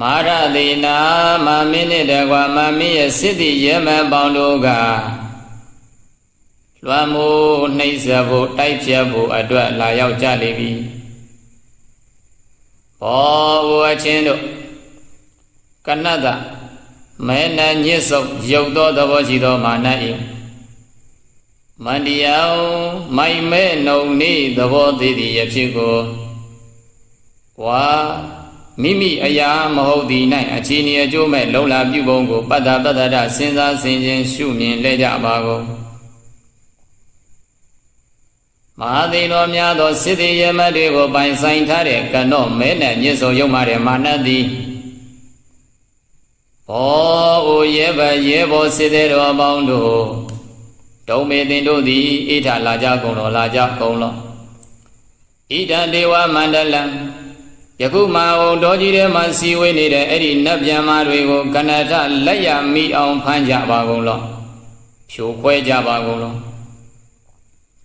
မာရတိနာမမင်းနဲ့တကွာမမင်းရဲ့စစ်တိရဲမပေါင်းတို့ကလွမ်းမိုးနှိမ့်ဆက်ဖို့တိုက်ဖြတ်ဖို့အတွက်လာရောက်ကြလိမ့်ပြီဘောဝအချင်းတို့ကနတ္တမဲနညစ်စုပ်ရုပ်သောသဘောရှိသောမာန၏မန္တယံမိုင်မဲနှုံနေသဘောသေးသည်ရဖြစ်ကိုဝါ မိမိအရာမဟုတ်သည်၌အခြေအနေအကျိုးမဲ့လုံလာပြုပုံကိုပတ္တပတ္တရစဉ်းစားဆင်ခြင်ရှုမြင်လဲကြပါကုန်မဟာသိတော်များသောစိတ္တိယမတ်တွေကိုပိုင်ဆိုင်ထားတဲ့ကံတော်မဲနဲ့ညစ်စုံရုံမာတဲ့မာနသည်ဘောအိုရဲဘရဲဘောစိတ္တေတော်အပေါင်းတို့တုံမေတင်တို့သည်ဣထလာကြကုန်တော်လာကြကုန်လောဣဒံဒေဝမန္တလံ ယခုမှအောင် တော်ကြီးထဲမှာစီဝေးနေတဲ့အဲ့ဒီနတ်ဗျံမာတွေကိုကဏထလက်ရမိအောင်ဖမ်းကြပါကုန်လောဖြိုခွဲကြပါကုန်လော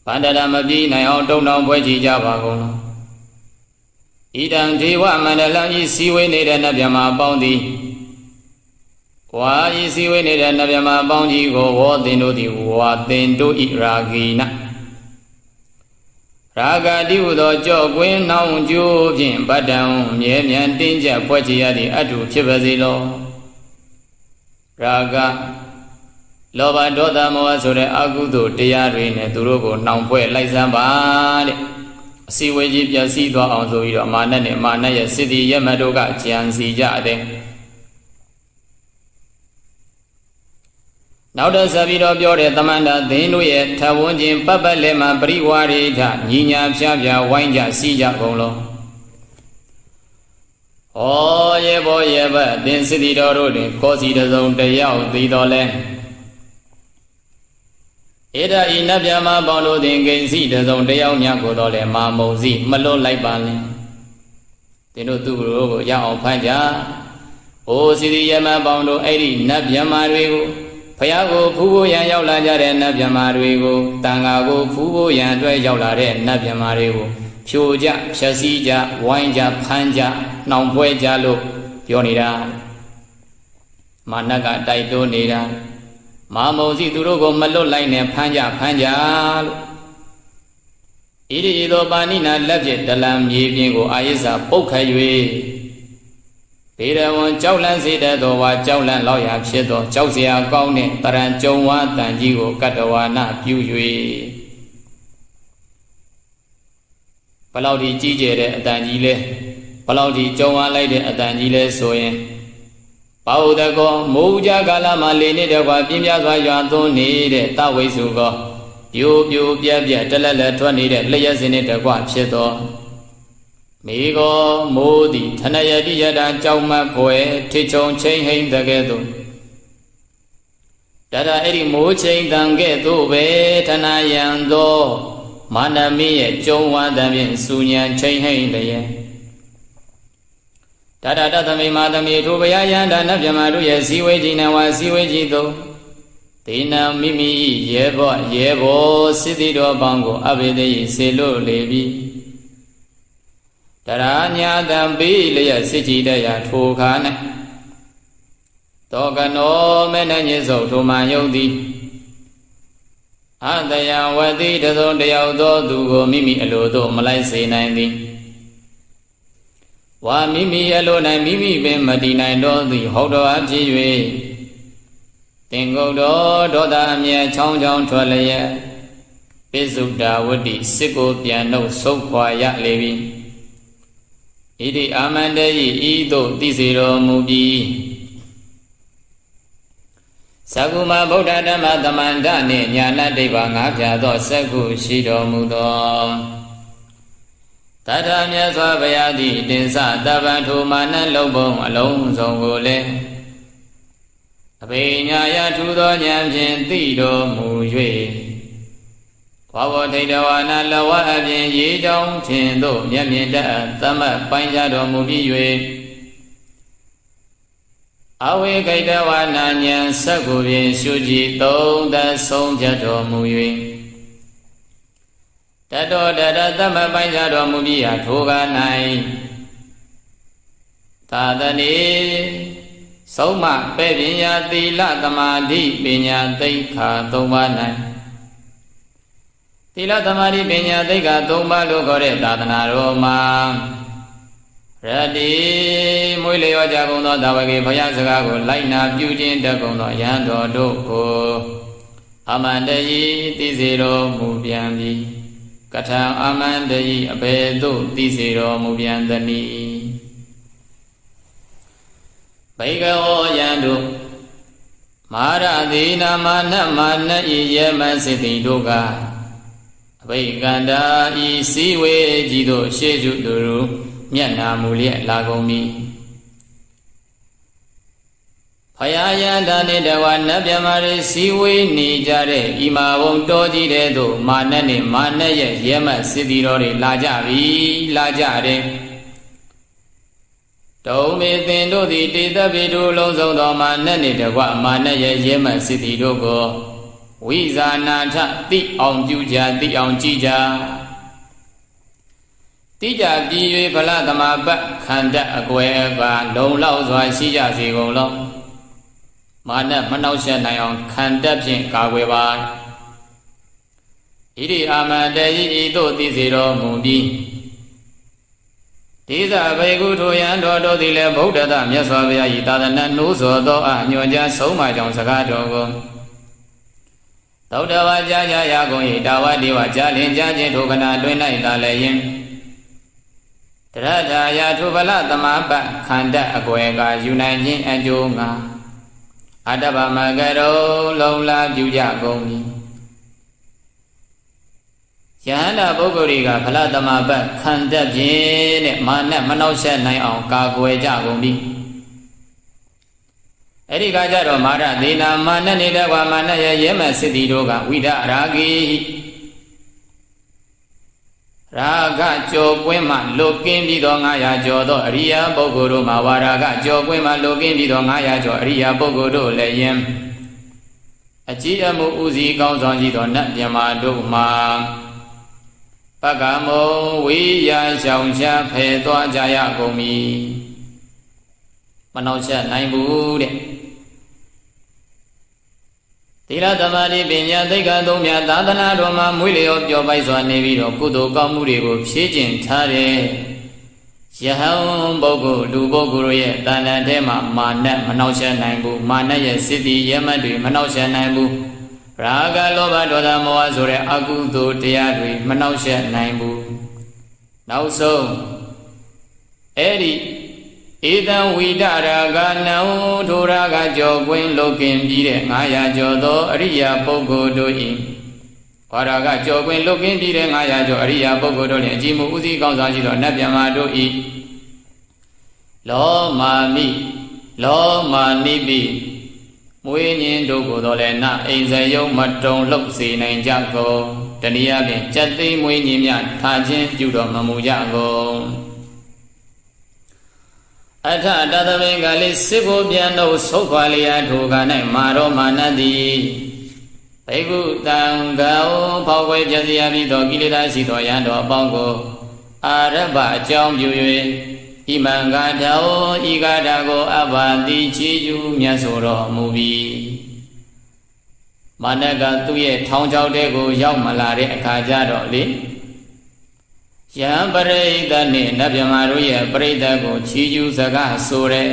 ဗန္ဒရမပြီးနိုင်အောင်တုံတောင်ပွဲကြည့်ကြပါကုန်လောဣဒံဒေဝမန္တလံဤစီဝေးနေတဲ့နတ်ဗျံမာပေါင်းသည်ဝါဤစီဝေးနေတဲ့နတ်ဗျံမာပေါင်းကြီးကိုဝေါသင်တို့သည်ဝါသင်တို့ဤရာဂီနာ ရာဂတိဟုသောကြော့ကွင်းနှောင်းကျိုးဖြင့်ဗတ္တံမြဲမြံတင်းကျပ်ဖွဲ့ချရသည့်အတုဖြစ်ပါစေလောရာဂလောဘဒေါသမောဟဆိုတဲ့အကုသိုလ်တရားတွေနဲ့သူတို့ကိုနှောင်ဖွဲ့လိုက်စမ်းပါတဲ့အစီဝေကြီးပြည့်စည်သွားအောင်ဆိုပြီးတော့မာနနဲ့မာနရဲ့စိတ္တိရမတို့ကကြံစီကြတဲ့ နောက်တော့ဆက်ပြီးတော့ပြောတဲ့သမန္တာသင်တို့ရဲ့ထဝန်းချင်းပပလက်မှာပရိဝါရိထညီညာဖြားဖြားဝိုင်းကြစီကြကုန်လုံးဩရေဘောရေဘသင်စိတိတော်တို့တွင်ကောစီတစုံတယောက်သိတော်လဲဧဒဤနတ်ဗျာမပေါင်းတို့တွင်ဂိဉ္စီတစုံတယောက်များကိုတော့လဲမာမုံစီမလွတ်လိုက်ပါနဲ့သင်တို့သူတို့ကိုရအောင်ဖမ်းကြအိုစီတိယမပေါင်းတို့အဲ့ဒီနတ်ဗျာမတွေကို ဖယားကိုဖူးဖို့ရန်ရောက်လာကြတဲ့နတ်မြမာတွေကိုတန်ဃာကိုဖူးဖို့ရန်အတွက်ရောက်လာတဲ့နတ်မြမာတွေကိုဖြိုကြဖြက်စီးကြဝိုင်းကြဖမ်းကြနှောင်ပွဲကြလို့ပြောနေတာမာနကတိုက်တွန်းနေတာမာမုံစီသူတို့ကိုမလွတ်လိုက်နဲ့ဖမ်းကြဖမ်းကြလို့ဣရိဤသောပါဏိနာလက်ဖြင့်တလံမြေပြင်ကိုအာယိစာပုတ်ခတ်၍ ဒေရဝံကြောက်လန့်စေတတ်သောဝါကြောက်လန့်လောက်ရာဖြစ်သောကြောက်เสียကောင်းတဲ့တရံကြုံဝါတန်ကြီးကိုကတ္တဝါနပြု၍ဘလောက်ဒီကြီးကျယ်တဲ့အတန်ကြီးလဲဘလောက်ဒီကြုံဝါလိုက်တဲ့အတန်ကြီးလဲဆိုရင်ပါဟုတကောမိုးကြကာလမှာလေနေတဲ့ကွာပြင်းပြစွာရွာသွန်းနေတဲ့တဝိစုကောပြိုပြိုပြက်ပြက်တလက်လက်ထွက်နေတဲ့လျှက်စင်းတဲ့တကွဖြစ်သော မိကောမိုးသည်ထနယတိယတာကြောက်မတ်ဖွယ်ထိချုံချင်းဟိမ့်တကဲ့သို့တရအဲ့ဒီမိုးချိန်တန်ကဲ့သို့ပဲထနာယံသောမာနမင်းရဲ့ကြုံဝါတံဖြင့်စူညံချင်းဟိမ့်လျက်တတတသမိမာသမိထိုဘယယန္တာနဗြဟ္မာတို့ရဲ့ဇီဝေကြီးနဝဇီဝေကြီးသို့ဒေနမိမိရဲဘောရဲဘောစိတ္တိတော်ပေါင်းကိုအဘိဓိစေလို့လေပြီတ ရာညာတံပိလျက်စစ်ကြည်တရာထိုခါ၌တောကနောမေနညိစုထိုမှယုတ်သည်အတယဝတိတသောတယောက်သောသူကိုမိမိအလိုသို့မလိုက်စေနိုင်သည်ဝါမိမိအလို၌မိမိပင်မတည်နိုင်တော့သည်ဟုတ်တော်အဖြစ်၍တင်ကုတ်တော်ဒေါသအမြဲချောင်းချောင်းထွက်လျက်ပိစုဒ္ဓဝတ္တိစစ်ကိုပြန်နှုတ်ဆုတ်ခွာရလေပြီ ဣတိအာမန္တေယဤသို့သိစေတော်မူပြီးသကုမဗုဒ္ဓဓမ္မသမန္တနှင့်ညာဏတိဗ္ဗာငါးဖြာသောစက္ခုရှိတော်မူသောတထမြတ်စွာဘုရားသည်တင်စတပ္ပံထိုမာနလုံးပုံအလုံးစုံကိုလည်းအဘိညာယထူသောဉာဏ်ဖြင့်သိတော်မူ၍ ဝါဝထိတဝါနာလဝအပြင်ရေကြောင်းထင်သို့မျက်မြင်တတ်သမတ်ပိုင်းကြတော်မူပြီး၍အဝေခိတဝါနာဉာဏ်ဆက်ကိုဖြင့်ရှုကြည်သုံးသဆုံးဖြတ်တော်မူ၍တတောတရသမတ်ပိုင်းကြတော်မူပြီးရာထိုက၌သာသနေဆုံးမပဲ့ပညာသီလသမာဓိပညာသိက္ခာသုံးပါး၌ သီလသမာဓိပညာသိက္ခာ၃ပါးလို့ခေါ်တဲ့သာသနာတော်မှာရတ္တိမွေးလျောကြကုန်သောသာဝကေဘုရားစကားကိုလိုက်နာပြုခြင်းတတ်ကုန်သောယဟန်တော်တို့ကိုအမန္တယီသိစေတော်မူပြန်ပြီကထံအမန္တယီအဘယ်သို့သိစေတော်မူပြန်သနည်းဘိကဝယံတို့မာရတိနာမနမနဤယေမစိတိတို့က အဘိကန္တာဤစည်းဝေးကြီးတို့ရှေးစုသူတို့မျက်နာမူလျက်လာကုန်ပြီဖယားယန္တာနေတဝနတ်မြမာရိစည်းဝေးနေကြတဲ့ဤမာဘုံတော်ကြီးတဲ့သို့မာနနဲ့မာနရဲ့ရဲမတ်စစ်တီတော်တွေလာကြပြီလာကြတယ်တုံမေသင်တို့သည်တေတပိတုလုံးစုံသောမာနနှင့်တကွမာနရဲ့ရဲမှစစ်တီတို့ကို ဝိဇာနာထတိအောင်ပြုကြတိအောင်ကြည်ကြတိကြပြည်၍ဗလသမပတ်ခန္ဓာအကွယ်ကလုံလောက်စွာရှိကြစေကုန်လောမာနမနှောက်ယှက်နိုင်အောင်ခန္ဓာဖြင့်ကာကွယ်ပါဣတိအာမတေဤသို့သိစေတော်မူပြီးဒီသာဘေကုထိုယံတော်တို့သည်လည်းဗုဒ္ဓတမြတ်စွာဘုရား၏သာသနာနှိုးဆော်သောအညွန်ကြားဆုံးမကြောင့်စကားတော်ကို သောတဝါကြားကြရကုန်၏တာဝတိဝကြားလင်ကြားခြင်းထိုကနာတွင်၌သာလည်းယင်တရထာယာထုဗလသမပခန္ဓာအကွယ်ကယူနိုင်ခြင်းအကျိုးငါအတ္တဗမကရောလုံလာပြုကြကုန်၏ယဟန္တာပုဂ္ဂိုလ်တွေကဖလသမပတ်ခံတတ်ဖြင့်တဲ့မာနမနှောက်ယှက်နိုင်အောင်ကာကွယ်ကြကုန်ပြီ အဲ့ဒီကကြတော့မာရသေနာမာနနေတဲ့ကွာမာနရဲ့ရဲမဲ့စစ်တီတို့ကဝိဒရာဂီရာဂကြောကွင်းမှလုကင်းပြီးသော900ကျော်သောအရိယာပုဂ္ဂိုလ်တို့မှာဝါရာဂကြောကွင်းမှလုကင်းပြီးသော900ကျော်အရိယာပုဂ္ဂိုလ်တို့လည်းယင်အကြည်အမှုဥစည်းကောင်းဆောင်ကြည့်သောနတ်မြမာတို့မှာပကမောဝိယာရှောင်ရှားဖယ်သွားကြရကုန်ပြီမနှောက်ချက်နိုင်ဘူးတဲ့ သီလသမာဓိပညာသိက္ခာသုံးမြတ်သာသနာတော်မှာမွေးလျော်ပျော်ပိုက်စွာနေပြီးတော့ကုသိုလ်ကောင်းမှုတွေကိုဖြည့်ကျင့်ထားတယ်ယဟန်ပုဂ္ဂိုလ်လူပုဂ္ဂိုလ်ရဲ့တဏ္ဍာထဲမှာမာနမနှောက်ယှက်နိုင်ဘူးမာနရဲ့စိတ္တိရဲမတ်တွေမနှောက်ယှက်နိုင်ဘူးရာဂလောဘဒေါသမောဟဆိုတဲ့အကုသိုလ်တရားတွေမနှောက်ယှက်နိုင်ဘူးနောက်ဆုံးအဲ့ဒီ ဧတံဝိဒရာဂနံထိုရာဂကြောကွင်းလုကင်ပြီးတဲ့900ကျော်သောအရိယာပုဂ္ဂိုလ်တို့၏ဝါရာဂကြောကွင်းလုကင်ပြီးတဲ့900ကျော်အရိယာပုဂ္ဂိုလ်တို့လည်းအကြည်မှုဥစည်းကောင်းစားရှိသောနတ်မြတ်မာတို့၏လောမာမိလောမာနိပိမွေးညင်းတို့ကိုတော့လည်းနအိမ်စယုံမတုံလှုပ်စေနိုင်ကြကုန်တနည်းအားဖြင့်ကြက်သိမ်းမွေးညင်းများထားခြင်းပြုတော်မမူကြကုန် အထတသမိန်ကလေးစစ်ကိုပြန်တော့ဆုတ်ခွာလျာထိုက၌မာရောမာနတိဘေကုတံကောဖောက်ွယ်ပြစီရပြီးသောကိလေသာရှိသောယံတော်အပေါင်းကိုအာရဗအကြောင်းပြု၍ဣမံဂါထာဝဤဂါထာကိုအဘာတိချီကျူးမြတ်ဆိုတော်မူပြီးမာနကသူ့ရဲ့ထောင်ချောက်တဲ့ကိုရောက်မလာတဲ့အခါကျတော့လေ ယံပရိသတ်နဲ့နတ်မြမာတို့ရဲ့ပရိသတ်ကိုချီကျူးစကားဆိုတဲ့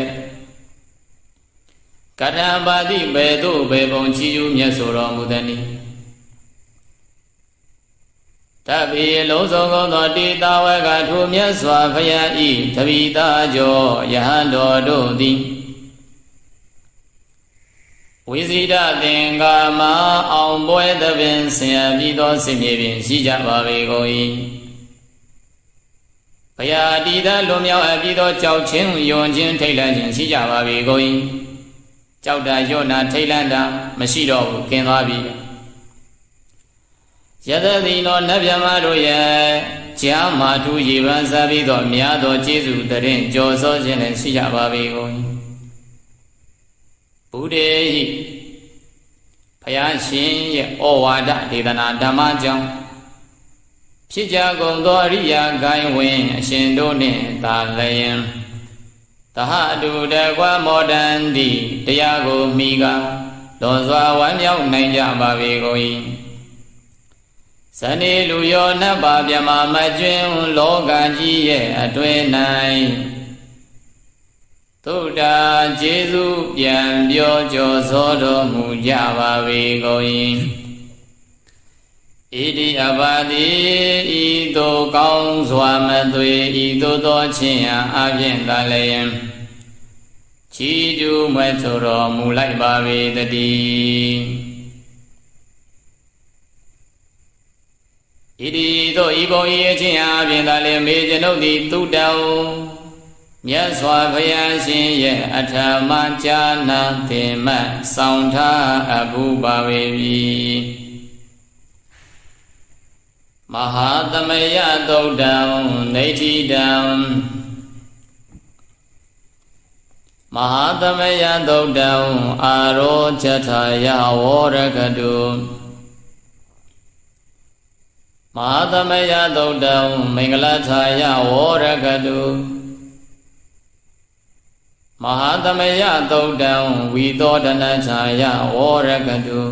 ကတ္တပါတိဘေသို့ဘေပုံချီကျူးမြတ်ဆိုတော်မူသည်နိတပိလုံးစုံကုန်သောတိတာဝကထိုမြတ်စွာဘုရားဤတပိတာကျော်ယဟန်တော်တို့သည်ဝိဇိဒသင်္ကာမအောင်ပွဲသဖြင့်ဆင်ရပြီးသောစင်မြေပင်ရှိကြပါပေကုန်၏ ဘုရားတည်သောလွန်မြောက်အပ်ပြီးသောကြောက်ချင်းယွန်ချင်းထိတ်လန့်ခြင်းရှိကြပါပေကုန်၏ကြောက်တာယွနာထိတ်လန့်တာမရှိတော့ဘူးกินသွားပြီယသတိနောနတ်မြမတို့ရဲ့ကြာမာထုရေပန်းစားပြီးတော့များသောကျေးဇူးတရင်ကြော်စောခြင်းလည်းရှိကြပါပေကုန်ဘုဒေဟိဘုရားရှင်ရဲ့ဩဝါဒဒေသနာဓမ္မကြောင့် ဖြစ်ကြကုန်သောအရိယာဂိုင်းဝင်အရှင်တို့နှင့်သာလျင်သဟအတူတကွာမောဒန်တိတရားကိုမိကလွန်စွာဝမ်းမြောက်နိုင်ကြပါပေကုန်၏ဇနေလူယောနတ်ပါမြမမကျွင်းလောကကြီးရဲ့အတွင်း၌သုဒ္ဓကျေးဇူးပြန်ပြောကြော်စောတော်မူကြပါပေကုန်၏ ဣတိအဘာတိဤသို့ကောင်းစွာမသွေဤသို့သောချင်းရာအပြင်သာလျင်ချီးကျူးမွဲ့ဆိုတော်မူလိုက်ပါပေတည်းဣတိတို့ဤဘုံဤအချင်းအားဖြင့်သာလေမေကျွန်ုပ်သည်သူတောင်မြတ်စွာဘုရားရှင်ရဲ့အထမကြာနာတင်မဆောင်ထားအဘူပါဝေပြီ မဟာသမယသုတ်တံနေတိတံမဟာသမယသုတ်တံအာရောချထာယဝရကတုမဟာသမယသုတ်တံမင်္ဂလထာယဝရကတုမဟာသမယသုတ်တံဝီသောဒနထာယဝရကတု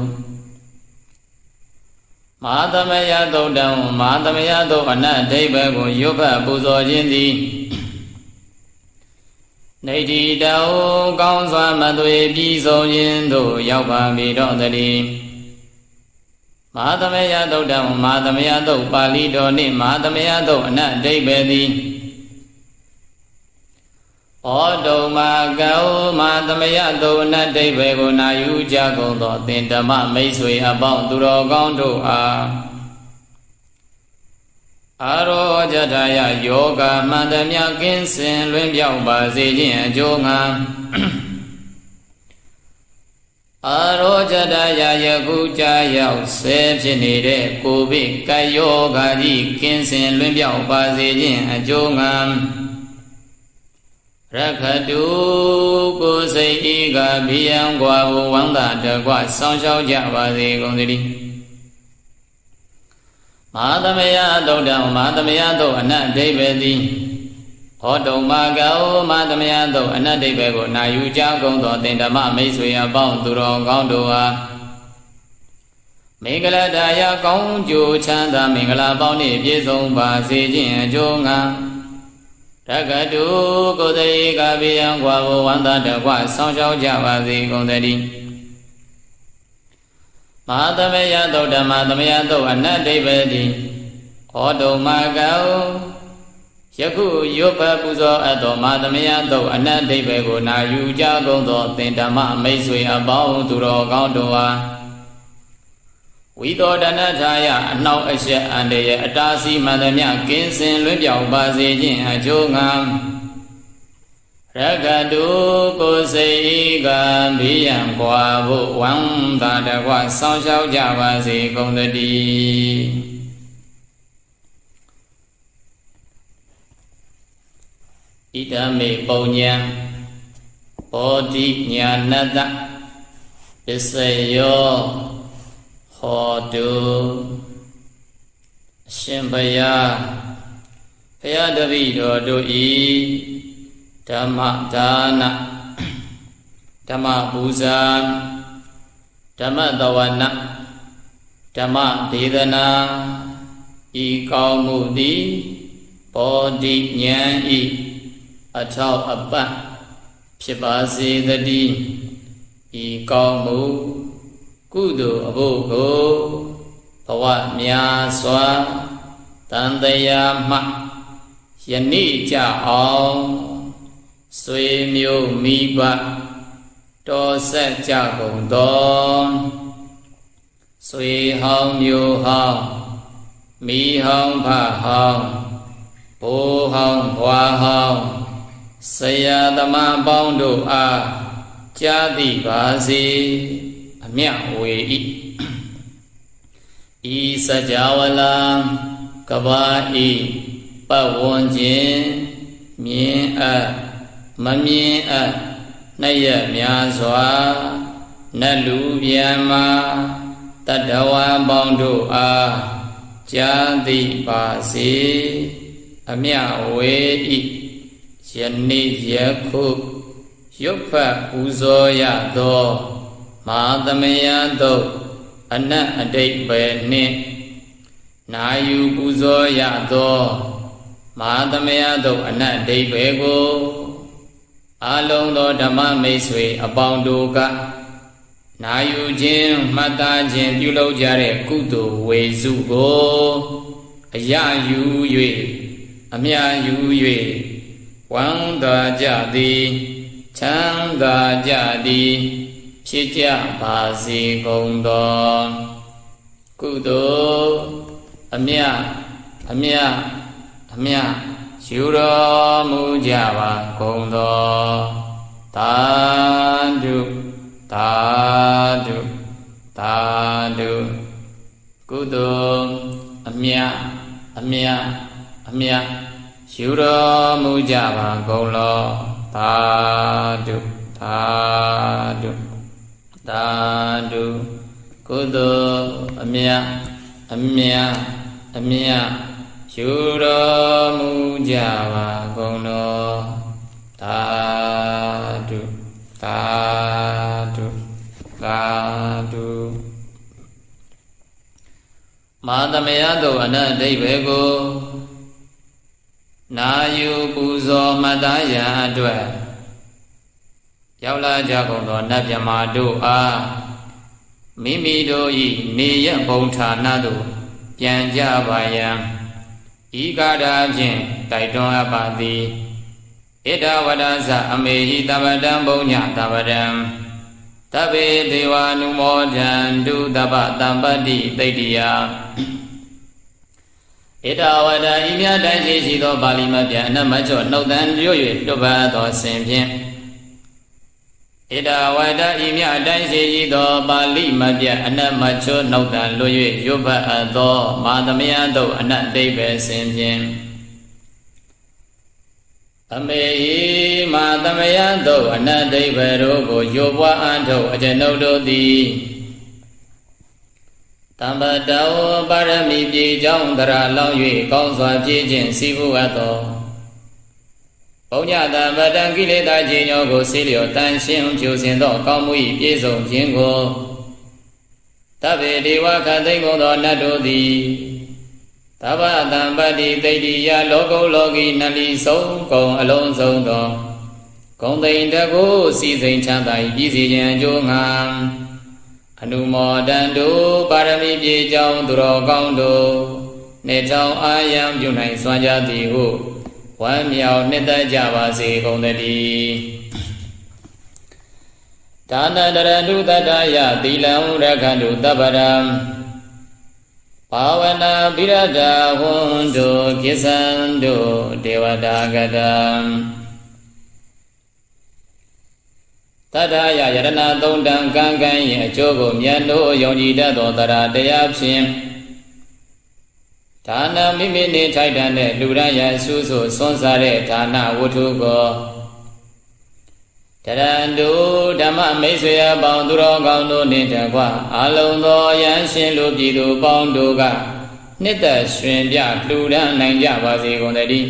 မဟာသမယသုတ်တံမဟာသမယသုတ်အနတ်ဒိဗ္ဗကိုရွတ်ဖတ်ပူဇော်ခြင်းသည်နေတိတောကောင်းစွာမသွေပြီးဆုံးခြင်းသို့ရောက်ပါမည်တော့တည်းမဟာသမယသုတ်တံမဟာသမယသုတ်ပါဠိတော်နှင့်မဟာသမယသုတ်အနတ်ဒိဗ္ဗသည် ဩတုံမာကောမဟာသမယသုတ်အနတ်ဒိဗ္ဗကိုနာယူကြကုန်သောသင်ဓမ္မမိတ်ဆွေအပေါင်းသူတော်ကောင်းတို့အားအာရောကြတယယောဂမှန်သမျှကင်းစင်လွင်ပြောက်ပါစေခြင်းအကျိုးငှာအာရောကြတယယခုကြာရောက်ဆဲဖြစ်နေတဲ့ကိုဗစ်ကယောဂါကြီးကင်းစင်လွင်ပြောက်ပါစေခြင်းအကျိုးငှာ ရခတုကိုစိတ်ဤကဘိယံကွာဝဝန္တာတကွဆောင်းလျှောက်ကြပါစေကုန်သတည်းမဟာသမယသုတ်တံမဟာသမယသုတ်အနတ်ဒိဗ္ဗေသည်ဟောတုံမာကောမဟာသမယသုတ်အနတ်ဒိဗ္ဗေကိုနာယူကြကုန်သောတင်ဓမ္မမိတ်ဆွေအပေါင်းသူတော်ကောင်းတို့အားမင်္ဂလတာယကောင်းကျိုးချမ်းသာမင်္ဂလာပေါင်းနှင့်ပြည့်စုံပါစေခြင်းအကျိုးငှာ တက္ကတုကိုယ်တည်းကပိယံကွာဘဝန္တတကွဆောင်းလျှောက်ကြပါစေကုန်သတည်းမဟာသမယသုတ်ဓမ္မသမယသုတ်အနတ်ဒိဗ္ဗေတိဟောတုံမာကောယခုရွတ်ဖတ်ပူဇော်အပ်သောမဟာသမယသုတ်အနတ်ဒိဗ္ဗေကိုနာယူကြကုန်သောသင်ဓမ္မမိတ်ဆွေအပေါင်းသူတော်ကောင်းတို့အား ဝိသောဒနထာယအနှောက်အရှက်အန္တရာယ်အတားစီမှန်သမျှကင်းစင်လွင့်ပြောင်းပါစေခြင်းအကျိုးငှာရကတုကိုစိတ်ကဘိယံကွာဖို့ဝန္တာတကွဆောင်းလျှောက်ကြပါစေကုန်သတည်းဣဒမေပုံညာဘောဓိညာနတပစ္စယော ဟောတုအရှင်ဘုရားဘုရားတပည့်တော်တို့ဤဓမ္မဒါနဓမ္မပူဇာဓမ္မတဝနာဓမ္မဒေသနာဤကောင်းမှုသည်ဘောဓိဉာဏ်ဤအထောက်အပံ့ဖြစ်ပါစေတည်းဤကောင်းမှု ကုသိုလ်အဖို့ကိုဘဝများစွာတန်တရားမှယနေ့ကြအောင်ဆွေမျိုးမိဘတော်ဆက်ကြကုန်သောဆွေဟောင်းမျိုးဟောင်းမိဟောင်းဖဟောင်းဘိုးဟောင်းဘွားဟောင်းဆရာသမားပေါင်းတို့အားကြားသိပါစေအ မြဝေဤဤစကြဝဠာကဘာဤပတ်ဝန်းကျင်မြင်အပ်မမြင်အပ်နှစ်ရများစွာနတ်လူပြန်မှာတတဝါပေါင်းတို့အားကြားသိပါစေအမြဝေဤယနေ့ယခုရုပ်ဖတ်ပူဇော်ရသော မဟာသမယသုတ်အနတ်အတိတ်ပဲနှင့်နာယူပူဇော်ရသောမဟာသမယသုတ်အနတ်အတိတ်ပဲကိုအလုံးသောဓမ္မမိတ်ဆွေအပေါင်းတို့ကနာယူခြင်းမှတ်သားခြင်းပြုလုပ်ကြတဲ့ကုသိုလ်ဝေစုကိုအယယူ၍အမြယူ၍ဝမ်းသာကြသည်ချမ်းသာကြသည် ဖြစ်ကြပါစေကုန်သောကုသိုလ်အမြအမြအမြယူတော်မူကြပါကုန်သောသာဓုသာဓုသာဓုကုသိုလ်အမြအမြအမြယူတော်မူကြပါကုန်လောသသာဓုသာဓု သာဓုကုသိုလ်အမြတ်အမြတ်အမြတ်ယူတော်မူကြပါကုန်တော်သာဓုသာဓုသာဓုမာသမယတုအနတ်အဓိပ္ပာယ်ကို နာယူပူဇော်မှတ်သားရန်အတွက် ရောက်လာကြကုန်သောနတ်မြမာတို့အားမိမိတို့၏နေရဘုံဌာနသို့ပြန်ကြပါယံဤကားရာဖြင့်တိုက်တွန်းအပ်ပါသည်ဣဒဝဒသအမေဟိတပတံဘုံညတပတံတဗ္ဗေဒေဝ ानु မောဒံဒုတပတံပတ္တိသိတ္တိယဣဒဝဒဤမြတ်တိုင်းရှိသောပါဠိမပြန်အနမကျော်နှုတ်တန်ရွ၍လွတ်ပါသောစဉ်ဖြင့် ဣဒဝဒဤမြအတိုင်းရှိသောပါဠိမပြအနမချောနှုတ်တန်လွ၍ရွတ်ဖတ်အပ်သော မာသမယတုအနတ်တိဗ္ဗေစဉ်ဖြင့်အမေဟိမာသမယတုအနတ်တိဗ္ဗေတို့ကိုရွပွားအထုတ်အကျွန်ုပ်တို့သည်တမ္ပတောပါရမီပြေကြောင်းတရာလောင်း၍ကောင်းစွာပြည့်ခြင်းစီဖို့အပ်သော ဘုံညတပတံကိလေသာခြင်းညောကိုဆေးလျော်တန်ရှင်းဖြူစင်သောကောင်းမှု၏ပြည့်စုံခြင်းကိုတဗ္ဗေဒေဝခသိမ့်ကုန်သောနတ်တို့သည်သဗ္ဗတံပတ္တိသိတ္တိယလောကုလောကီနလီဆုံးကုံအလုံးစုံသောဂုံသိန်တကုစီစိန်ချမ်းသာ၏ပြည်စီခြင်းအကျိုးငါအနုမောဒံတို့ပါရမီပြေကြောင်းသူတော်ကောင်းတို့နေထောင်အာယံပြုနိုင်စွမ်းကြသည်ဟု ဝမ်းမြောက်နှစ်သက်ကြပါစေကုန်သတည်းဒါနတရတုတတယသီလံရခန္တုတပ္ပရံဘာဝနာပိရဒဝန္တုကိသံတို့ဒေဝတာကတံတတယယရဏသုံးတံကံကံ၏အကျိုးကိုမြတ်တို့ယုံကြည်တတ်သောတရားတရားဖြင့် ဒါနမိမိနေထိုက်တန်တဲ့လူရရဆူဆူစွန့်စားတဲ့ဒါနဝတ္ထုကိုတရန္တုဓမ္မမိတ်ဆွေအပေါင်းသူတော်ကောင်းတို့နှင့်တကွအလုံးသောယန်းရှင်လူပြည်သူပေါင်းတို့ကနှစ်သက်ရှင်ပြလှူဒန်းနိုင်ကြပါစေကုန်သတည်း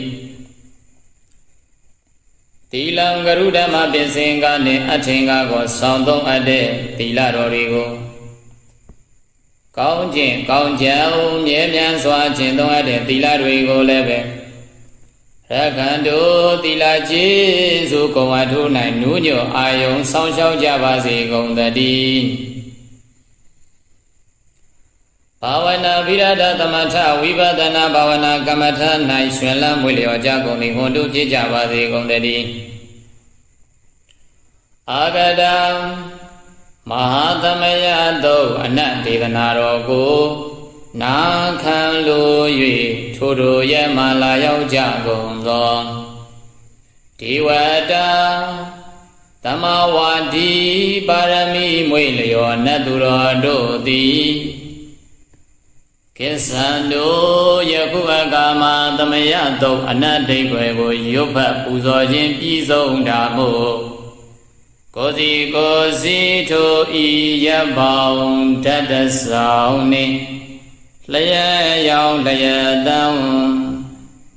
သီလံဂရုဓမ္မပင်စင်ကနှင့်အထင်ကားကိုဆောင်သုံးအပ်တဲ့သီလတော်တွေကို ကောင်းခြင်းကောင်းကြောင်းမြဲမြံစွာကျင့်သုံးရတဲ့သီလတွေကိုလည်းပဲရခန္တုသီလကျေစုကုံအထု၌နူးညွတ်အာယုံဆောင်းလျှောက်ကြပါစေကုန်သတည်းဘာဝနာဗိရဒသမထဝိပဒနာဘာဝနာကမ္မထ၌ရှင်လန်းမွေလျော်ကြကုန်သည်ဟွန်တုဖြစ်ကြပါစေကုန်တည်းအာဂတံ မဟာသမယတုအနတ်ဒေသနာတော်ကိုနာခံလို၍ထိုတို့ရဲ့မှလာရောက်ကြကုန်သောဒေဝတာသမဝါဒီပါရမီမွေလျောနတ်သူတော်တို့သည်ကိစ္ဆန္တို့ယခုအခါမှာသမယတုအနတ်ဒိဋ္ဌွယ်ကိုရွတ်ဖတ်ပူဇော်ခြင်းပြီးဆုံးတာမို့ ကိုစီကိုစီထိုဤရပောင်တတဆောင်နှင့်လျက်ရောက်လျက်တံ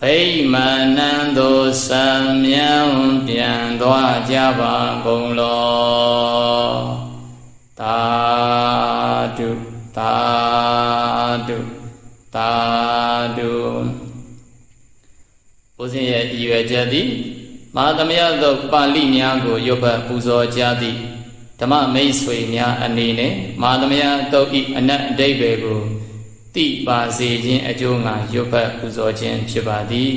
ဗိမာနံသို့စံမြံပြန်သွားကြပါကုန်လောသာဓုသာဓုသာဓုဘုဇင်ရဲ့ဤရွယ်ချက်သည် မဟာသမယသုတ်ပါဠိများကိုရွတ်ဖတ်ပူဇော်ကြသည့်ဓမ္မမိတ်ဆွေများအနေနဲ့မဟာသမယသုတ်ဤအနတ်အတိတ်ပဲကိုတိပါစေခြင်းအကျိုးငါရွတ်ဖတ်ပူဇော်ခြင်းဖြစ်ပါသည်